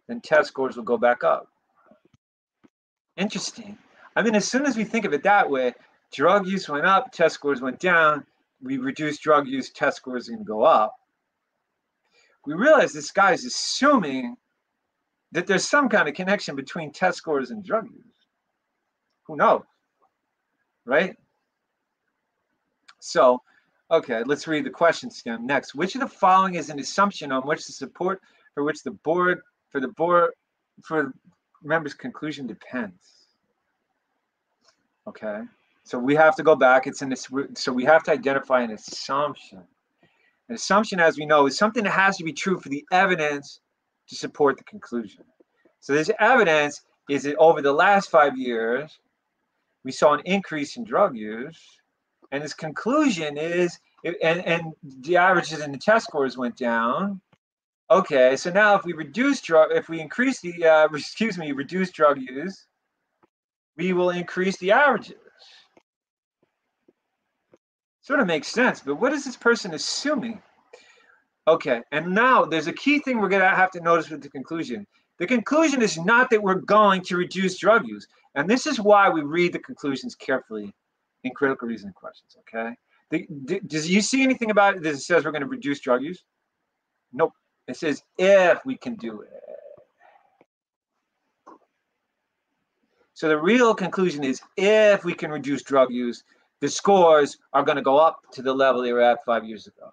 then test scores will go back up. Interesting. I mean, as soon as we think of it that way, drug use went up, test scores went down. We reduced drug use, test scores to go up. We realize this guy is assuming that there's some kind of connection between test scores and drug use. Who knows? Right? So, okay, let's read the question again. Next, which of the following is an assumption on which the support for which the board for the board for members conclusion depends okay so we have to go back it's in this so we have to identify an assumption an assumption as we know is something that has to be true for the evidence to support the conclusion so this evidence is that over the last five years we saw an increase in drug use and his conclusion is and and the averages in the test scores went down Okay, so now if we reduce drug, if we increase the, uh, excuse me, reduce drug use, we will increase the averages. Sort of makes sense, but what is this person assuming? Okay, and now there's a key thing we're gonna have to notice with the conclusion. The conclusion is not that we're going to reduce drug use, and this is why we read the conclusions carefully in critical reasoning questions. Okay, the, does you see anything about it that says we're going to reduce drug use? Nope. It says if we can do it. So the real conclusion is if we can reduce drug use, the scores are going to go up to the level they were at five years ago.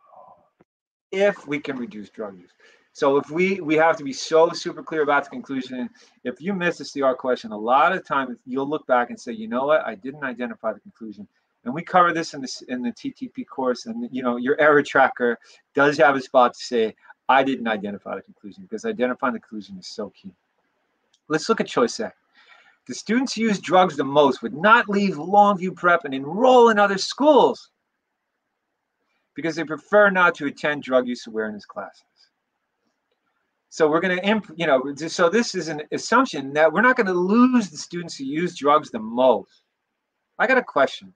If we can reduce drug use. So if we we have to be so super clear about the conclusion. If you miss a CR question, a lot of times you'll look back and say, you know what, I didn't identify the conclusion. And we cover this in the in the TTP course, and you know your error tracker does have a spot to say, I didn't identify the conclusion because identifying the conclusion is so key. Let's look at choice A. The students who use drugs the most would not leave Longview Prep and enroll in other schools because they prefer not to attend drug use awareness classes. So we're going to, you know, so this is an assumption that we're not going to lose the students who use drugs the most. I got a question.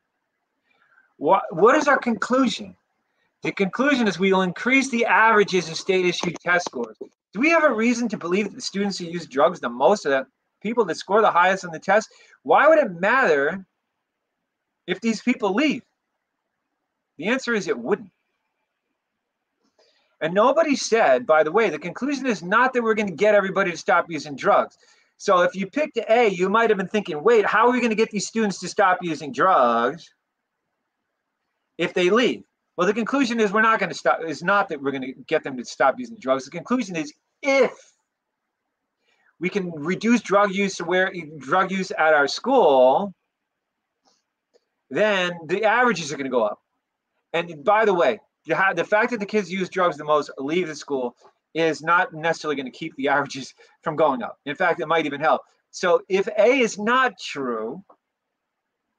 What, what is our conclusion? The conclusion is we will increase the averages of state issued test scores. Do we have a reason to believe that the students who use drugs the most are the people that score the highest on the test? Why would it matter if these people leave? The answer is it wouldn't. And nobody said, by the way, the conclusion is not that we're going to get everybody to stop using drugs. So if you picked A, you might have been thinking, wait, how are we going to get these students to stop using drugs if they leave? Well, the conclusion is we're not going to stop. Is not that we're going to get them to stop using drugs. The conclusion is if we can reduce drug use where drug use at our school, then the averages are going to go up. And by the way, the fact that the kids use drugs the most leave the school is not necessarily going to keep the averages from going up. In fact, it might even help. So if A is not true,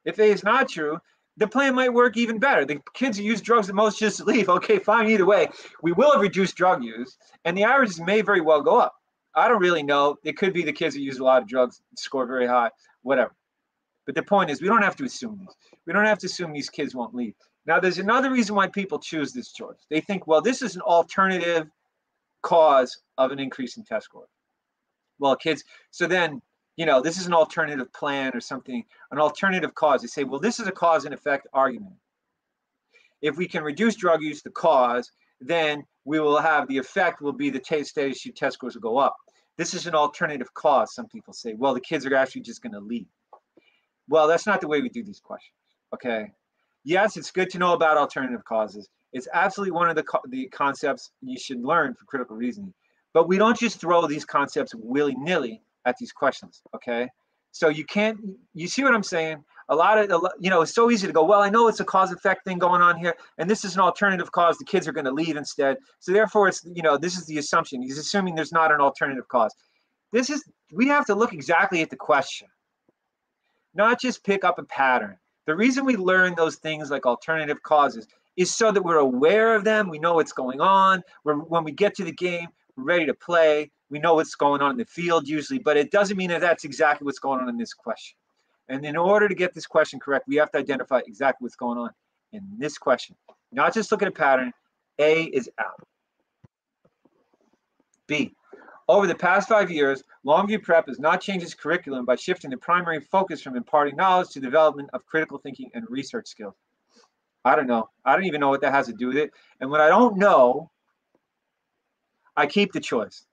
if A is not true, the plan might work even better. The kids who use drugs the most just leave. Okay, fine. Either way, we will have reduced drug use, and the averages may very well go up. I don't really know. It could be the kids who use a lot of drugs score very high, whatever. But the point is, we don't have to assume this. We don't have to assume these kids won't leave. Now, there's another reason why people choose this choice. They think, well, this is an alternative cause of an increase in test scores. Well, kids, so then you know, this is an alternative plan or something, an alternative cause. They say, well, this is a cause and effect argument. If we can reduce drug use, the cause, then we will have the effect will be the state issue test scores will go up. This is an alternative cause. Some people say, well, the kids are actually just going to leave. Well, that's not the way we do these questions. Okay. Yes, it's good to know about alternative causes. It's absolutely one of the, co the concepts you should learn for critical reasoning. But we don't just throw these concepts willy nilly at these questions, okay? So you can't, you see what I'm saying? A lot of, you know, it's so easy to go, well, I know it's a cause effect thing going on here, and this is an alternative cause. The kids are going to leave instead. So therefore, it's, you know, this is the assumption. He's assuming there's not an alternative cause. This is, we have to look exactly at the question, not just pick up a pattern. The reason we learn those things like alternative causes is so that we're aware of them. We know what's going on. We're, when we get to the game, we're ready to play. We know what's going on in the field usually, but it doesn't mean that that's exactly what's going on in this question. And in order to get this question correct, we have to identify exactly what's going on in this question. Not just look at a pattern. A is out. B. Over the past five years, Longview Prep has not changed its curriculum by shifting the primary focus from imparting knowledge to development of critical thinking and research skills. I don't know. I don't even know what that has to do with it. And when I don't know, I keep the choice.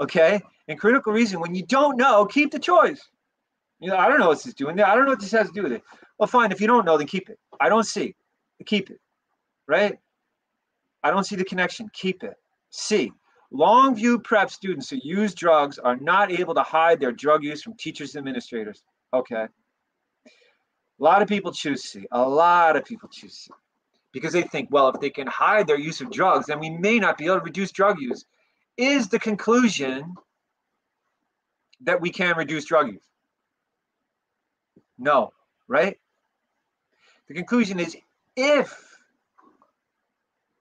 Okay? And critical reason, when you don't know, keep the choice. You know, I don't know what this is doing there. I don't know what this has to do with it. Well, fine. If you don't know, then keep it. I don't see. Keep it. Right? I don't see the connection. Keep it. C. Longview prep students who use drugs are not able to hide their drug use from teachers and administrators. Okay. A lot of people choose C. A lot of people choose C because they think, well, if they can hide their use of drugs, then we may not be able to reduce drug use. Is the conclusion that we can reduce drug use? No, right? The conclusion is if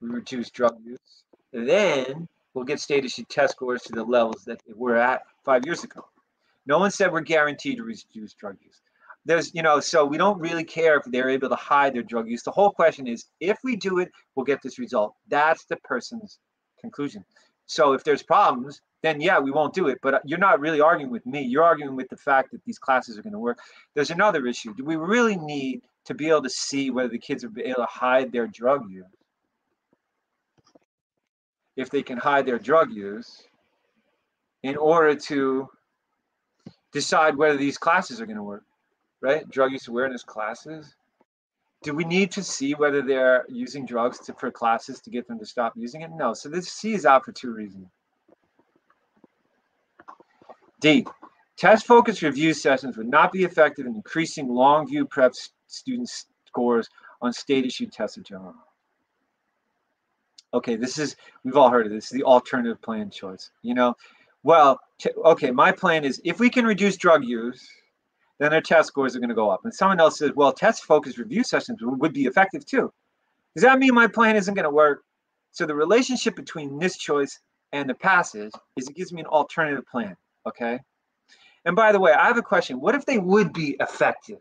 we reduce drug use, then we'll get state issued test scores to the levels that we're at five years ago. No one said we're guaranteed to reduce drug use. There's, you know, so we don't really care if they're able to hide their drug use. The whole question is if we do it, we'll get this result. That's the person's conclusion. So if there's problems, then yeah, we won't do it. But uh, you're not really arguing with me. You're arguing with the fact that these classes are going to work. There's another issue. Do we really need to be able to see whether the kids are able to hide their drug use? If they can hide their drug use in order to decide whether these classes are going to work, right? Drug use awareness classes. Do we need to see whether they're using drugs to, for classes to get them to stop using it? No. So this C is out for two reasons. D. Test focused review sessions would not be effective in increasing Longview Prep students' scores on state issued tests in general. Okay, this is, we've all heard of this, the alternative plan choice. You know, well, okay, my plan is if we can reduce drug use, then their test scores are going to go up. And someone else says, well, test focused review sessions would be effective too. Does that mean my plan isn't going to work? So the relationship between this choice and the passage is it gives me an alternative plan. Okay. And by the way, I have a question. What if they would be effective?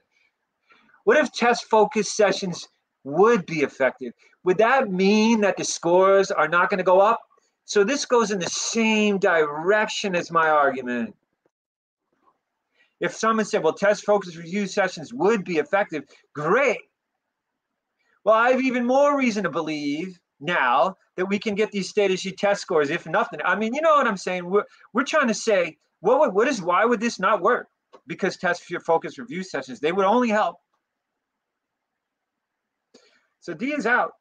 What if test focused sessions would be effective? Would that mean that the scores are not going to go up? So this goes in the same direction as my argument. If someone said, well, test focus review sessions would be effective, great. Well, I have even more reason to believe now that we can get these state issue test scores, if nothing. I mean, you know what I'm saying? We're, we're trying to say, what, would, what is, why would this not work? Because test focus review sessions, they would only help. So D is out.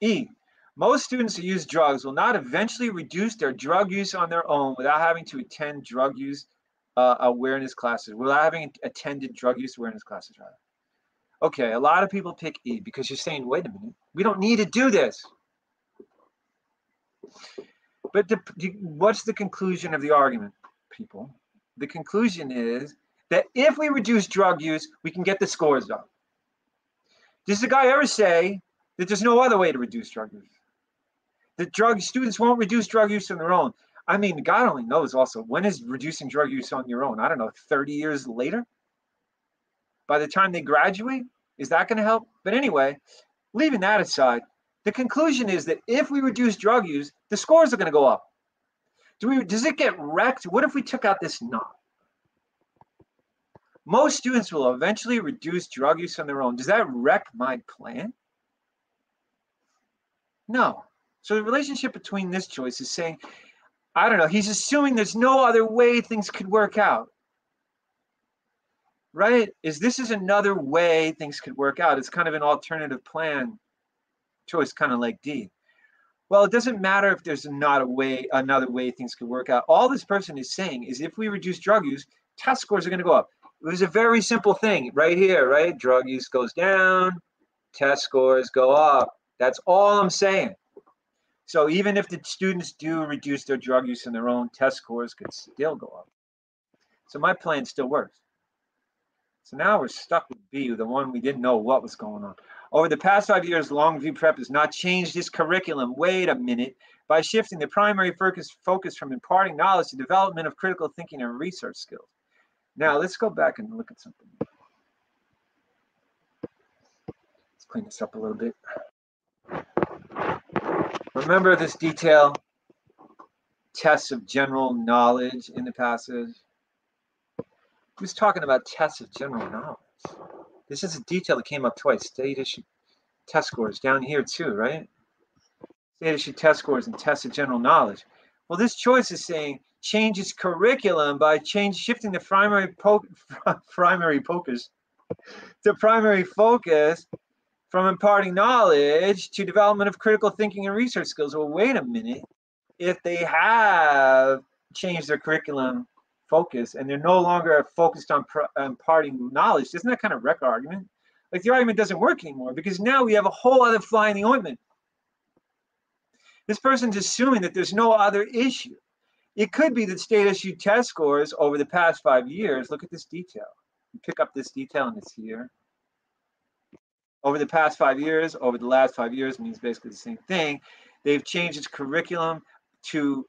E, most students who use drugs will not eventually reduce their drug use on their own without having to attend drug use uh, awareness classes, without having attended drug use awareness classes, rather. Okay, a lot of people pick E because you're saying, wait a minute, we don't need to do this. But the, what's the conclusion of the argument, people? The conclusion is that if we reduce drug use, we can get the scores up. Does the guy ever say that there's no other way to reduce drug use? That drug students won't reduce drug use on their own. I mean, God only knows also when is reducing drug use on your own? I don't know, 30 years later? By the time they graduate? Is that going to help? But anyway, leaving that aside, the conclusion is that if we reduce drug use, the scores are going to go up. Do we, does it get wrecked? What if we took out this knot? Most students will eventually reduce drug use on their own. Does that wreck my plan? No. So the relationship between this choice is saying I don't know. He's assuming there's no other way things could work out. Right? Is this is another way things could work out? It's kind of an alternative plan choice, kind of like D. Well, it doesn't matter if there's not a way, another way things could work out. All this person is saying is if we reduce drug use, test scores are going to go up. It was a very simple thing right here, right? Drug use goes down, test scores go up. That's all I'm saying. So even if the students do reduce their drug use on their own, test scores could still go up. So my plan still works. So now we're stuck with B, the one we didn't know what was going on. Over the past five years, Longview Prep has not changed its curriculum. Wait a minute. By shifting the primary focus, focus from imparting knowledge to development of critical thinking and research skills. Now let's go back and look at something. Let's clean this up a little bit. Remember this detail, tests of general knowledge in the passage. Who's talking about tests of general knowledge? This is a detail that came up twice. State issue test scores down here too, right? State issue test scores and tests of general knowledge. Well, this choice is saying change its curriculum by change shifting the primary po- primary focus to primary focus from imparting knowledge to development of critical thinking and research skills. Well, wait a minute. If they have changed their curriculum focus and they're no longer focused on imparting knowledge, doesn't that kind of wreck argument? Like the argument doesn't work anymore because now we have a whole other fly in the ointment. This person's assuming that there's no other issue. It could be that state issued test scores over the past five years. Look at this detail. You pick up this detail and it's here over the past five years, over the last five years means basically the same thing. They've changed its curriculum to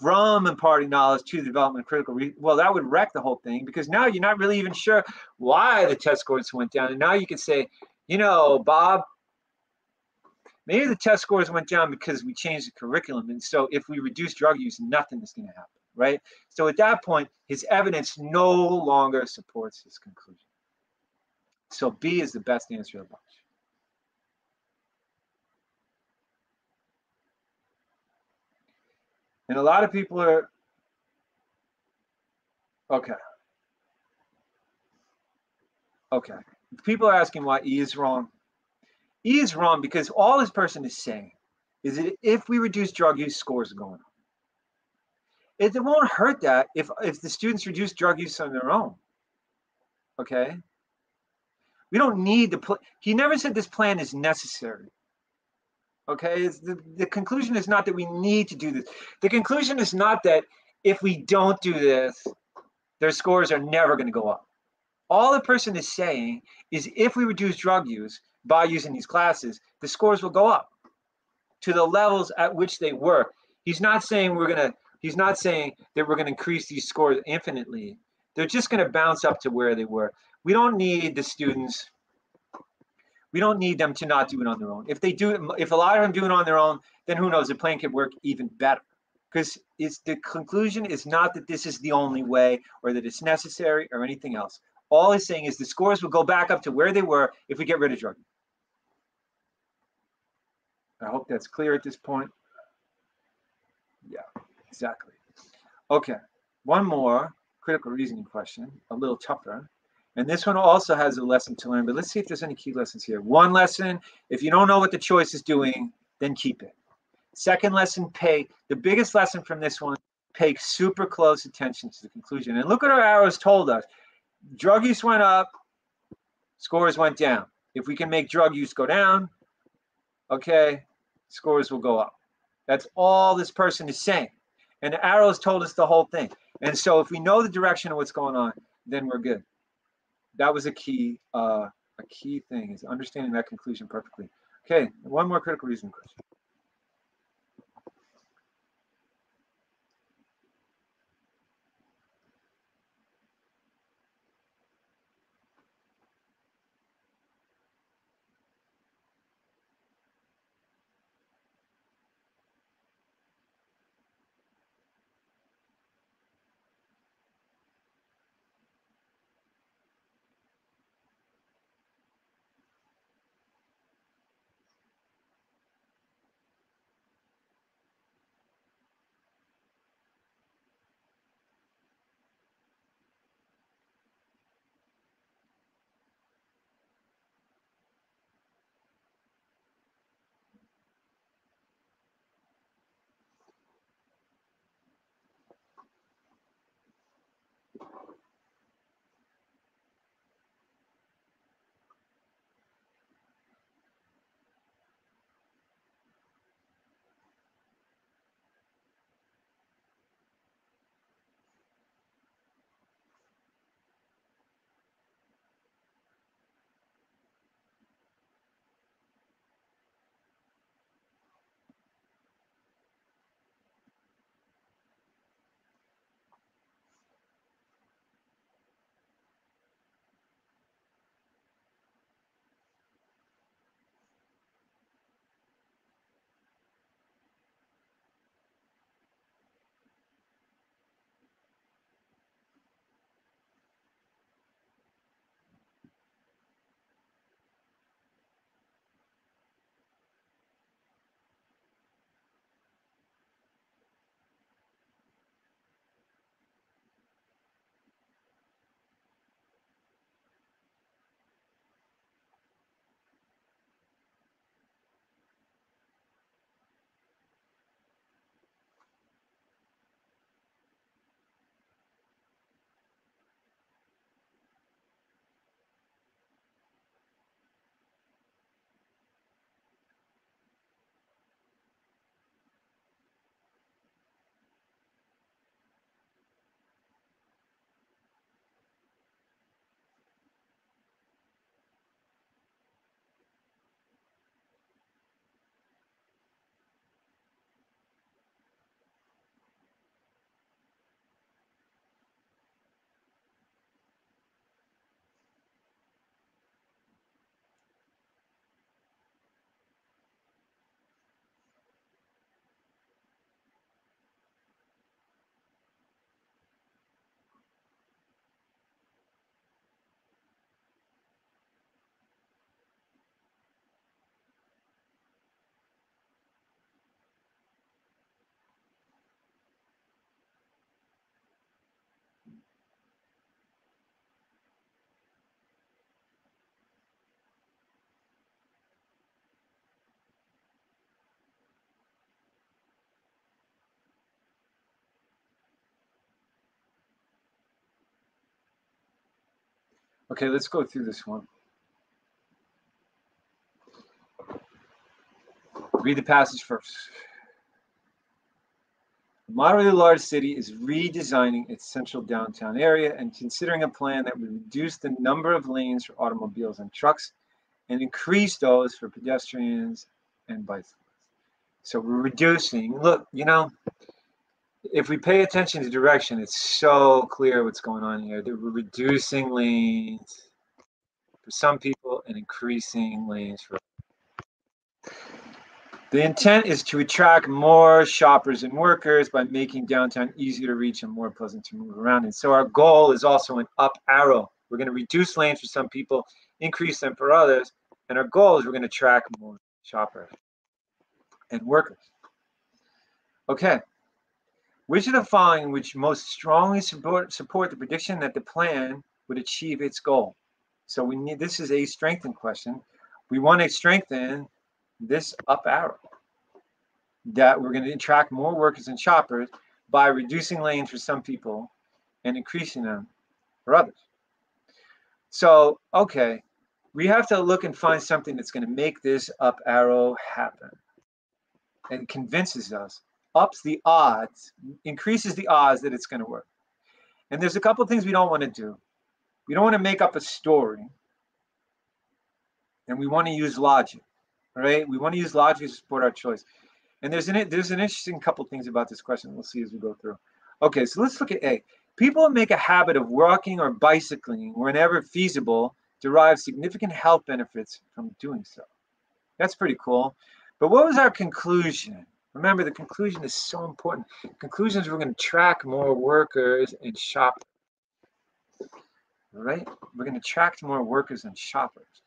from imparting knowledge to the development of critical. Re- well, that would wreck the whole thing because now you're not really even sure why the test scores went down. And now you can say, you know, Bob, maybe the test scores went down because we changed the curriculum. And so if we reduce drug use, nothing is going to happen, right? So at that point, his evidence no longer supports his conclusion. So B is the best answer of the bunch. And a lot of people are, okay. Okay. People are asking why E is wrong. E is wrong because all this person is saying is that if we reduce drug use, scores are going up. It, it won't hurt that if, if the students reduce drug use on their own. Okay. We don't need the plan. He never said this plan is necessary. Okay, the, the conclusion is not that we need to do this. The conclusion is not that if we don't do this, their scores are never going to go up. All the person is saying is if we reduce drug use by using these classes, the scores will go up to the levels at which they were. He's not saying we're to, he's not saying that we're to increase these scores infinitely. They're just to bounce up to where they were. We don't need the students we don't need them to not do it on their own. If they do, if a lot of them do it on their own, then who knows? The plan could work even better. Because it's the conclusion is not that this is the only way or that it's necessary or anything else. All he's saying is the scores will go back up to where they were if we get rid of drug. I hope that's clear at this point. Yeah, exactly. Okay, one more critical reasoning question, a little tougher. And this one also has a lesson to learn, but let's see if there's any key lessons here. One lesson, if you don't know what the choice is doing, then keep it. Second lesson, pay. The biggest lesson from this one, pay super close attention to the conclusion. And look what our arrows told us. Drug use went up, scores went down. If we can make drug use go down, okay, scores will go up. That's all this person is saying. And the arrows told us the whole thing. And so if we know the direction of what's going on, then we're good that was a key uh, a key thing is understanding that conclusion perfectly. Okay, one more critical reason question. Okay, let's go through this one. Read the passage first. A moderately large city is redesigning its central downtown area and considering a plan that would reduce the number of lanes for automobiles and trucks and increase those for pedestrians and bicyclists. So we're reducing. Look, you know, if we pay attention to direction, it's so clear what's going on here. That we're reducing lanes for some people and increasing lanes for the intent is to attract more shoppers and workers by making downtown easier to reach and more pleasant to move around. And so our goal is also an up arrow. We're going to reduce lanes for some people, increase them for others, and our goal is we're going to attract more shoppers and workers. Okay. Which of the following which most strongly support, support the prediction that the plan would achieve its goal? So we need this is a strengthen question. We want to strengthen this up arrow that we're going to attract more workers and shoppers by reducing lanes for some people and increasing them for others. So, okay, we have to look and find something that's going to make this up arrow happen. And convinces us, ups the odds, increases the odds that it's going to work. And there's a couple things we don't want to do. We don't want to make up a story. And we want to use logic right? We want to use logic to support our choice. And there's an there's an interesting couple things about this question. We'll see as we go through. Okay, so let's look at A. People make a habit of walking or bicycling whenever feasible derive significant health benefits from doing so. That's pretty cool. But what was our conclusion? Remember, the conclusion is so important. Conclusions we're going to track more workers and shoppers. Right? We're going to attract more workers and shoppers.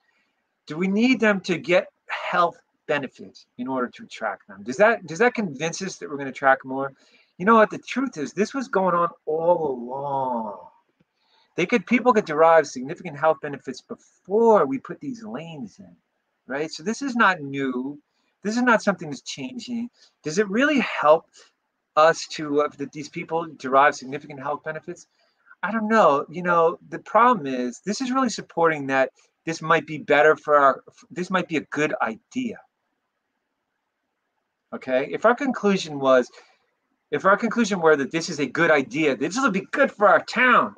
Do we need them to get health benefits in order to attract them. Does that does that convince us that we're going to track more? You know what? The truth is, this was going on all along. They could people could derive significant health benefits before we put these lanes in, right? So this is not new. This is not something that's changing. Does it really help us to uh, that these people derive significant health benefits? I don't know. You know, the problem is this is really supporting that this might be better for our this might be a good idea okay if our conclusion was if our conclusion were that this is a good idea this will be good for our town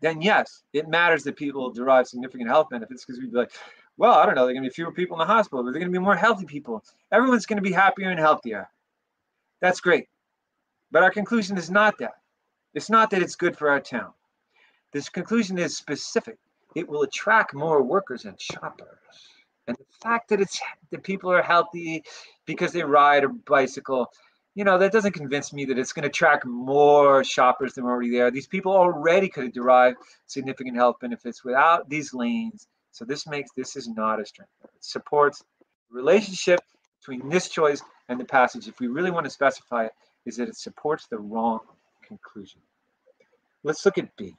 then yes it matters that people derive significant health benefits because we'd be like well i don't know there're going to be fewer people in the hospital but they're going to be more healthy people everyone's going to be happier and healthier that's great but our conclusion is not that it's not that it's good for our town this conclusion is specific it will attract more workers and shoppers. And the fact that it's that people are healthy because they ride a bicycle, you know, that doesn't convince me that it's going to attract more shoppers than already there. These people already could have derived significant health benefits without these lanes. So this makes this is not a strength. It supports the relationship between this choice and the passage. If we really want to specify it, is that it supports the wrong conclusion. Let's look at B.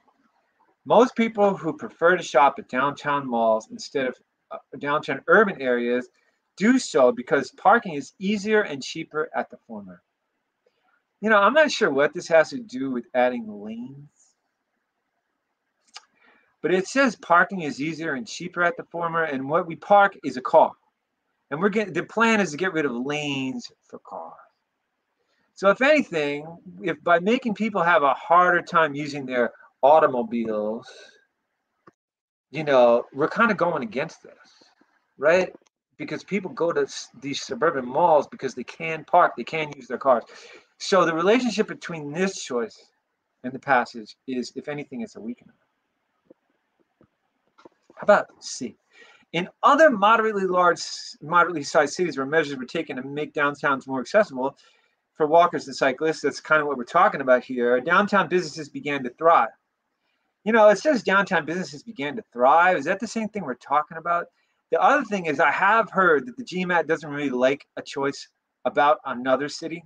Most people who prefer to shop at downtown malls instead of uh, downtown urban areas do so because parking is easier and cheaper at the former. You know, I'm not sure what this has to do with adding lanes, but it says parking is easier and cheaper at the former, and what we park is a car. And we're getting the plan is to get rid of lanes for cars. So if anything, if by making people have a harder time using their automobiles, you know, we're kind of going against this, right? Because people go to these suburban malls because they can park, they can use their cars. So the relationship between this choice and the passage is, if anything, it's a weakening. How about C? In other moderately large, moderately sized cities where measures were taken to make downtowns more accessible for walkers and cyclists, that's kind of what we're talking about here, downtown businesses began to thrive. You know, it says downtown businesses began to thrive. Is that the same thing we're talking about? The other thing is, I have heard that the GMAT doesn't really like a choice about another city.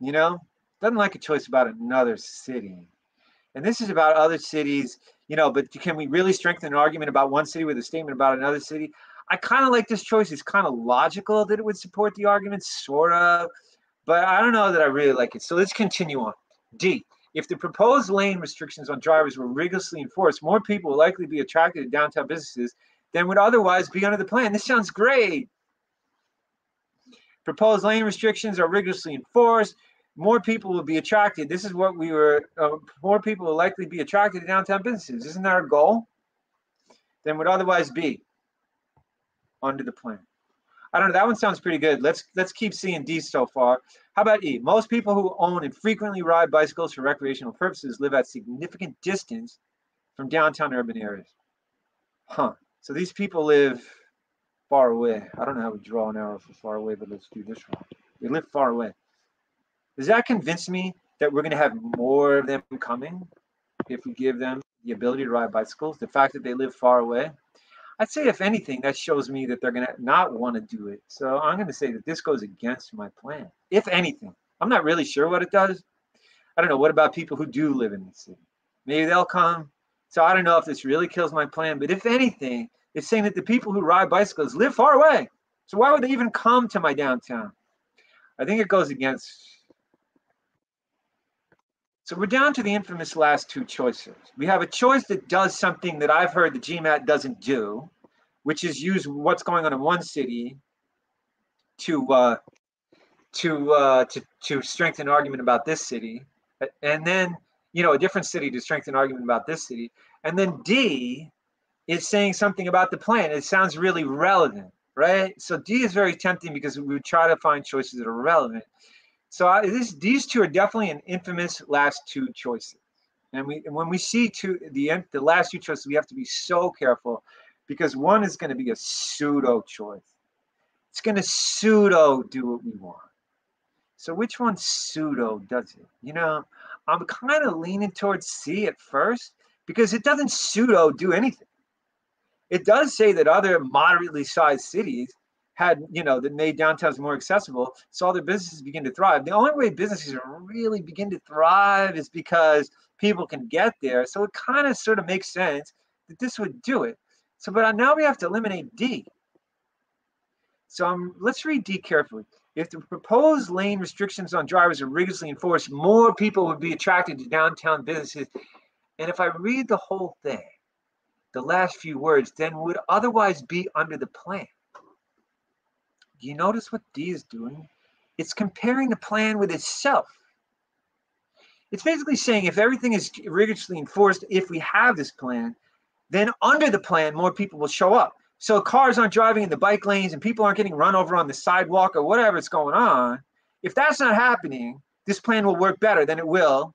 You know, doesn't like a choice about another city. And this is about other cities, you know, but can we really strengthen an argument about one city with a statement about another city? I kind of like this choice. It's kind of logical that it would support the argument, sort of, but I don't know that I really like it. So let's continue on. D. If the proposed lane restrictions on drivers were rigorously enforced, more people will likely be attracted to downtown businesses than would otherwise be under the plan. This sounds great. Proposed lane restrictions are rigorously enforced. More people will be attracted. This is what we were, uh, more people will likely be attracted to downtown businesses. Isn't that our goal? Than would otherwise be under the plan. I don't know. That one sounds pretty good. Let's let's keep seeing D so far. How about E? Most people who own and frequently ride bicycles for recreational purposes live at significant distance from downtown urban areas. Huh. So these people live far away. I don't know how we draw an arrow for far away, but let's do this one. They live far away. Does that convince me that we're going to have more of them coming if we give them the ability to ride bicycles? The fact that they live far away? I'd say, if anything, that shows me that they're going to not want to do it. So I'm going to say that this goes against my plan, if anything. I'm not really sure what it does. I don't know. What about people who do live in the city? Maybe they'll come. So I don't know if this really kills my plan, but if anything, it's saying that the people who ride bicycles live far away. So why would they even come to my downtown? I think it goes against. So we're down to the infamous last two choices. We have a choice that does something that I've heard the GMAT doesn't do, which is use what's going on in one city to uh, to uh, to to strengthen an argument about this city, and then you know a different city to strengthen an argument about this city, and then D is saying something about the plan. It sounds really relevant, right? So D is very tempting because we try to find choices that are relevant. So I, this, these two are definitely an infamous last two choices. And we and when we see two the the last two choices, we have to be so careful because one is going to be a pseudo choice. It's going to pseudo do what we want. So which one pseudo does it? You know, I'm kind of leaning towards C at first because it doesn't pseudo do anything it does say that other moderately sized cities had, you know, that made downtowns more accessible, saw their businesses begin to thrive. The only way businesses really begin to thrive is because people can get there. So it kind of sort of makes sense that this would do it. So, but now we have to eliminate D. So um, let's read D carefully. If the proposed lane restrictions on drivers are rigorously enforced, more people would be attracted to downtown businesses. And if I read the whole thing, the last few words then would otherwise be under the plan. Do you notice what D is doing? It's comparing the plan with itself. It's basically saying if everything is rigorously enforced, if we have this plan, then under the plan, more people will show up. So cars aren't driving in the bike lanes and people aren't getting run over on the sidewalk or whatever's going on. If that's not happening, this plan will work better than it will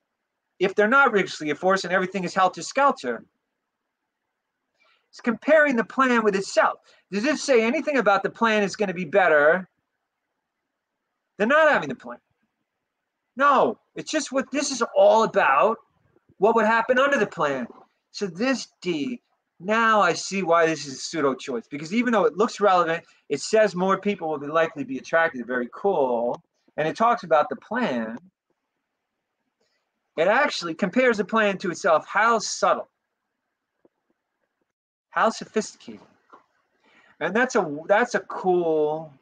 if they're not rigorously enforced and everything is helter skelter. It's comparing the plan with itself. Does this say anything about the plan is going to be better than not having the plan? No, it's just what this is all about. What would happen under the plan? So this D, now I see why this is a pseudo choice because even though it looks relevant, it says more people will be likely be attracted. Very cool. And it talks about the plan. It actually compares the plan to itself. How subtle. How sophisticated. And that's a that's a cool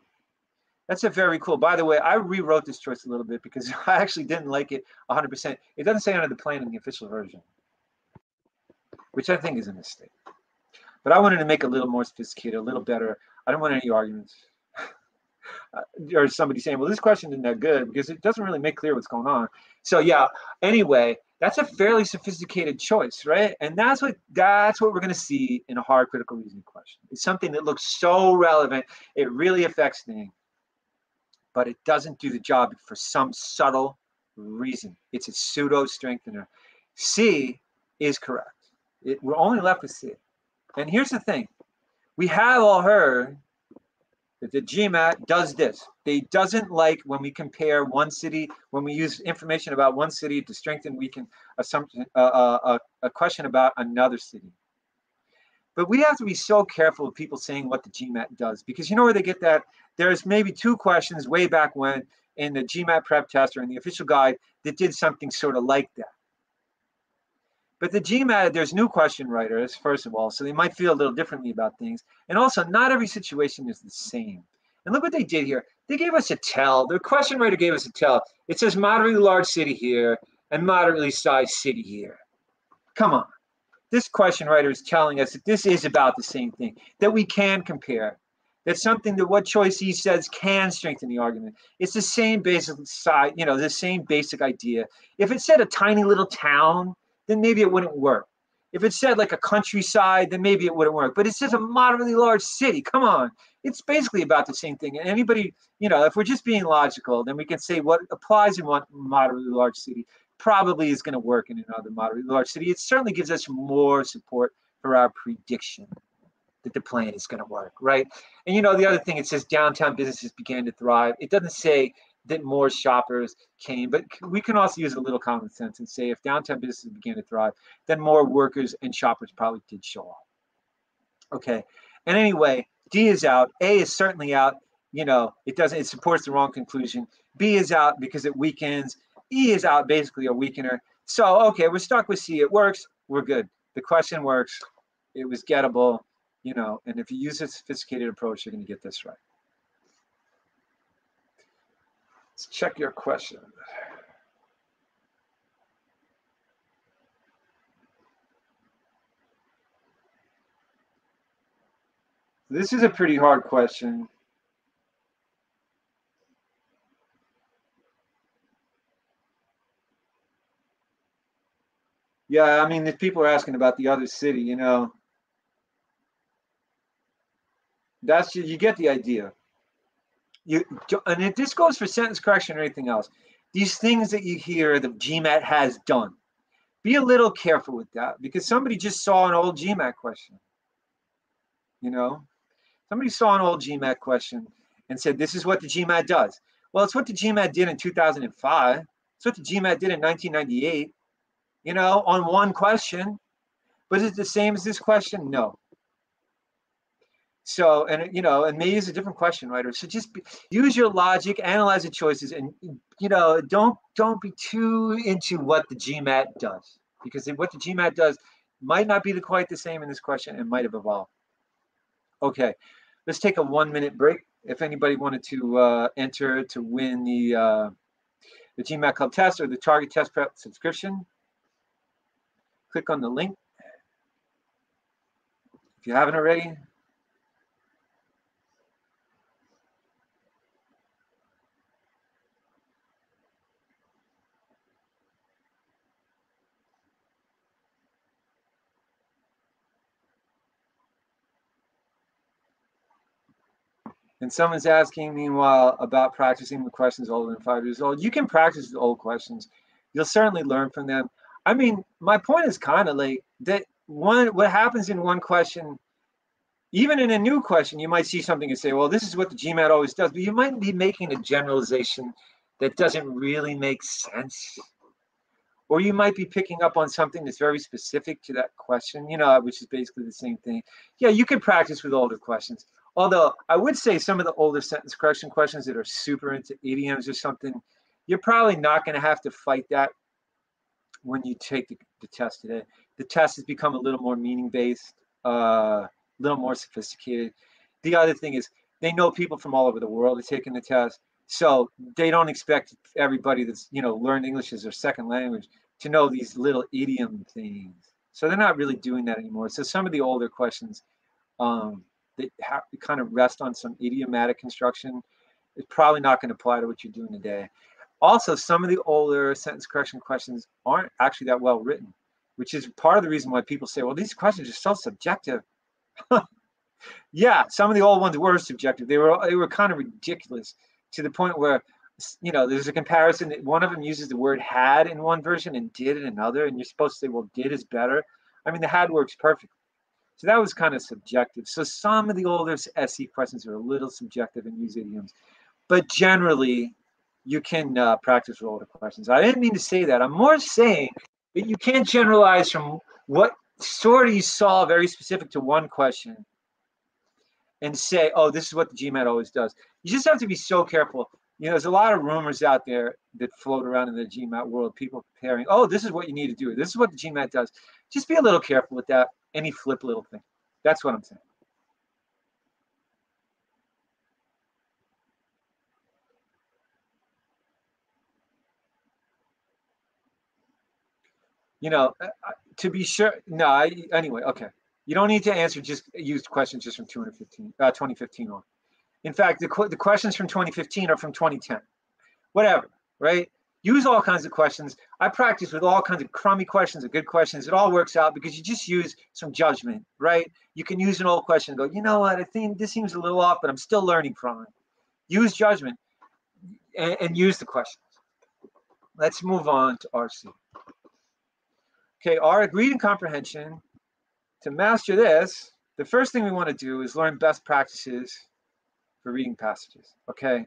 that's a very cool. By the way, I rewrote this choice a little bit because I actually didn't like it 100%. It doesn't say under the plan in the official version, which I think is a mistake. But I wanted to make it a little more sophisticated, a little better. I don't want any arguments. Uh, or somebody saying, well, this question isn't that good because it doesn't really make clear what's going on. So yeah, anyway, that's a fairly sophisticated choice, right? And that's what that's what we're going to see in a hard critical reasoning question. It's something that looks so relevant, it really affects things, but it doesn't do the job for some subtle reason. It's a pseudo strengthener. C is correct. It, we're only left with C. And here's the thing: we have all heard the GMAT does this. They doesn't like when we compare one city, when we use information about one city to strengthen weaken assumption, uh, uh, a question about another city. But we have to be so careful of people saying what the GMAT does because you know where they get that? There's maybe two questions way back when in the GMAT prep test or in the official guide that did something sort of like that. But the GMAT, there's new question writers, first of all, so they might feel a little differently about things. And also, not every situation is the same. And look what they did here. They gave us a tell. The question writer gave us a tell. It says moderately large city here, a moderately sized city here. Come on. This question writer is telling us that this is about the same thing, that we can compare. That's something that what choice he says can strengthen the argument. It's the same basic side, you know, the same basic idea. If it said a tiny little town, then maybe it wouldn't work. If it said like a countryside, then maybe it wouldn't work. But it says a moderately large city. Come on. It's basically about the same thing. And anybody, you know, if we're just being logical, then we can say what applies in one moderately large city probably is going to work in another moderately large city. It certainly gives us more support for our prediction that the plan is going to work, right? And you know, the other thing, it says downtown businesses began to thrive. It doesn't say that more shoppers came, but we can also use a little common sense and say if downtown businesses began to thrive, then more workers and shoppers probably did show up. Okay. And anyway, D is out. A is certainly out. You know, it doesn't, it supports the wrong conclusion. B is out because it weakens. E is out, basically a weakener. So, okay, we're stuck with C. It works. We're good. The question works. It was gettable you know, and if you use a sophisticated approach, you're going to get this right. Let's check your question. This is a pretty hard question. Yeah, I mean, if people are asking about the other city, you know, That's you get the idea. You and this goes for sentence correction or anything else. These things that you hear the GMAT has done, be a little careful with that because somebody just saw an old GMAT question. You know, somebody saw an old GMAT question and said, "This is what the GMAT does." Well, it's what the GMAT did in 2005. It's what the GMAT did in 1998. You know, on one question. But is it the same as this question? No. So, and you know, and may use a different question writer. So just be, use your logic, analyze the choices, and you know, don't don't be too into what the GMAT does because what the GMAT does might not be the, quite the same in this question and might have evolved. Okay, let's take a one minute break. If anybody wanted to uh, enter to win the uh, the GMAT Club test or the Target Test Prep subscription, click on the link. If you haven't already, And someone's asking, meanwhile, about practicing with questions older than five years old. You can practice the old questions. You'll certainly learn from them. I mean, my point is kind of like that one what happens in one question, even in a new question, you might see something and say, well, this is what the GMAT always does, but you might be making a generalization that doesn't really make sense. Or you might be picking up on something that's very specific to that question, you know, which is basically the same thing. Yeah, you can practice with older questions. Although I would say some of the older sentence correction questions that are super into idioms or something, you're probably not going to have to fight that when you take the, the, test today. The test has become a little more meaning based, uh, a little more sophisticated. The other thing is they know people from all over the world are taking the test, so they don't expect everybody that's you know learned English as their second language to know these little idiom things. So they're not really doing that anymore. So some of the older questions. Um, that have, kind of rest on some idiomatic construction is probably not going to apply to what you're doing today. Also, some of the older sentence correction questions aren't actually that well written, which is part of the reason why people say, well, these questions are so subjective. yeah, some of the old ones were subjective. They were they were kind of ridiculous to the point where you know there's a comparison. that One of them uses the word had in one version and did in another, and you're supposed to say, well, did is better. I mean, the had works perfectly. So that was kind of subjective. So some of the older SC questions are a little subjective and use idioms, but generally you can uh, practice with older questions. I didn't mean to say that. I'm more saying that you can't generalize from what sort of you saw very specific to one question and say, oh, this is what the GMAT always does. You just have to be so careful. You know, there's a lot of rumors out there that float around in the GMAT world, people preparing, oh, this is what you need to do. This is what the GMAT does. Just be a little careful with that any flip little thing. That's what I'm saying. you know, uh, uh, to be sure. No, I, anyway, okay. You don't need to answer just used questions just from 215, uh, 2015 on. In fact, the, the questions from 2015 are from 2010. Whatever, right? Use all kinds of questions. I practice with all kinds of crummy questions and good questions. It all works out because you just use some judgment, right? You can use an old question go, you know what, I think this seems a little off, but I'm still learning from it. Use judgment and, and use the questions. Let's move on to RC. Okay, our reading comprehension. To master this, the first thing we want to do is learn best practices for reading passages. Okay,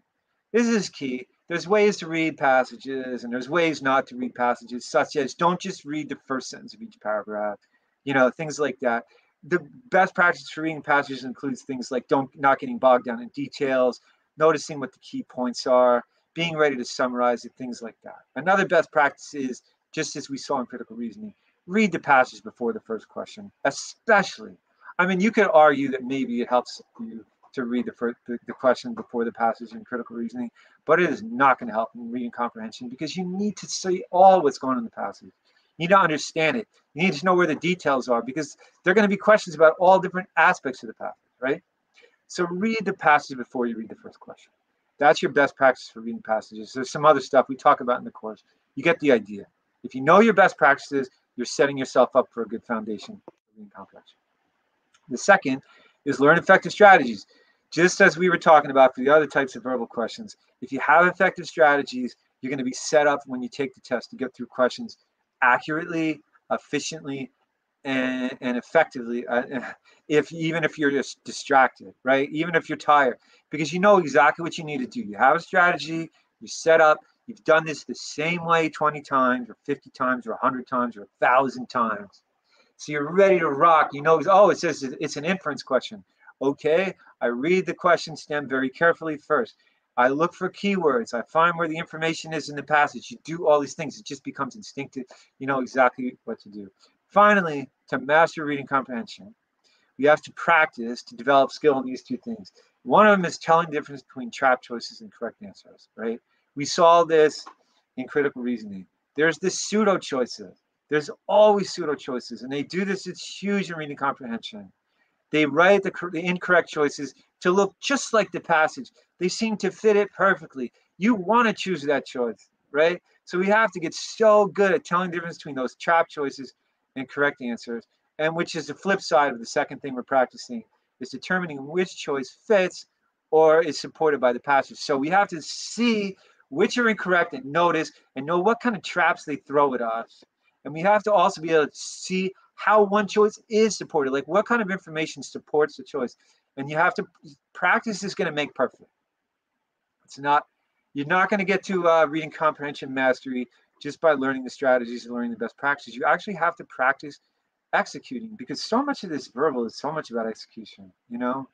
this is key. There's ways to read passages and there's ways not to read passages, such as don't just read the first sentence of each paragraph, you know, things like that. The best practice for reading passages includes things like don't not getting bogged down in details, noticing what the key points are, being ready to summarize it, things like that. Another best practice is just as we saw in critical reasoning, read the passage before the first question, especially. I mean, you could argue that maybe it helps you to read the first the, the question before the passage in critical reasoning, but it is not going to help in reading comprehension because you need to see all what's going on in the passage. You need to understand it. You need to know where the details are because there are going to be questions about all different aspects of the passage, right? So read the passage before you read the first question. That's your best practice for reading passages. There's some other stuff we talk about in the course. You get the idea. If you know your best practices, you're setting yourself up for a good foundation reading comprehension. The second is learn effective strategies. Just as we were talking about for the other types of verbal questions, if you have effective strategies, you're going to be set up when you take the test to get through questions accurately, efficiently, and, and effectively. Uh, if even if you're just distracted, right? Even if you're tired, because you know exactly what you need to do. You have a strategy. You set up. You've done this the same way 20 times, or 50 times, or 100 times, or 1,000 times. So you're ready to rock. You know, oh, it says it's an inference question. Okay, I read the question stem very carefully first. I look for keywords. I find where the information is in the passage. You do all these things. It just becomes instinctive. You know exactly what to do. Finally, to master reading comprehension, we have to practice to develop skill in these two things. One of them is telling the difference between trap choices and correct answers, right? We saw this in critical reasoning. There's this pseudo choices. There's always pseudo choices, and they do this. It's huge in reading comprehension. They write the, the incorrect choices to look just like the passage. They seem to fit it perfectly. You want to choose that choice, right? So we have to get so good at telling the difference between those trap choices and correct answers, and which is the flip side of the second thing we're practicing, is determining which choice fits or is supported by the passage. So we have to see which are incorrect and notice and know what kind of traps they throw at us. And we have to also be able to see how one choice is supported, like what kind of information supports the choice. And you have to practice is going to make perfect. It's not, you're not going to get to uh, reading comprehension mastery just by learning the strategies and learning the best practices. You actually have to practice executing because so much of this verbal is so much about execution, you know?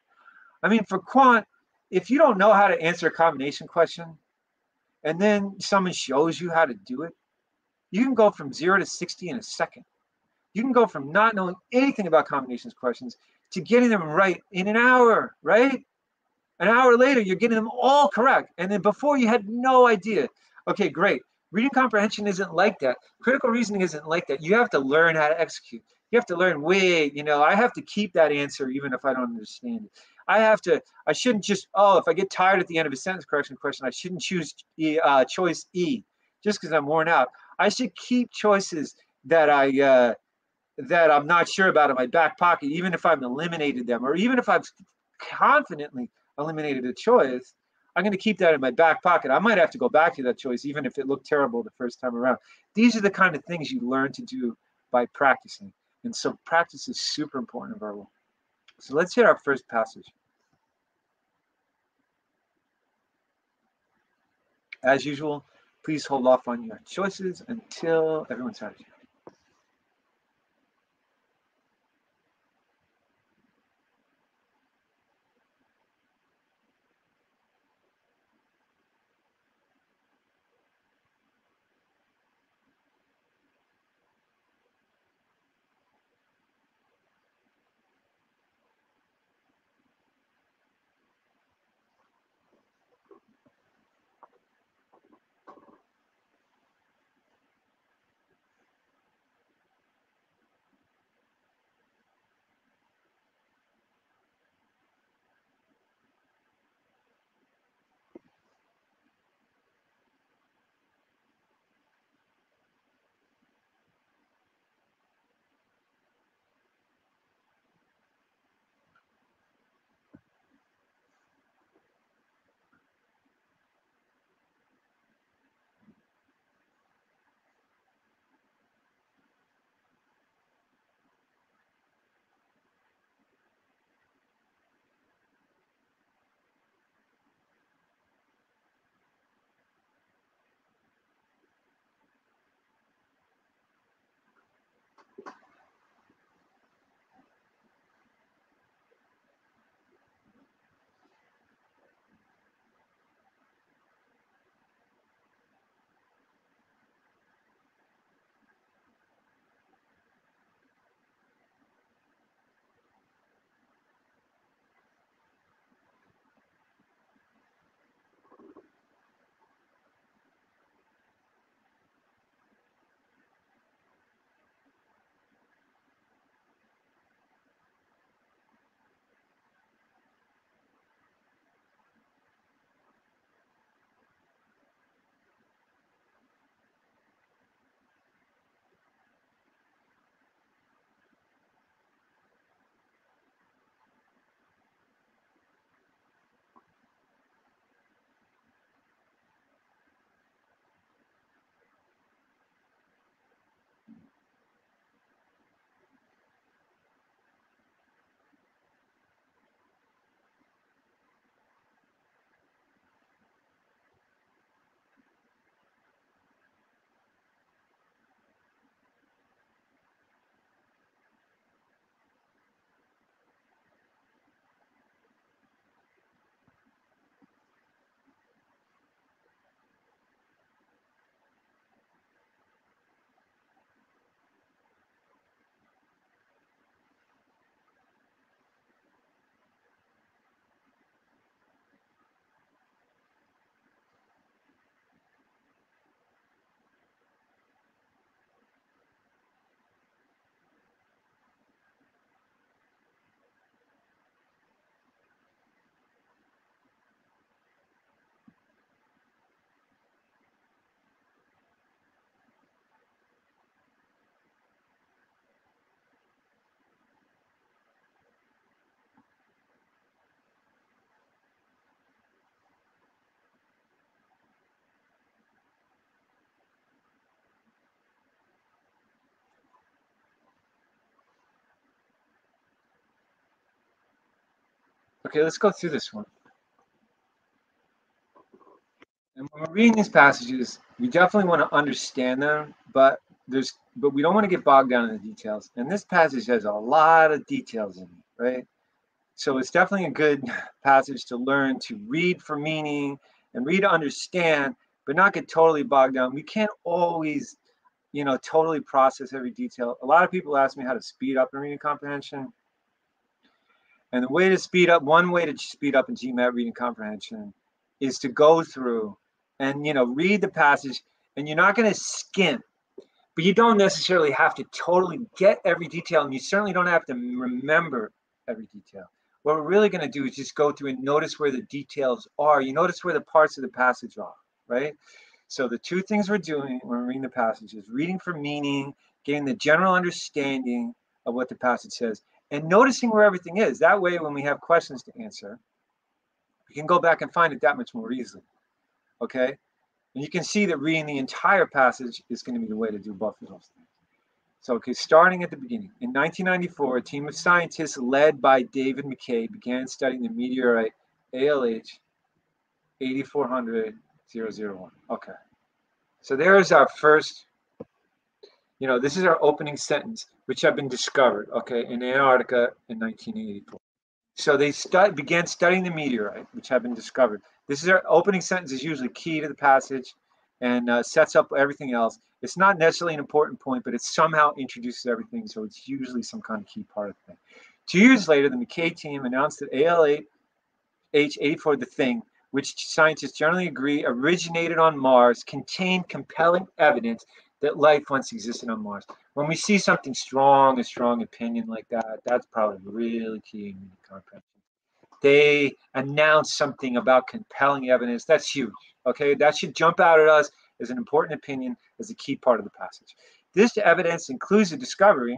I mean, for quant, if you don't know how to answer a combination question and then someone shows you how to do it, you can go from zero to 60 in a second. You can go from not knowing anything about combinations questions to getting them right in an hour, right? An hour later, you're getting them all correct. And then before you had no idea. Okay, great. Reading comprehension isn't like that. Critical reasoning isn't like that. You have to learn how to execute. You have to learn, wait, you know, I have to keep that answer even if I don't understand it. I have to, I shouldn't just, oh, if I get tired at the end of a sentence correction question, I shouldn't choose e, uh, choice E just because I'm worn out. I should keep choices that I, uh, that I'm not sure about in my back pocket, even if I've eliminated them, or even if I've confidently eliminated a choice, I'm going to keep that in my back pocket. I might have to go back to that choice, even if it looked terrible the first time around. These are the kind of things you learn to do by practicing. And so practice is super important in verbal. So let's hit our first passage. As usual, please hold off on your choices until everyone's satisfied. Okay, let's go through this one. And when we're reading these passages, we definitely want to understand them, but there's but we don't want to get bogged down in the details. And this passage has a lot of details in it, right? So it's definitely a good passage to learn to read for meaning and read to understand, but not get totally bogged down. We can't always, you know, totally process every detail. A lot of people ask me how to speed up in reading comprehension. And the way to speed up, one way to speed up in GMAT reading comprehension is to go through and, you know, read the passage and you're not going to skim, but you don't necessarily have to totally get every detail and you certainly don't have to remember every detail. What we're really going to do is just go through and notice where the details are. You notice where the parts of the passage are, right? So the two things we're doing when we're reading the passage is reading for meaning, getting the general understanding of what the passage says, and noticing where everything is. That way, when we have questions to answer, we can go back and find it that much more easily. Okay? And you can see that reading the entire passage is going to be the way to do both of those things. So, okay, starting at the beginning. In 1994, a team of scientists led by David McKay began studying the meteorite ALH 8400 001. Okay. So there's our first, you know, this is our opening sentence, which have been discovered, okay, in Antarctica in 1984. So they began studying the meteorite, which have been discovered. This is our opening sentence is usually key to the passage and uh, sets up everything else. It's not necessarily an important point, but it somehow introduces everything. So it's usually some kind of key part of the thing. Two years later, the McKay team announced that ALH-84, the thing, which scientists generally agree originated on Mars, contained compelling evidence that life once existed on Mars. When we see something strong, a strong opinion like that, that's probably really key in comprehension. They announce something about compelling evidence. That's huge. Okay, that should jump out at us as an important opinion as a key part of the passage. This evidence includes the discovery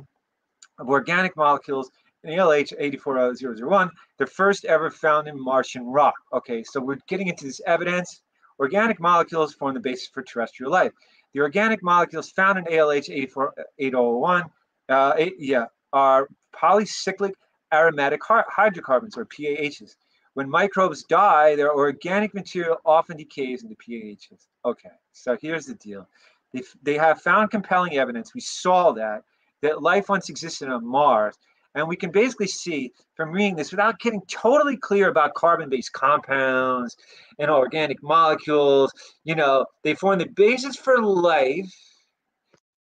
of organic molecules in ALH 84001, the first ever found in Martian rock. Okay, so we're getting into this evidence. Organic molecules form the basis for terrestrial life. The organic molecules found in ALH 80801 uh, yeah, are polycyclic aromatic hydrocarbons, or PAHs. When microbes die, their organic material often decays into PAHs. Okay, so here's the deal. They, they have found compelling evidence, we saw that, that life once existed on Mars. And we can basically see from reading this without getting totally clear about carbon-based compounds and organic molecules, you know, they form the basis for life.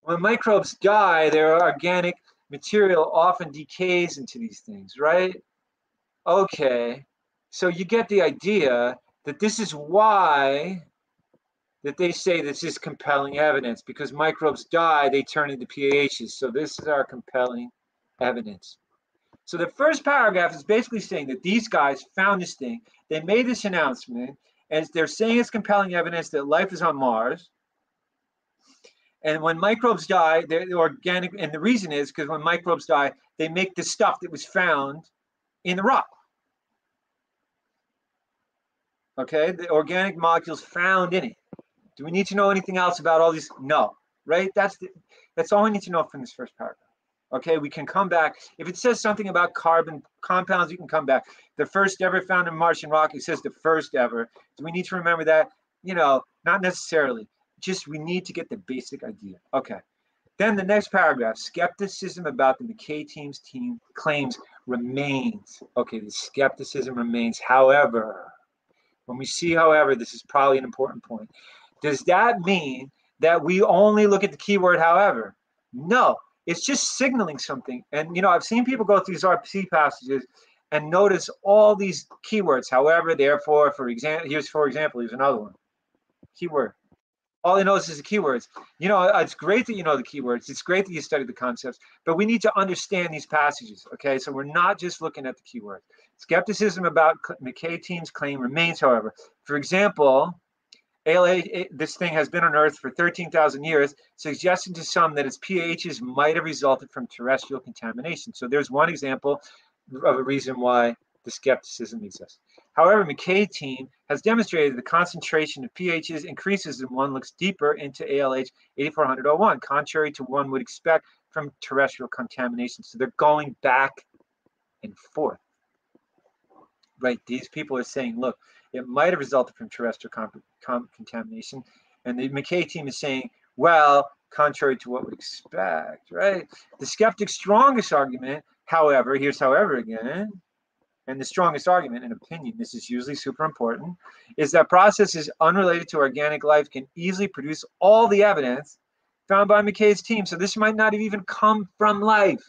When microbes die, their organic material often decays into these things, right? Okay. So you get the idea that this is why that they say this is compelling evidence because microbes die, they turn into PAHs. So this is our compelling evidence. So the first paragraph is basically saying that these guys found this thing. They made this announcement, and they're saying it's compelling evidence that life is on Mars. And when microbes die, they're organic, and the reason is because when microbes die, they make the stuff that was found in the rock. Okay, the organic molecules found in it. Do we need to know anything else about all these? No, right? That's the, that's all we need to know from this first paragraph. Okay, we can come back. If it says something about carbon compounds, you can come back. The first ever found in Martian rock, it says the first ever. Do we need to remember that? You know, not necessarily. Just we need to get the basic idea. Okay. Then the next paragraph, skepticism about the McKay team's team claims remains. Okay, the skepticism remains. However, when we see, however, this is probably an important point. Does that mean that we only look at the keyword however? No, it's just signaling something. And you know, I've seen people go through these RC passages and notice all these keywords. However, therefore, for example, here's for example, here's another one. Keyword. All he knows is the keywords. You know, it's great that you know the keywords. It's great that you study the concepts, but we need to understand these passages. Okay, so we're not just looking at the keywords. Skepticism about McKay team's claim remains, however. For example, ALA, this thing has been on Earth for 13,000 years, suggesting to some that its PAHs might have resulted from terrestrial contamination. So there's one example of a reason why the skepticism exists. However, McKay team has demonstrated the concentration of PAHs increases when one looks deeper into ALH 840001, contrary to one would expect from terrestrial contamination. So they're going back and forth. right? These people are saying, look, it might have resulted from terrestrial contamination. And the McKay team is saying, well, contrary to what we expect, right? The skeptic's strongest argument, however, here's however again, and the strongest argument in opinion, this is usually super important, is that processes unrelated to organic life can easily produce all the evidence found by McKay's team. So this might not have even come from life.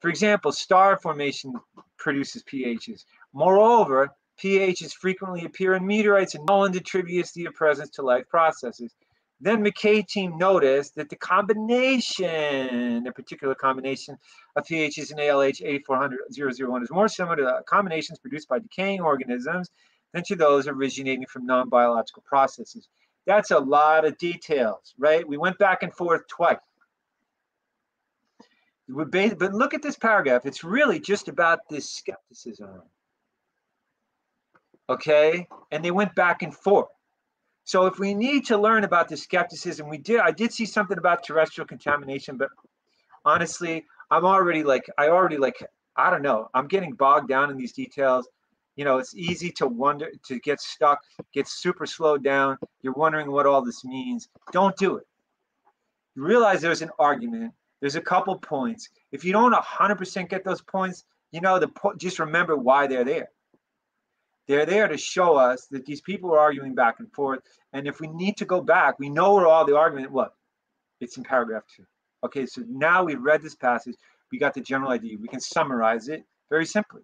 For example, star formation produces PAHs. Moreover, PAHs frequently appear in meteorites and one attributes their presence to life processes. Then McKay team noticed that the combination, a particular combination of PAHs and ALH 84001 is more similar to combinations produced by decaying organisms than to those originating from non-biological processes. That's a lot of details, right? We went back and forth twice. But look at this paragraph. It's really just about this skepticism. Okay? And they went back and forth. So if we need to learn about the skepticism, we did. I did see something about terrestrial contamination, but honestly, I'm already like, I already like, I don't know. I'm getting bogged down in these details. You know, it's easy to wonder, to get stuck, get super slowed down. You're wondering what all this means. Don't do it. You realize there's an argument. There's a couple points. If you don't 100% get those points, you know, the po- just remember why they're there. They're there to show us that these people are arguing back and forth. And if we need to go back, we know where all the argument, what? It's in paragraph two. Okay, so now we've read this passage. We got the general idea. We can summarize it very simply.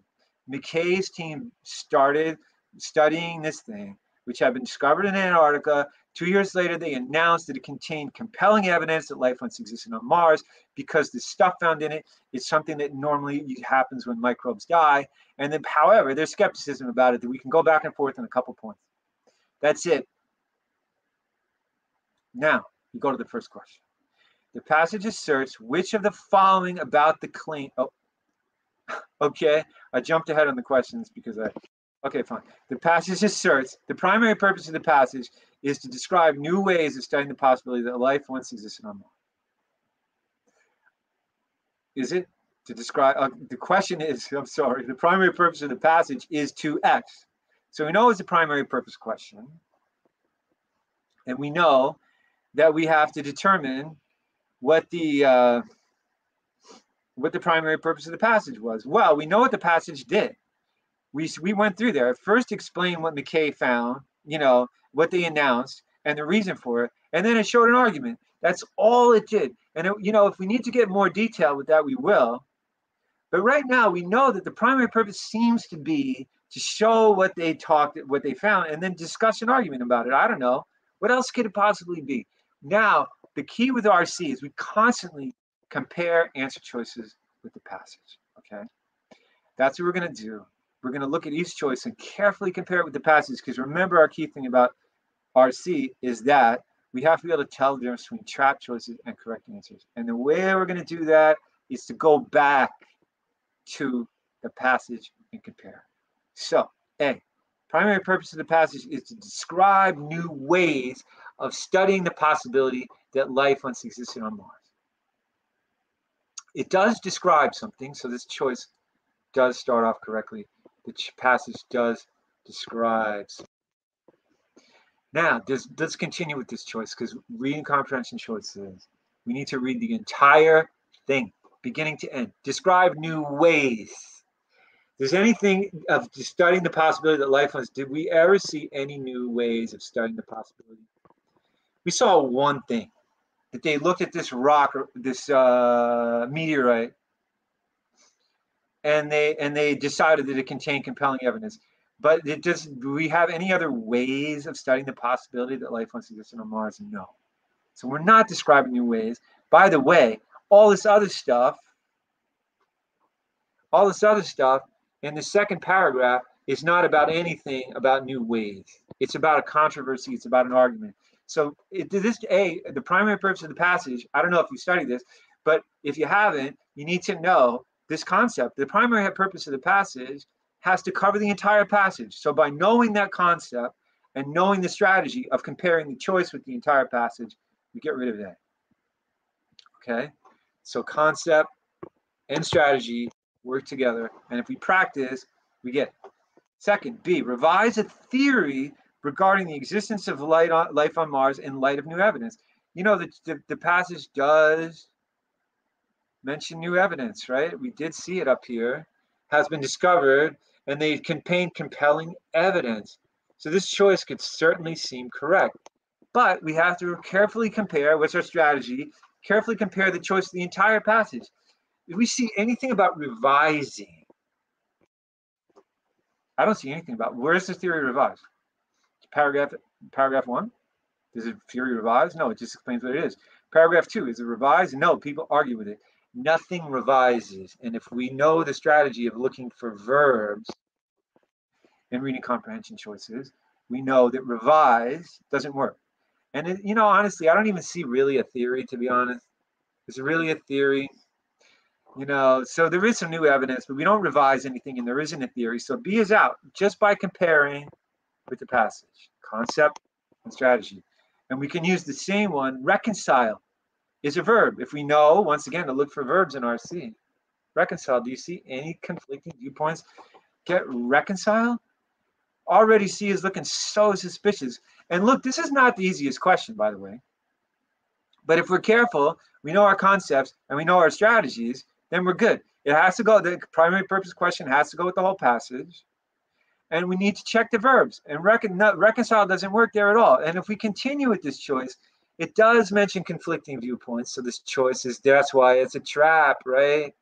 McKay's team started studying this thing, which had been discovered in Antarctica. Two years later, they announced that it contained compelling evidence that life once existed on Mars because the stuff found in it is something that normally happens when microbes die. And then, however, there's skepticism about it that we can go back and forth on a couple points. That's it. Now, we go to the first question. The passage asserts which of the following about the claim. Oh, okay. I jumped ahead on the questions because I. Okay, fine. The passage asserts the primary purpose of the passage is to describe new ways of studying the possibility that life once existed on Mars. Is it to describe? Uh, the question is, I'm sorry, the primary purpose of the passage is to X. So we know it's a primary purpose question. And we know that we have to determine what the uh, what the primary purpose of the passage was. Well, we know what the passage did. We we went through there. First, explain what McKay found. You know what they announced and the reason for it, and then it showed an argument. That's all it did. And it, you know, if we need to get more detail with that, we will. But right now, we know that the primary purpose seems to be to show what they talked, what they found, and then discuss an argument about it. I don't know. What else could it possibly be? Now, the key with RC is we constantly compare answer choices with the passage. Okay. That's what we're going to do. We're going to look at each choice and carefully compare it with the passage because remember our key thing about RC is that we have to be able to tell the difference between trap choices and correct answers. And the way we're going to do that is to go back to the passage and compare. So, A, primary purpose of the passage is to describe new ways of studying the possibility that life once existed on Mars. It does describe something, so this choice does start off correctly. The passage does describes. Now, does, let's continue with this choice because reading comprehension choices, we need to read the entire thing, beginning to end. Describe new ways. Does anything of studying the possibility that life was, did we ever see any new ways of studying the possibility? We saw one thing that they looked at this rock, this uh, meteorite, and they and they decided that it contained compelling evidence. But it just do we have any other ways of studying the possibility that life once existed on Mars? No. So we're not describing new ways. By the way, all this other stuff, all this other stuff in the second paragraph is not about anything about new ways. It's about a controversy. It's about an argument. So it, this a the primary purpose of the passage. I don't know if you studied this, but if you haven't, you need to know this concept. The primary purpose of the passage has to cover the entire passage. So by knowing that concept and knowing the strategy of comparing the choice with the entire passage, we get rid of that. Okay? So concept and strategy work together. And if we practice, We get it. Second, B, revise a theory regarding the existence of light on, life on Mars in light of new evidence. You know, the, the, the passage does mention new evidence, right? We did see it up here, has been discovered, and they contain compelling evidence. So this choice could certainly seem correct. But we have to carefully compare, what's our strategy? Carefully compare the choice to the entire passage. If we see anything about revising, I don't see anything about where's the theory revised? Paragraph paragraph one? Does it theory revise? No, it just explains what it is. Paragraph two, is it revised? No, people argue with it. Nothing revises. And if we know the strategy of looking for verbs in reading comprehension choices, we know that revise doesn't work. And it, you know, honestly, I don't even see really a theory, to be honest. Is it really a theory? You know, so there is some new evidence, but we don't revise anything, and there isn't a theory. So B is out just by comparing with the passage, concept and strategy. And we can use the same one, reconcile is a verb. If we know, once again, to look for verbs in RC. Reconcile, do you see any conflicting viewpoints? Get reconcile? Already C is looking so suspicious. And look, this is not the easiest question, by the way. But if we're careful, we know our concepts and we know our strategies, then we're good. It has to go, the primary purpose question has to go with the whole passage. And we need to check the verbs. And recon, reconcile doesn't work there at all. And if we continue with this choice, it does mention conflicting viewpoints. So this choice is that's why it's a trap, right?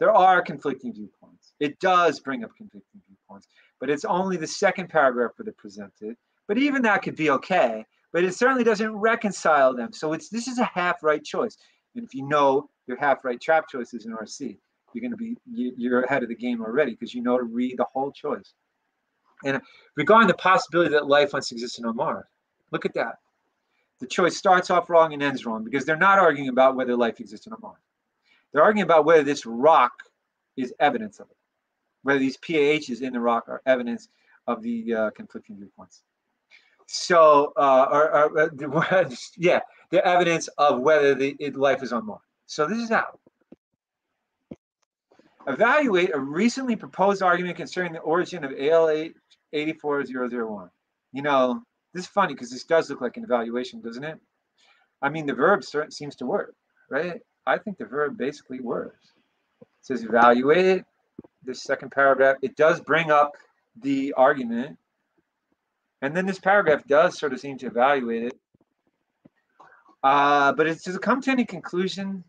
There are conflicting viewpoints. It does bring up conflicting viewpoints, but it's only the second paragraph that it presented. But even that could be okay, but it certainly doesn't reconcile them. So it's this is a half right choice. And if you know your half right trap choices in RC, you're going to be you're ahead of the game already because you know to read the whole choice. And regarding the possibility that life once existed on Mars, look at that the choice starts off wrong and ends wrong because they're not arguing about whether life exists on Mars. They're arguing about whether this rock is evidence of it, whether these PAHs in the rock are evidence of the uh, conflicting viewpoints. So, uh, or, or, uh, yeah, the evidence of whether the it, life is on Mars. So this is how. Evaluate a recently proposed argument concerning the origin of ALH 84001. You know, this is funny because this does look like an evaluation, doesn't it? I mean, the verb seems to work, right? I think the verb basically works. It says evaluate it. This second paragraph, it does bring up the argument. And then this paragraph does sort of seem to evaluate it. Uh, but it's to come to any conclusion.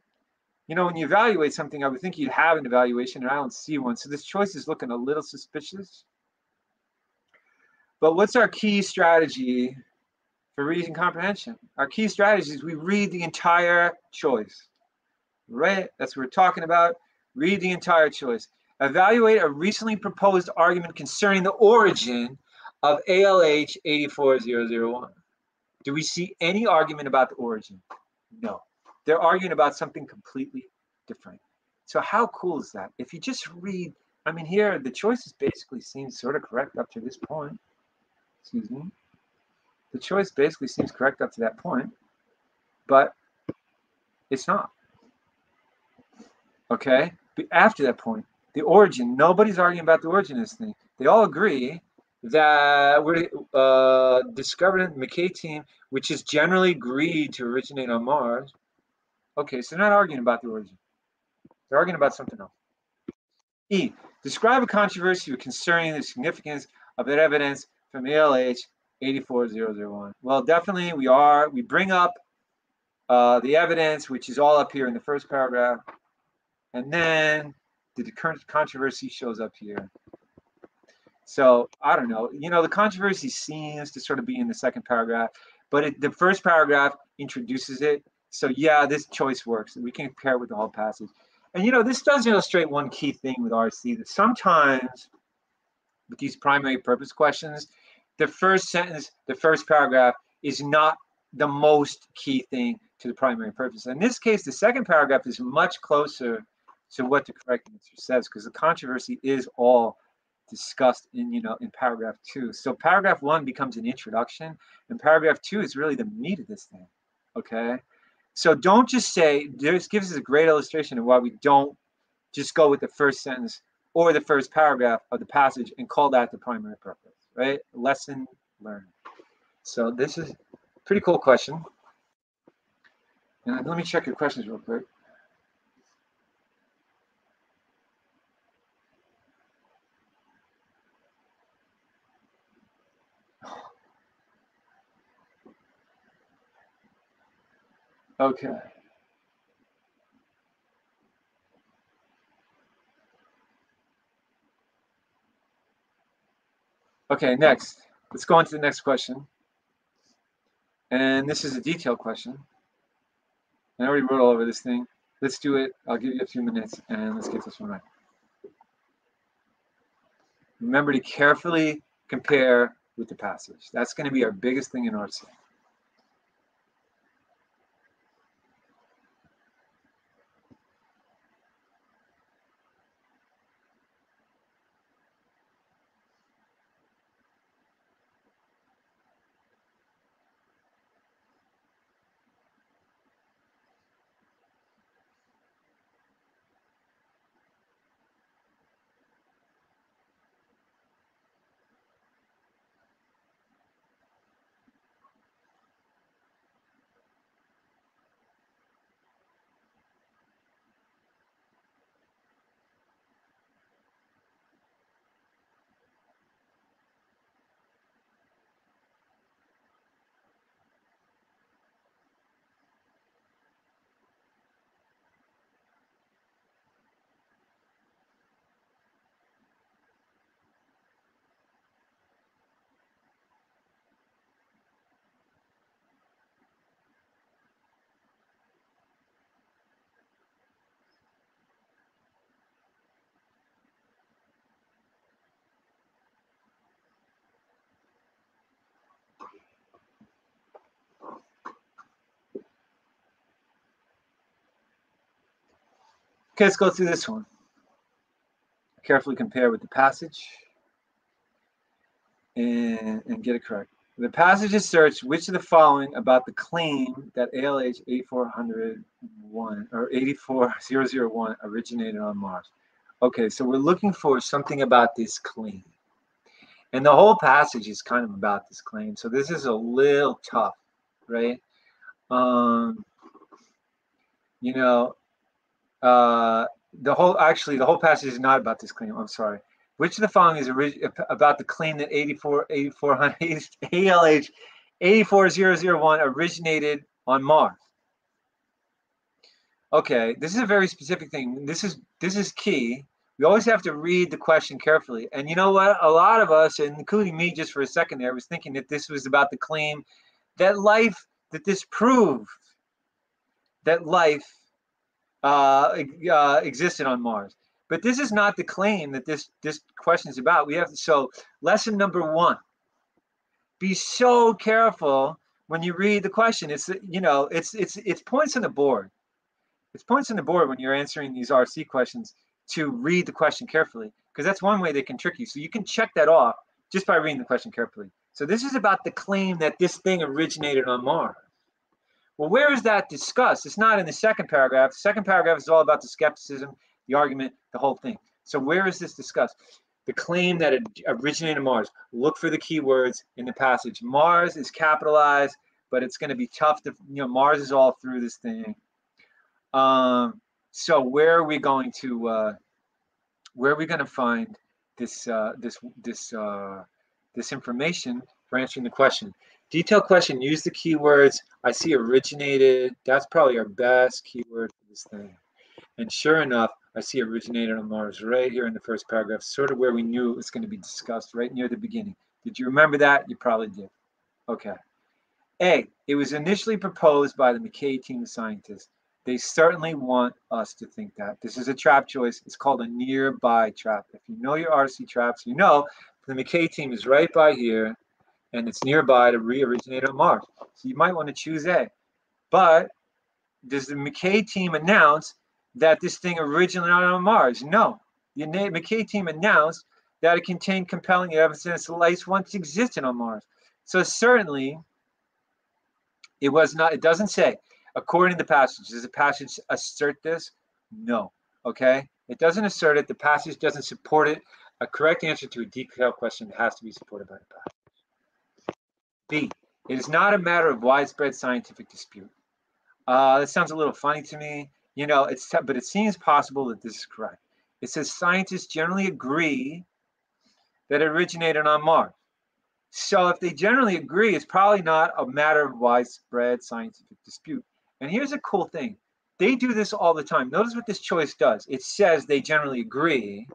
You know, when you evaluate something, I would think you'd have an evaluation, and I don't see one. So this choice is looking a little suspicious. But what's our key strategy for reading mm. comprehension? Our key strategy is we read the entire choice, right? That's what we're talking about. Read the entire choice. Evaluate a recently proposed argument concerning the origin of ALH 84001. Do we see any argument about the origin? No. They're arguing about something completely different. So how cool is that? If you just read, I mean, here the choices basically seem sort of correct up to this point excuse me, the choice basically seems correct up to that point, but it's not. Okay? But after that point, the origin, nobody's arguing about the origin of this thing. They all agree that we're uh, discovered in the McKay team, which is generally agreed to originate on Mars. Okay, so they're not arguing about the origin. They're arguing about something else. E. Describe a controversy concerning the significance of that evidence from ALH 84001. Well, definitely we are. We bring up uh, the evidence, which is all up here in the first paragraph. And then the current controversy shows up here. So I don't know. You know, the controversy seems to sort of be in the second paragraph, but it, the first paragraph introduces it. So yeah, this choice works. We can compare it with the whole passage. And you know, this does illustrate one key thing with RC that sometimes with these primary purpose questions, the first sentence, the first paragraph is not the most key thing to the primary purpose. In this case, the second paragraph is much closer to what the correct answer says because the controversy is all discussed in you know in paragraph two. So paragraph one becomes an introduction, and paragraph two is really the meat of this thing. Okay, so don't just say this gives us a great illustration of why we don't just go with the first sentence or the first paragraph of the passage and call that the primary purpose, right? Lesson learned. So this is pretty cool question. And let me check your questions real quick. Okay. Okay, next. Let's go on to the next question. And this is a detailed question. I already wrote all over this thing. Let's do it. I'll give you a few minutes and let's get this one right. Remember to carefully compare with the passage. That's going to be our biggest thing in RC. Okay, let's go through this one. Carefully compare with the passage and, and get it correct. The passage is searched which of the following about the claim that ALH 8401 or 84001 originated on Mars. Okay, so we're looking for something about this claim. And the whole passage is kind of about this claim. So this is a little tough, right? Um, you know, uh, the whole actually the whole passage is not about this claim. I'm sorry. Which of the following is about the claim that 84 8400 ALH 84001 originated on Mars? Okay, this is a very specific thing. This is this is key. We always have to read the question carefully. And you know what? A lot of us, including me, just for a second there, was thinking that this was about the claim that life that this proved that life uh, uh, existed on Mars. But this is not the claim that this this question is about. We have to, so lesson number one: be so careful when you read the question. It's you know it's it's it's points on the board. It's points on the board when you're answering these RC questions to read the question carefully because that's one way they can trick you. So you can check that off just by reading the question carefully. So this is about the claim that this thing originated on Mars. Well, where is that discussed? It's not in the second paragraph. The second paragraph is all about the skepticism, the argument, the whole thing. So where is this discussed? The claim that it originated in Mars. Look for the keywords in the passage. Mars is capitalized, but it's going to be tough to, you know, Mars is all through this thing. Um, so where are we going to, uh, where are we going to find this, uh, this, this, uh, this information for answering the question? Detailed question, use the keywords. I see originated. That's probably our best keyword for this thing. And sure enough, I see originated on Mars right here in the first paragraph, sort of where we knew it was going to be discussed, right near the beginning. Did you remember that? You probably did. Okay. A, it was initially proposed by the McKay team of scientists. They certainly want us to think that. This is a trap choice. It's called a nearby trap. If you know your RC traps, you know the McKay team is right by here and it's nearby to re-originate on Mars. So you might want to choose A. But does the McKay team announce that this thing originated on Mars? No. The McKay team announced that it contained compelling evidence that life once existed on Mars. So certainly, it was not. It doesn't say according to the passage. Does the passage assert this? No. Okay. It doesn't assert it. The passage doesn't support it. A correct answer to a detailed question has to be supported by the passage. B. It is not a matter of widespread scientific dispute. Uh, that sounds a little funny to me, you know. It's but it seems possible that this is correct. It says scientists generally agree that it originated on Mars. So if they generally agree, it's probably not a matter of widespread scientific dispute. And here's a cool thing. They do this all the time. Notice what this choice does. It says they generally agree.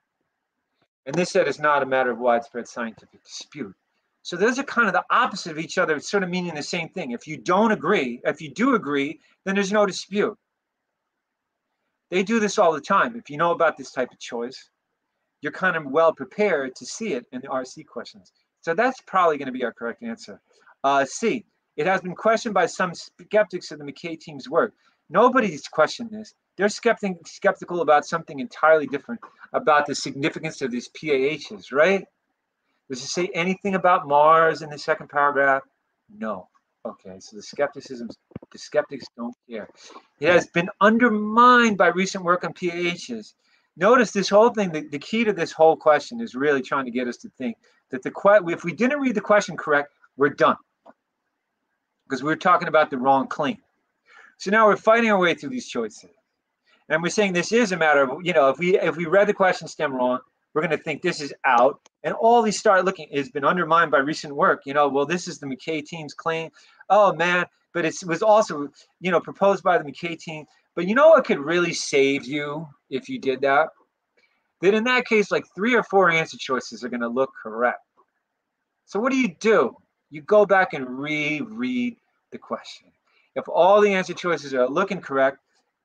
And this said it's not a matter of widespread scientific dispute. So those are kind of the opposite of each other, it's sort of meaning the same thing. If you don't agree, if you do agree, then there's no dispute. They do this all the time. If you know about this type of choice, you're kind of well prepared to see it in the RC questions. So that's probably going to be our correct answer. Uh, C, it has been questioned by some skeptics of the McKay team's work. Nobody's questioned this. They're skeptic, skeptical about something entirely different, about the significance of these PAHs, right? Does it say anything about Mars in the second paragraph? No. Okay, so the skepticism, the skeptics don't care. It has been undermined by recent work on PAHs. Notice this whole thing, the, the key to this whole question is really trying to get us to think that the if we didn't read the question correct, we're done. Because we are talking about the wrong claim. So now we're fighting our way through these choices. And we're saying this is a matter of, you know, if we if we read the question stem wrong, we're going to think this is out. And all these start looking has been undermined by recent work. You know, well, this is the McKay team's claim. Oh man, but it was also, you know, proposed by the McKay team. But you know what could really save you if you did that? Then in that case, like three or four answer choices are going to look correct. So what do you do? You go back and reread the question. If all the answer choices are looking correct,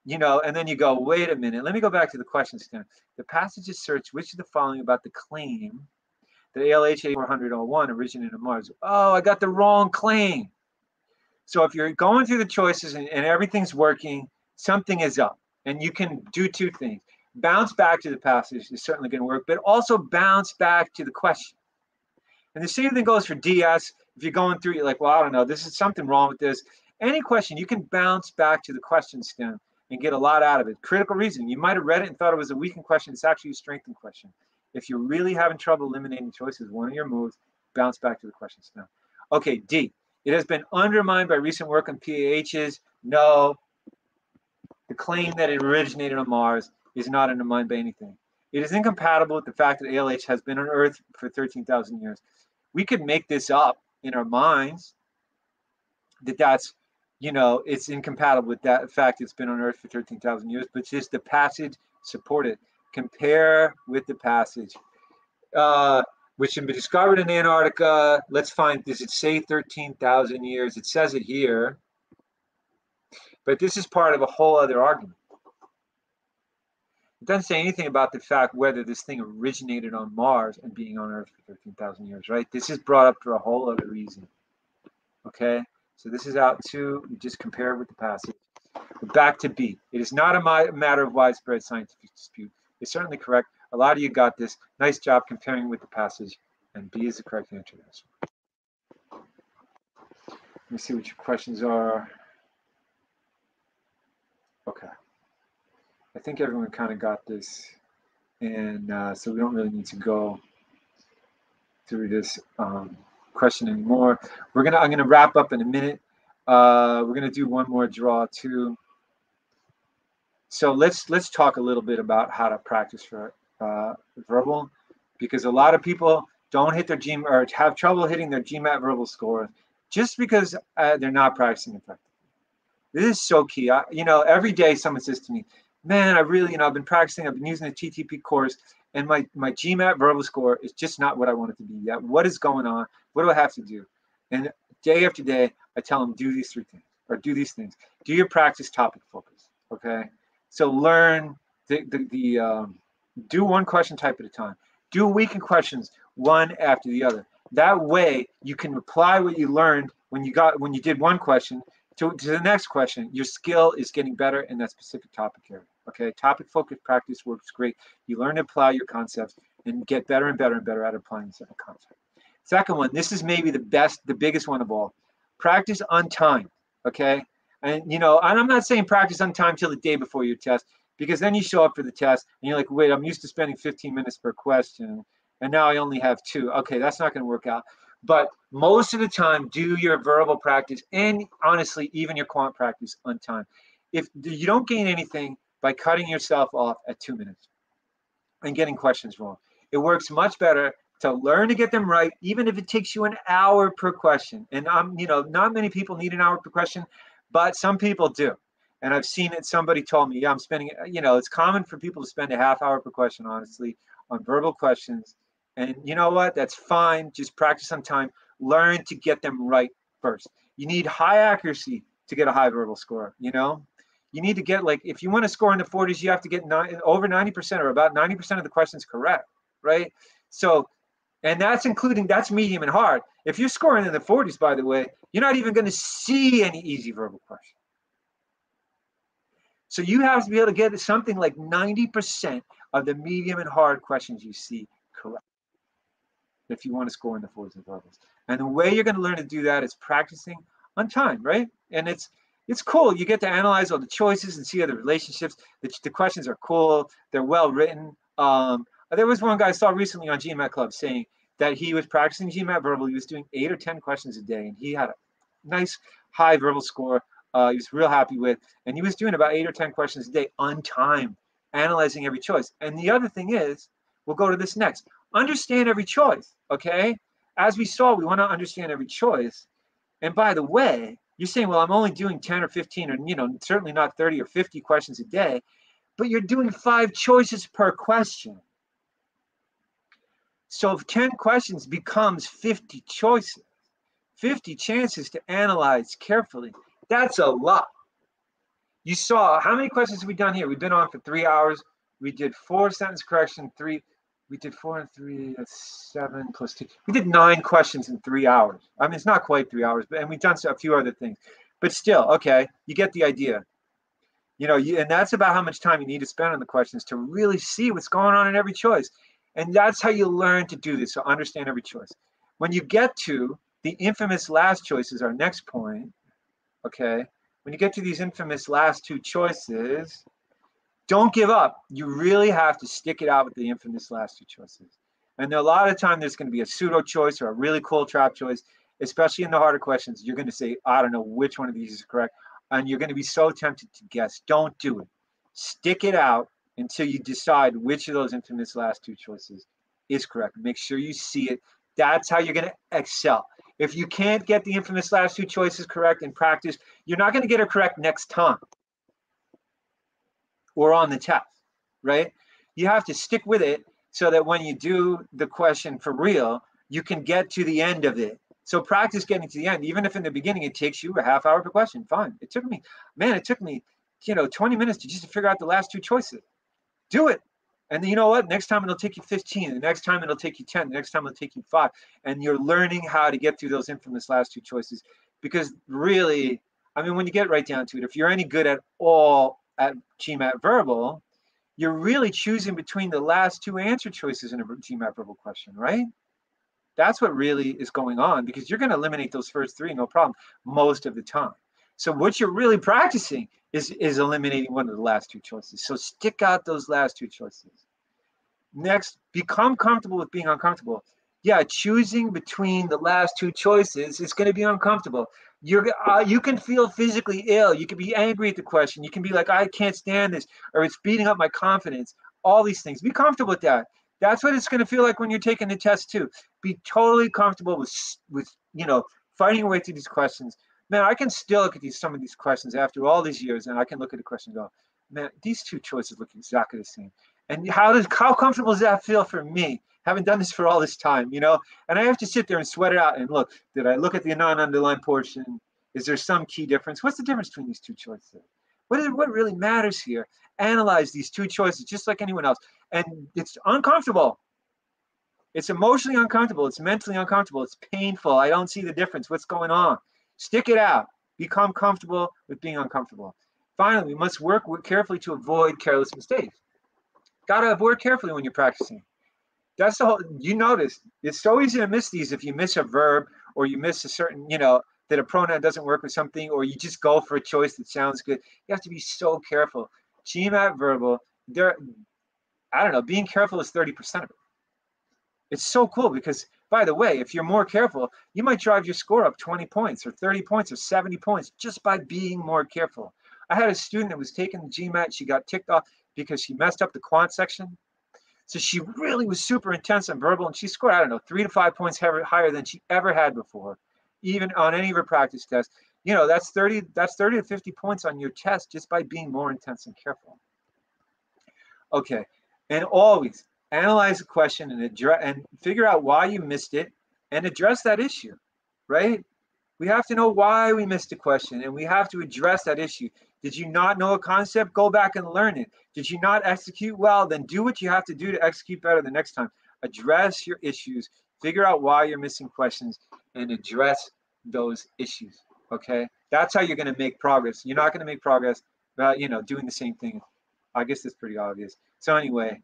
you know, and then you go, wait a minute, let me go back to the question stem. The passage is searched which of the following about the claim that ALH 401 originated in Mars. Oh, I got the wrong claim. So if you're going through the choices and, and everything's working, something is up. And you can do two things. Bounce back to the passage is certainly going to work, but also bounce back to the question. And the same thing goes for DS. If you're going through, you're like, well, I don't know, this is something wrong with this. Any question, you can bounce back to the question stem and get a lot out of it. Critical reasoning. You might have read it and thought it was a weakened question. It's actually a strengthened question. If you're really having trouble eliminating choices, one of your moves, bounce back to the questions now. Okay, D. It has been undermined by recent work on PAHs. No. The claim that it originated on Mars is not undermined by anything. It is incompatible with the fact that ALH has been on Earth for 13,000 years. We could make this up in our minds that that's you know, it's incompatible with that fact it's been on Earth for 13,000 years, but just the passage support it. Compare with the passage, uh, which can be discovered in Antarctica. Let's find, does it say 13,000 years? It says it here. But this is part of a whole other argument. It doesn't say anything about the fact whether this thing originated on Mars and being on Earth for 13,000 years, right? This is brought up for a whole other reason. Okay? So this is out two. You just compare it with the passage. But back to B. It is not a matter of widespread scientific dispute. It's certainly correct. A lot of you got this. Nice job comparing with the passage. And B is the correct answer. Let me see what your questions are. Okay. I think everyone kind of got this. And uh, so we don't really need to go through this. Um, question anymore. We're gonna I'm gonna wrap up in a minute. Uh, we're gonna do one more draw too. So let's let's talk a little bit about how to practice for uh, verbal, because a lot of people don't hit their GMAT or have trouble hitting their GMAT verbal score just because uh, they're not practicing effectively. This is so key. I, you know, every day someone says to me, "Man, I really, you know, I've been practicing. I've been using the TTP course, and my my GMAT verbal score is just not what I want it to be yet. What is going on? What do I have to do? And day after day, I tell them do these three things or do these things. Do your practice topic focus. Okay. So learn the the, the um, do one question type at a time. Do weaken questions one after the other. That way you can apply what you learned when you got when you did one question to, to the next question. Your skill is getting better in that specific topic area. Okay, topic focused practice works great. You learn to apply your concepts and get better and better and better at applying the concept. Second one, this is maybe the best, the biggest one of all. Practice on time. Okay, and you know, and I'm not saying practice on time till the day before your test. because then you show up for the test and you're like, wait, I'm used to spending 15 minutes per question, and now I only have two. Okay, that's not going to work out. But most of the time, do your verbal practice and honestly, even your quant practice on time. If you don't gain anything by cutting yourself off at two minutes and getting questions wrong, it works much better to learn to get them right, even if it takes you an hour per question. And I'm, you know, not many people need an hour per question, but some people do. And I've seen it. Somebody told me, yeah, I'm spending, uh, you know, it's common for people to spend a half hour per question, honestly, on verbal questions. And you know what? That's fine. Just practice on time. Learn to get them right first. You need high accuracy to get a high verbal score, you know? You need to get like, if you want to score in the 40s, you have to get nine, over 90% or about 90% of the questions correct, right? So and that's including that's medium and hard. If you're scoring in the 40s, by the way, you're not even going to see any easy verbal question. So you have to be able to get something like 90% of the medium and hard questions you see correct if you want to score in the 40s and verbals. And the way you're going to learn to do that is practicing on time, right? And it's it's cool. You get to analyze all the choices and see other relationships. The, the questions are cool. They're well written. Um, there was one guy I saw recently on GMAT Club saying that he was practicing GMAT verbal. He was doing eight or 10 questions a day, and he had a nice high verbal score. Uh, he was real happy with, and he was doing about eight or 10 questions a day on time, analyzing every choice. And the other thing is, we'll go to this next. Understand every choice, okay? As we saw, we want to understand every choice. And by the way, you're saying, well, I'm only doing 10 or 15 or, you know, certainly not 30 or 50 questions a day, but you're doing five choices per question. So if 10 questions becomes 50 choices, 50 chances to analyze carefully, that's a lot. You saw how many questions have we done here? We've been on for three hours. We did four sentence correction, three. We did four and three, that's seven plus two. We did nine questions in three hours. I mean, it's not quite three hours, but and we've done a few other things. But still, okay, you get the idea. You know, you, and that's about how much time you need to spend on the questions to really see what's going on in every choice. And that's how you learn to do this. So understand every choice. When you get to the infamous last choices, our next point, okay, when you get to these infamous last two choices, don't give up. You really have to stick it out with the infamous last two choices. And a lot of time there's going to be a pseudo choice or a really cool trap choice, especially in the harder questions. You're going to say, I don't know which one of these is correct. And you're going to be so tempted to guess. Don't do it. Stick it out until you decide which of those infamous last two choices is correct. Make sure you see it. That's how you're going to excel. If you can't get the infamous last two choices correct in practice, you're not going to get it correct next time or on the test, right? You have to stick with it so that when you do the question for real, you can get to the end of it. So practice getting to the end, even if in the beginning it takes you a half hour per question. Fine. It took me, man, it took me, you know, 20 minutes to just to figure out the last two choices do it. And you know what? Next time it'll take you 15. The next time it'll take you 10. The next time it'll take you five. And you're learning how to get through those infamous last two choices. Because really, I mean, when you get right down to it, if you're any good at all at GMAT verbal, you're really choosing between the last two answer choices in a GMAT verbal question, right? That's what really is going on because you're going to eliminate those first three, no problem, most of the time. So what you're really practicing is, is eliminating one of the last two choices. So stick out those last two choices. Next, become comfortable with being uncomfortable. Yeah, choosing between the last two choices is going to be uncomfortable. You're uh, you can feel physically ill. You can be angry at the question. You can be like, I can't stand this, or it's beating up my confidence. All these things. Be comfortable with that. That's what it's going to feel like when you're taking the test too. Be totally comfortable with with you know fighting your way through these questions man, I can still look at these some of these questions after all these years, and I can look at the question and go, man, these two choices look exactly the same. And how does how comfortable does that feel for me? Having done this for all this time, you know, and I have to sit there and sweat it out and look. Did I look at the non-underlined portion? Is there some key difference? What's the difference between these two choices? What is what really matters here? Analyze these two choices just like anyone else, and it's uncomfortable. It's emotionally uncomfortable. It's mentally uncomfortable. It's painful. I don't see the difference. What's going on? Stick it out. Become comfortable with being uncomfortable. Finally, we must work carefully to avoid careless mistakes. Got to avoid carefully when you're practicing. That's the whole, you notice, it's so easy to miss these if you miss a verb or you miss a certain, you know, that a pronoun doesn't work with something or you just go for a choice that sounds good. You have to be so careful. GMAT verbal, there, I don't know, being careful is 30% of it. It's so cool because, by the way, if you're more careful, you might drive your score up 20 points or 30 points or 70 points just by being more careful. I had a student that was taking the GMAT. She got ticked off because she messed up the quant section. So she really was super intense and verbal, and she scored, I don't know, three to five points higher than she ever had before, even on any of her practice tests. You know, that's 30, that's 30 to 50 points on your test just by being more intense and careful. Okay, and always analyze the question and address and figure out why you missed it and address that issue, right? We have to know why we missed a question and we have to address that issue. Did you not know a concept? Go back and learn it. Did you not execute well? Then do what you have to do to execute better the next time. Address your issues, figure out why you're missing questions, and address those issues. Okay, that's how you're going to make progress. You're not going to make progress, uh, you know, doing the same thing. I guess that's pretty obvious. So anyway,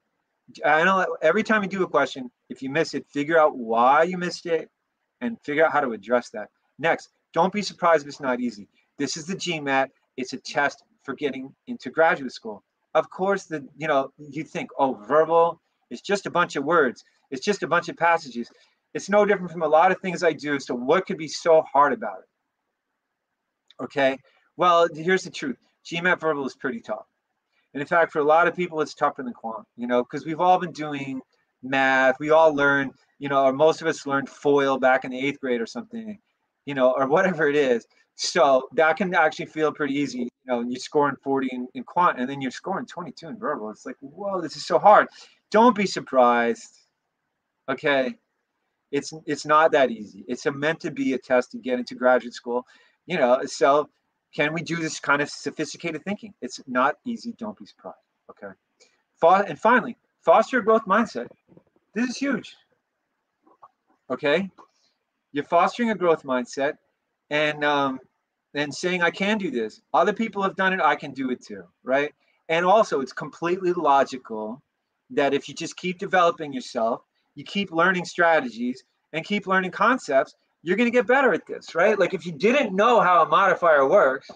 I know every time you do a question, if you miss it, figure out why you missed it, and figure out how to address that. Next, don't be surprised if it's not easy. This is the GMAT. It's a test for getting into graduate school. Of course, the you know you think, oh, verbal. It's just a bunch of words. It's just a bunch of passages. It's no different from a lot of things I do. So what could be so hard about it? Okay. Well, here's the truth. GMAT verbal is pretty tough. And in fact, for a lot of people, it's tougher than quant, you know, because we've all been doing math. We all learned, you know, or most of us learned FOIL back in the eighth grade or something, you know, or whatever it is. So that can actually feel pretty easy, you know, and you're scoring 40 in, in quant and then you're scoring 22 in verbal. It's like, whoa, this is so hard. Don't be surprised. Okay. It's it's not that easy. It's meant to be a test to get into graduate school. You know, so can we do this kind of sophisticated thinking? It's not easy. Don't be surprised. Okay. And finally, foster a growth mindset. This is huge. Okay. You're fostering a growth mindset and um, and saying, I can do this. Other people have done it. I can do it too. Right. And also, it's completely logical that if you just keep developing yourself, you keep learning strategies and keep learning concepts, you're going to get better at this, right? Like if you didn't know how a modifier works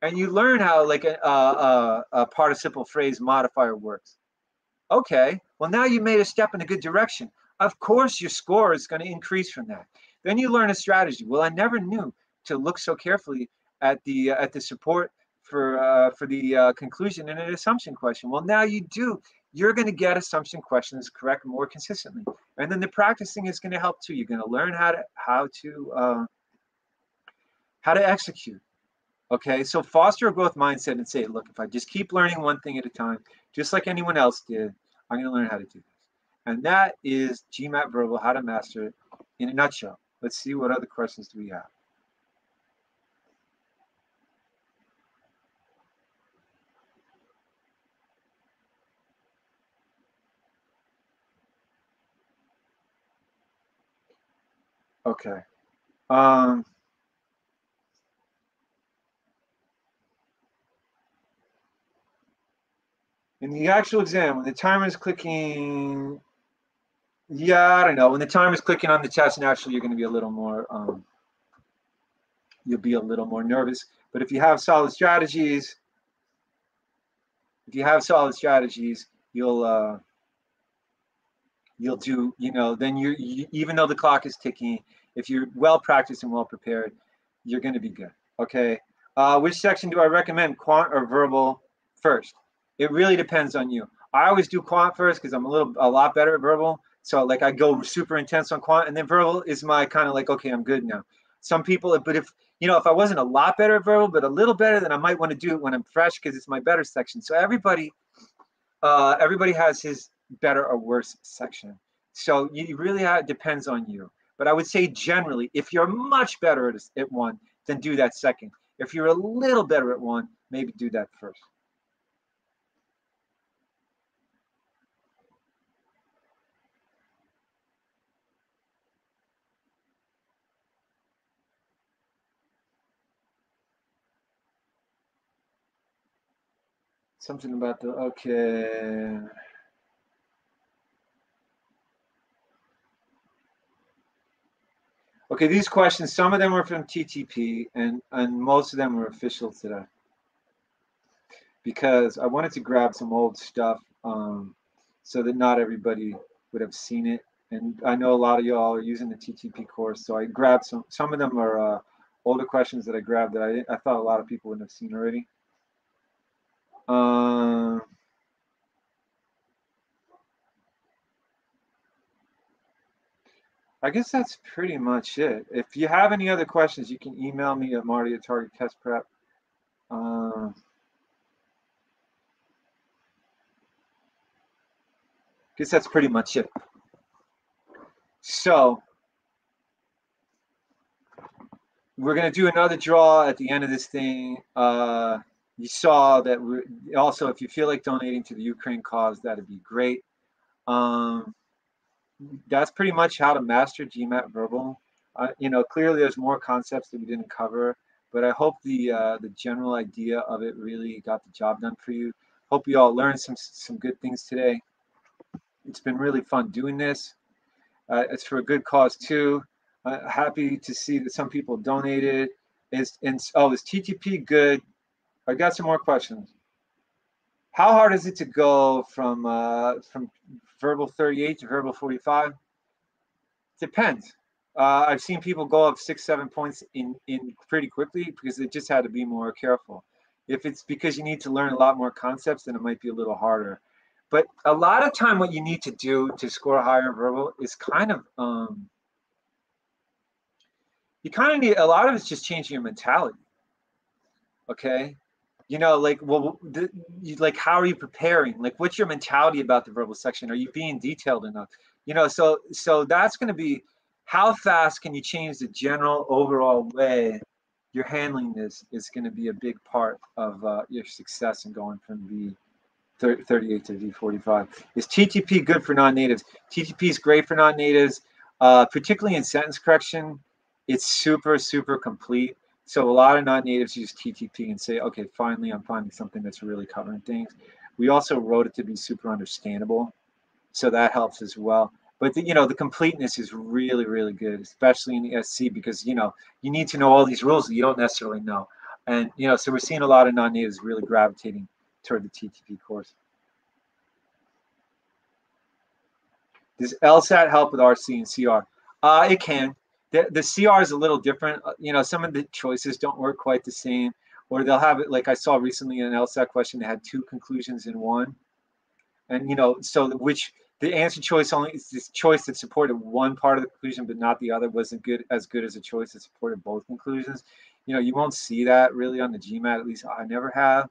and you learn how like a, a, a participle phrase modifier works, okay, well now you made a step in a good direction. Of course, your score is going to increase from that. Then you learn a strategy. Well, I never knew to look so carefully at the uh, at the support for uh, for the uh, conclusion in an assumption question. Well, now you do you're going to get assumption questions correct more consistently. And then the practicing is going to help too. You're going to learn how to how to uh, how to execute. Okay, so foster a growth mindset and say, look, if I just keep learning one thing at a time, just like anyone else did, I'm going to learn how to do this. And that is GMAT verbal, how to master it in a nutshell. Let's see what other questions do we have. Okay. Um, in the actual exam, when the timer is clicking, yeah, I don't know. When the timer is clicking on the test, naturally, you're going to be a little more, um, you'll be a little more nervous. But if you have solid strategies, if you have solid strategies, you'll, uh, you'll do, you know, then you, even though the clock is ticking, if you're well practiced and well prepared, you're going to be good. Okay. Uh, which section do I recommend, quant or verbal first? It really depends on you. I always do quant first because I'm a little, a lot better at verbal. So like I go super intense on quant, and then verbal is my kind of like, okay, I'm good now. Some people, but if you know, if I wasn't a lot better at verbal, but a little better, then I might want to do it when I'm fresh because it's my better section. So everybody, uh, everybody has his better or worse section. So you really have, it depends on you. But I would say generally, if you're much better at, at one, then do that second. If you're a little better at one, maybe do that first. Something about the, okay. Okay, these questions, some of them were from TTP and, and most of them were official today. because I wanted to grab some old stuff um, so that not everybody would have seen it. And I know a lot of y'all are using the TTP course, so I grabbed some. Some of them are uh, older questions that I grabbed that I, I thought a lot of people wouldn't have seen already. Um, I guess that's pretty much it. If you have any other questions, you can email me at Marty at Target Test Prep. Uh, guess that's pretty much it. So we're gonna do another draw at the end of this thing. Uh, you saw that also if you feel like donating to the Ukraine cause, that'd be great. Um, that's pretty much how to master GMAT verbal. Uh, you know, clearly there's more concepts that we didn't cover, but I hope the uh, the general idea of it really got the job done for you. Hope you all learned some some good things today. It's been really fun doing this. Uh, it's for a good cause too. Uh, happy to see that some people donated. Is and oh, is TTP good? I got some more questions. How hard is it to go from uh, from verbal 38 to verbal 45? Depends. Uh, I've seen people go up six, seven points in in pretty quickly because they just had to be more careful. If it's because you need to learn a lot more concepts, then it might be a little harder. But a lot of time, what you need to do to score higher verbal is kind of um, you kind of need a lot of it's just changing your mentality. Okay, you know, like well, the, like how are you preparing? Like, what's your mentality about the verbal section? Are you being detailed enough? You know, so so that's going to be how fast can you change the general overall way you're handling this is going to be a big part of uh, your success in going from V 38 to V45. Is TTP good for non-natives? TTP is great for non-natives, uh, particularly in sentence correction. It's super, super complete. So a lot of non-natives use TTP and say, okay, finally, I'm finding something that's really covering things. We also wrote it to be super understandable. So that helps as well. But the, you know, the completeness is really, really good, especially in the SC because you know you need to know all these rules that you don't necessarily know, and you know, so we're seeing a lot of non-natives really gravitating toward the TTP course. Does LSAT help with RC and CR? Uh, it can. The, the CR is a little different. Uh, you know, some of the choices don't work quite the same, or they'll have it like I saw recently in an LSAT question, they had two conclusions in one. And, you know, so which the answer choice only is this choice that supported one part of the conclusion, but not the other wasn't good as good as a choice that supported both conclusions. You know, you won't see that really on the GMAT, at least I never have.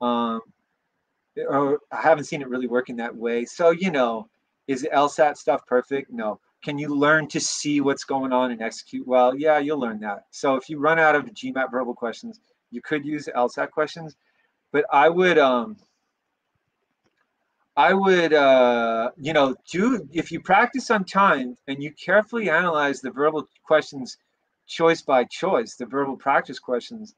Um, or I haven't seen it really working that way. So, you know, is the LSAT stuff perfect? No. Can you learn to see what's going on and execute well? Yeah, you'll learn that. So if you run out of GMAT verbal questions, you could use LSAT questions, but I would um I would uh you know do if you practice on time and you carefully analyze the verbal questions choice by choice, the verbal practice questions,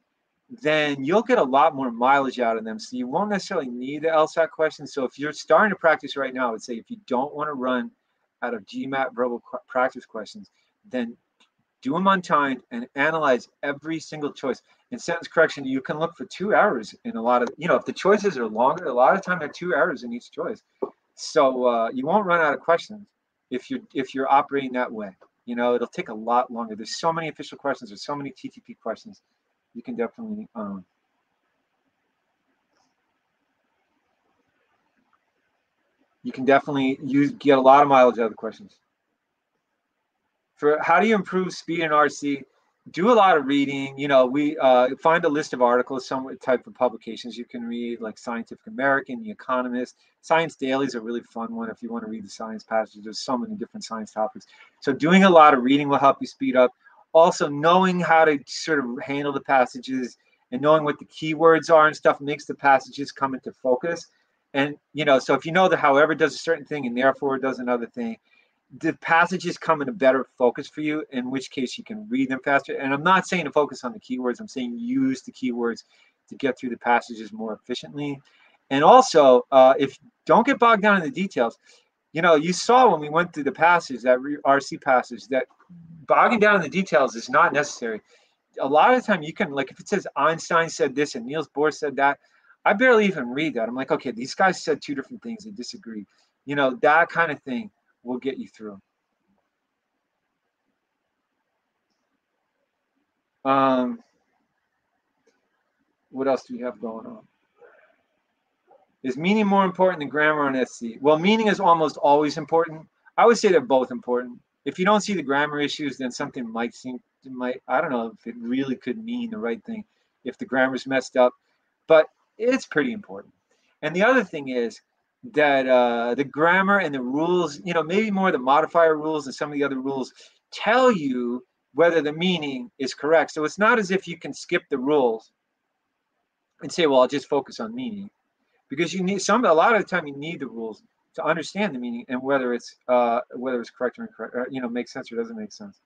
then you'll get a lot more mileage out of them. So you won't necessarily need the LSAT questions. So if you're starting to practice right now, I would say if you don't want to run out of GMAT verbal practice questions, then do them on time and analyze every single choice. In sentence correction, you can look for two errors in a lot of, you know, if the choices are longer, a lot of time there are two errors in each choice. So uh, you won't run out of questions if you're if you're operating that way. You know, it'll take a lot longer. There's so many official questions. There's so many TTP questions you can definitely um, you can definitely use get a lot of mileage out of the questions. For how do you improve speed in RC? Do a lot of reading. You know, we uh, find a list of articles, some type of publications you can read, like Scientific American, The Economist. Science Daily is a really fun one if you want to read the science passages. There's so many different science topics. So doing a lot of reading will help you speed up also knowing how to sort of handle the passages and knowing what the keywords are and stuff makes the passages come into focus. And you know, so if you know that however does a certain thing and therefore does another thing, the passages come in a better focus for you, in which case you can read them faster. And I'm not saying to focus on the keywords, I'm saying use the keywords to get through the passages more efficiently. And also, uh, if don't get bogged down in the details, you know, you saw when we went through the passage, that RC passage, that bogging down in the details is not necessary. A lot of the time, you can like if it says Einstein said this and Niels Bohr said that. I barely even read that. I'm like, okay, these guys said two different things. They disagree. You know, that kind of thing will get you through. Um, what else do we have going on? Is meaning more important than grammar on SC? Well, meaning is almost always important. I would say they're both important. If you don't see the grammar issues, then something might seem might I don't know if it really could mean the right thing if the grammar's messed up, but it's pretty important. And the other thing is that uh, the grammar and the rules, you know, maybe more the modifier rules and some of the other rules tell you whether the meaning is correct. So it's not as if you can skip the rules and say, well, I'll just focus on meaning because you need some, a lot of the time you need the rules to understand the meaning and whether it's, uh, whether it's correct or incorrect, or, you know, makes sense or doesn't make sense.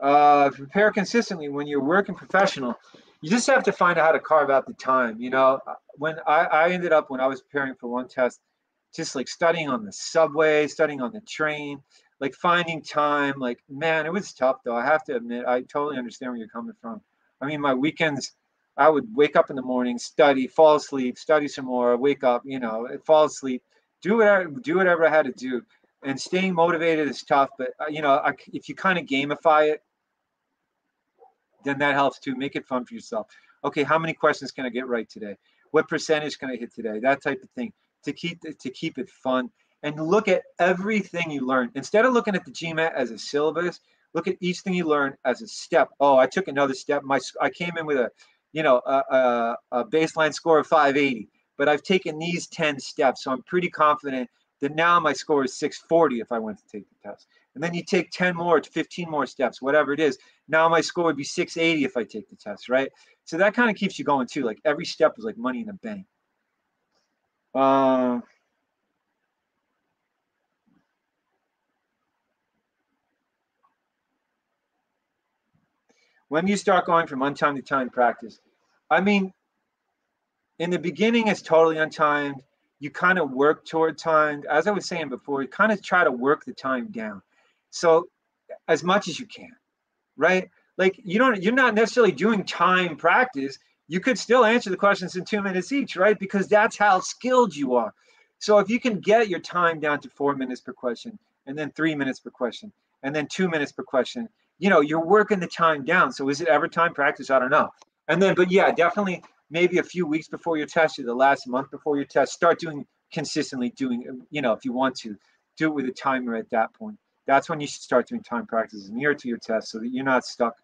Uh, prepare consistently when you're working professional. You just have to find out how to carve out the time you know? When I, I ended up when i was preparing for one test just like studying on the subway studying on the train like finding time like man it was tough though i have to admit i totally understand where you're coming from. I mean my weekends i would wake up in the morning study fall asleep study some more wake up you know fall asleep do whatever do whatever i had to do. And staying motivated is tough but uh, you know I, if you kind of gamify it then that helps too. Make it fun for yourself. Okay, how many questions can I get right today? What percentage can I hit today? That type of thing to keep to keep it fun and look at everything you learn instead of looking at the GMAT as a syllabus. Look at each thing you learn as a step. Oh, I took another step. My I came in with a you know a, a, a baseline score of 580, but I've taken these 10 steps, so I'm pretty confident that now my score is 640 if I went to take the test. And then you take 10 more 15 more steps, whatever it is. Now my score would be 680 if I take the test, right? So that kind of keeps you going too. Like every step is like money in the bank. Uh, when you start going from untimed to time practice? I mean, in the beginning, it's totally untimed. You kind of work toward time. As I was saying before, you kind of try to work the time down. So as much as you can, right? Like you don't you're not necessarily doing time practice. You could still answer the questions in two minutes each, right? Because that's how skilled you are. So if you can get your time down to four minutes per question, and then three minutes per question, and then two minutes per question, you know, you're working the time down. So is it ever time practice? I don't know. And then, but yeah, definitely maybe a few weeks before your test or the last month before your test, start doing consistently doing, you know, if you want to, do it with a timer at that point that's when you should start doing time practices near to your test so that you're not stuck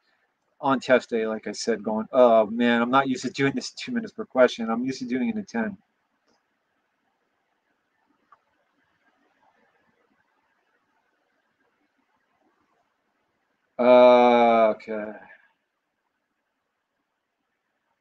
on test day, like I said, going, oh man, I'm not used to doing this two minutes per question. I'm used to doing it in 10. Uh, okay.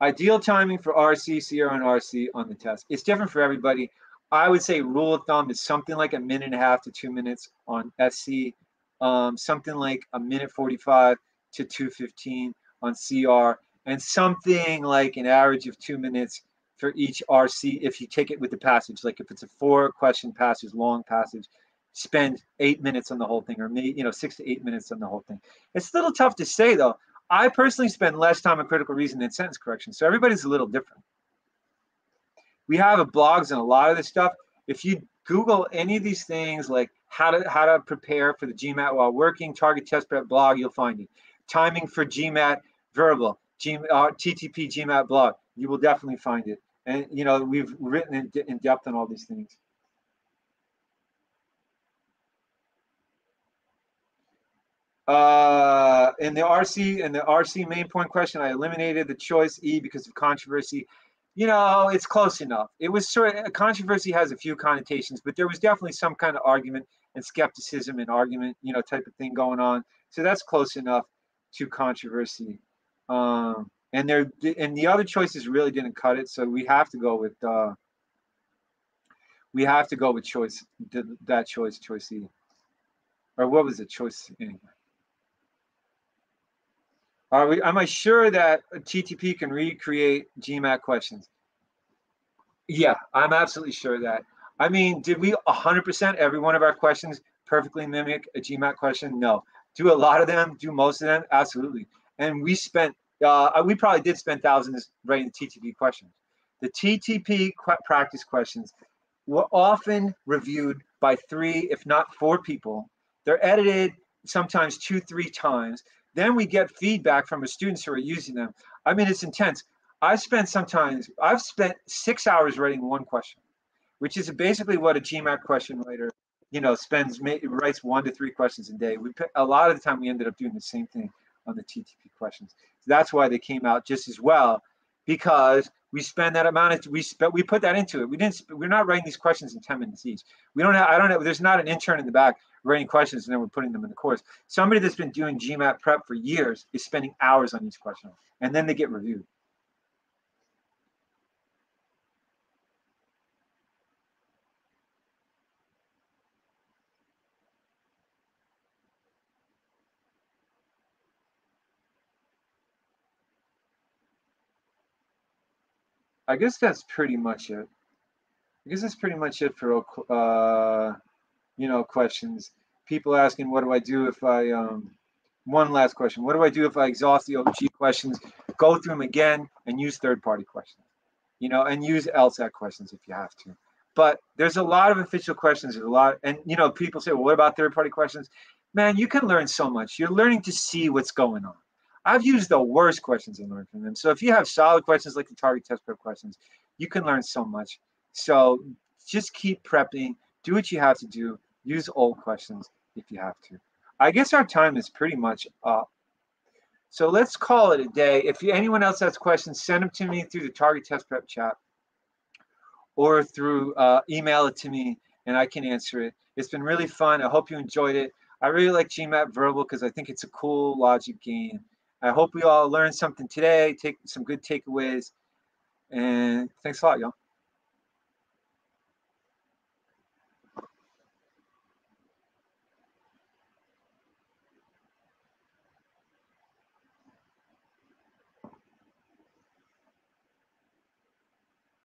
Ideal timing for RC, CR, and RC on the test. It's different for everybody. I would say rule of thumb is something like a minute and a half to two minutes on SC, um, something like a minute 45 to 215 on CR, and something like an average of two minutes for each RC if you take it with the passage. Like if it's a four question passage, long passage, spend eight minutes on the whole thing, or maybe you know six to eight minutes on the whole thing. It's a little tough to say though. I personally spend less time on critical reason than sentence correction, so everybody's a little different we have a blogs and a lot of this stuff. If you Google any of these things like how to how to prepare for the GMAT while working, target test prep blog, you'll find it. Timing for GMAT verbal, G, uh, TTP GMAT blog, you will definitely find it. And you know we've written in, in depth on all these things. Uh, in the RC in the RC main point question, I eliminated the choice E because of controversy you know, it's close enough. It was sort of controversy has a few connotations, but there was definitely some kind of argument and skepticism and argument, you know, type of thing going on. So that's close enough to controversy. Um, and there, and the other choices really didn't cut it. So we have to go with, uh, we have to go with choice, that choice, choice E. Or what was it, choice anyway? Are we? Am I sure that TTP can recreate GMAT questions? Yeah, I'm absolutely sure that. I mean, did we 100% every one of our questions perfectly mimic a GMAT question? No. Do a lot of them? Do most of them? Absolutely. And we spent, uh, we probably did spend thousands writing TTP questions. The TTP qu practice questions were often reviewed by three, if not four people. They're edited sometimes two, three times. Then we get feedback from the students who are using them. I mean, it's intense. I spent sometimes, I've spent six hours writing one question, which is basically what a GMAT question writer, you know, spends, writes one to three questions a day. We put A lot of the time we ended up doing the same thing on the TTP questions. So that's why they came out just as well, because we spend that amount of we spent we put that into it. We didn't. We're not writing these questions in ten minutes each. We don't have. I don't know. There's not an intern in the back writing questions and then we're putting them in the course. Somebody that's been doing GMAT prep for years is spending hours on each question, and then they get reviewed. I guess that's pretty much it. I guess that's pretty much it for uh, you know questions. People asking, what do I do if I um, one last question. What do I do if I exhaust the OG questions, go through them again, and use third-party questions? You know, and use LSAT questions if you have to. But there's a lot of official questions. There's a lot, and you know, people say, well, what about third-party questions? Man, you can learn so much. You're learning to see what's going on. I've used the worst questions and learned from them. So if you have solid questions like the target test prep questions, you can learn so much. So just keep prepping, do what you have to do, use old questions if you have to. I guess our time is pretty much up. So let's call it a day. If anyone else has questions, send them to me through the target test prep chat or through uh, email it to me and I can answer it. It's been really fun. I hope you enjoyed it. I really like GMAT Verbal because I think it's a cool logic game. I hope we all learned something today, take some good takeaways, and thanks a lot, y'all.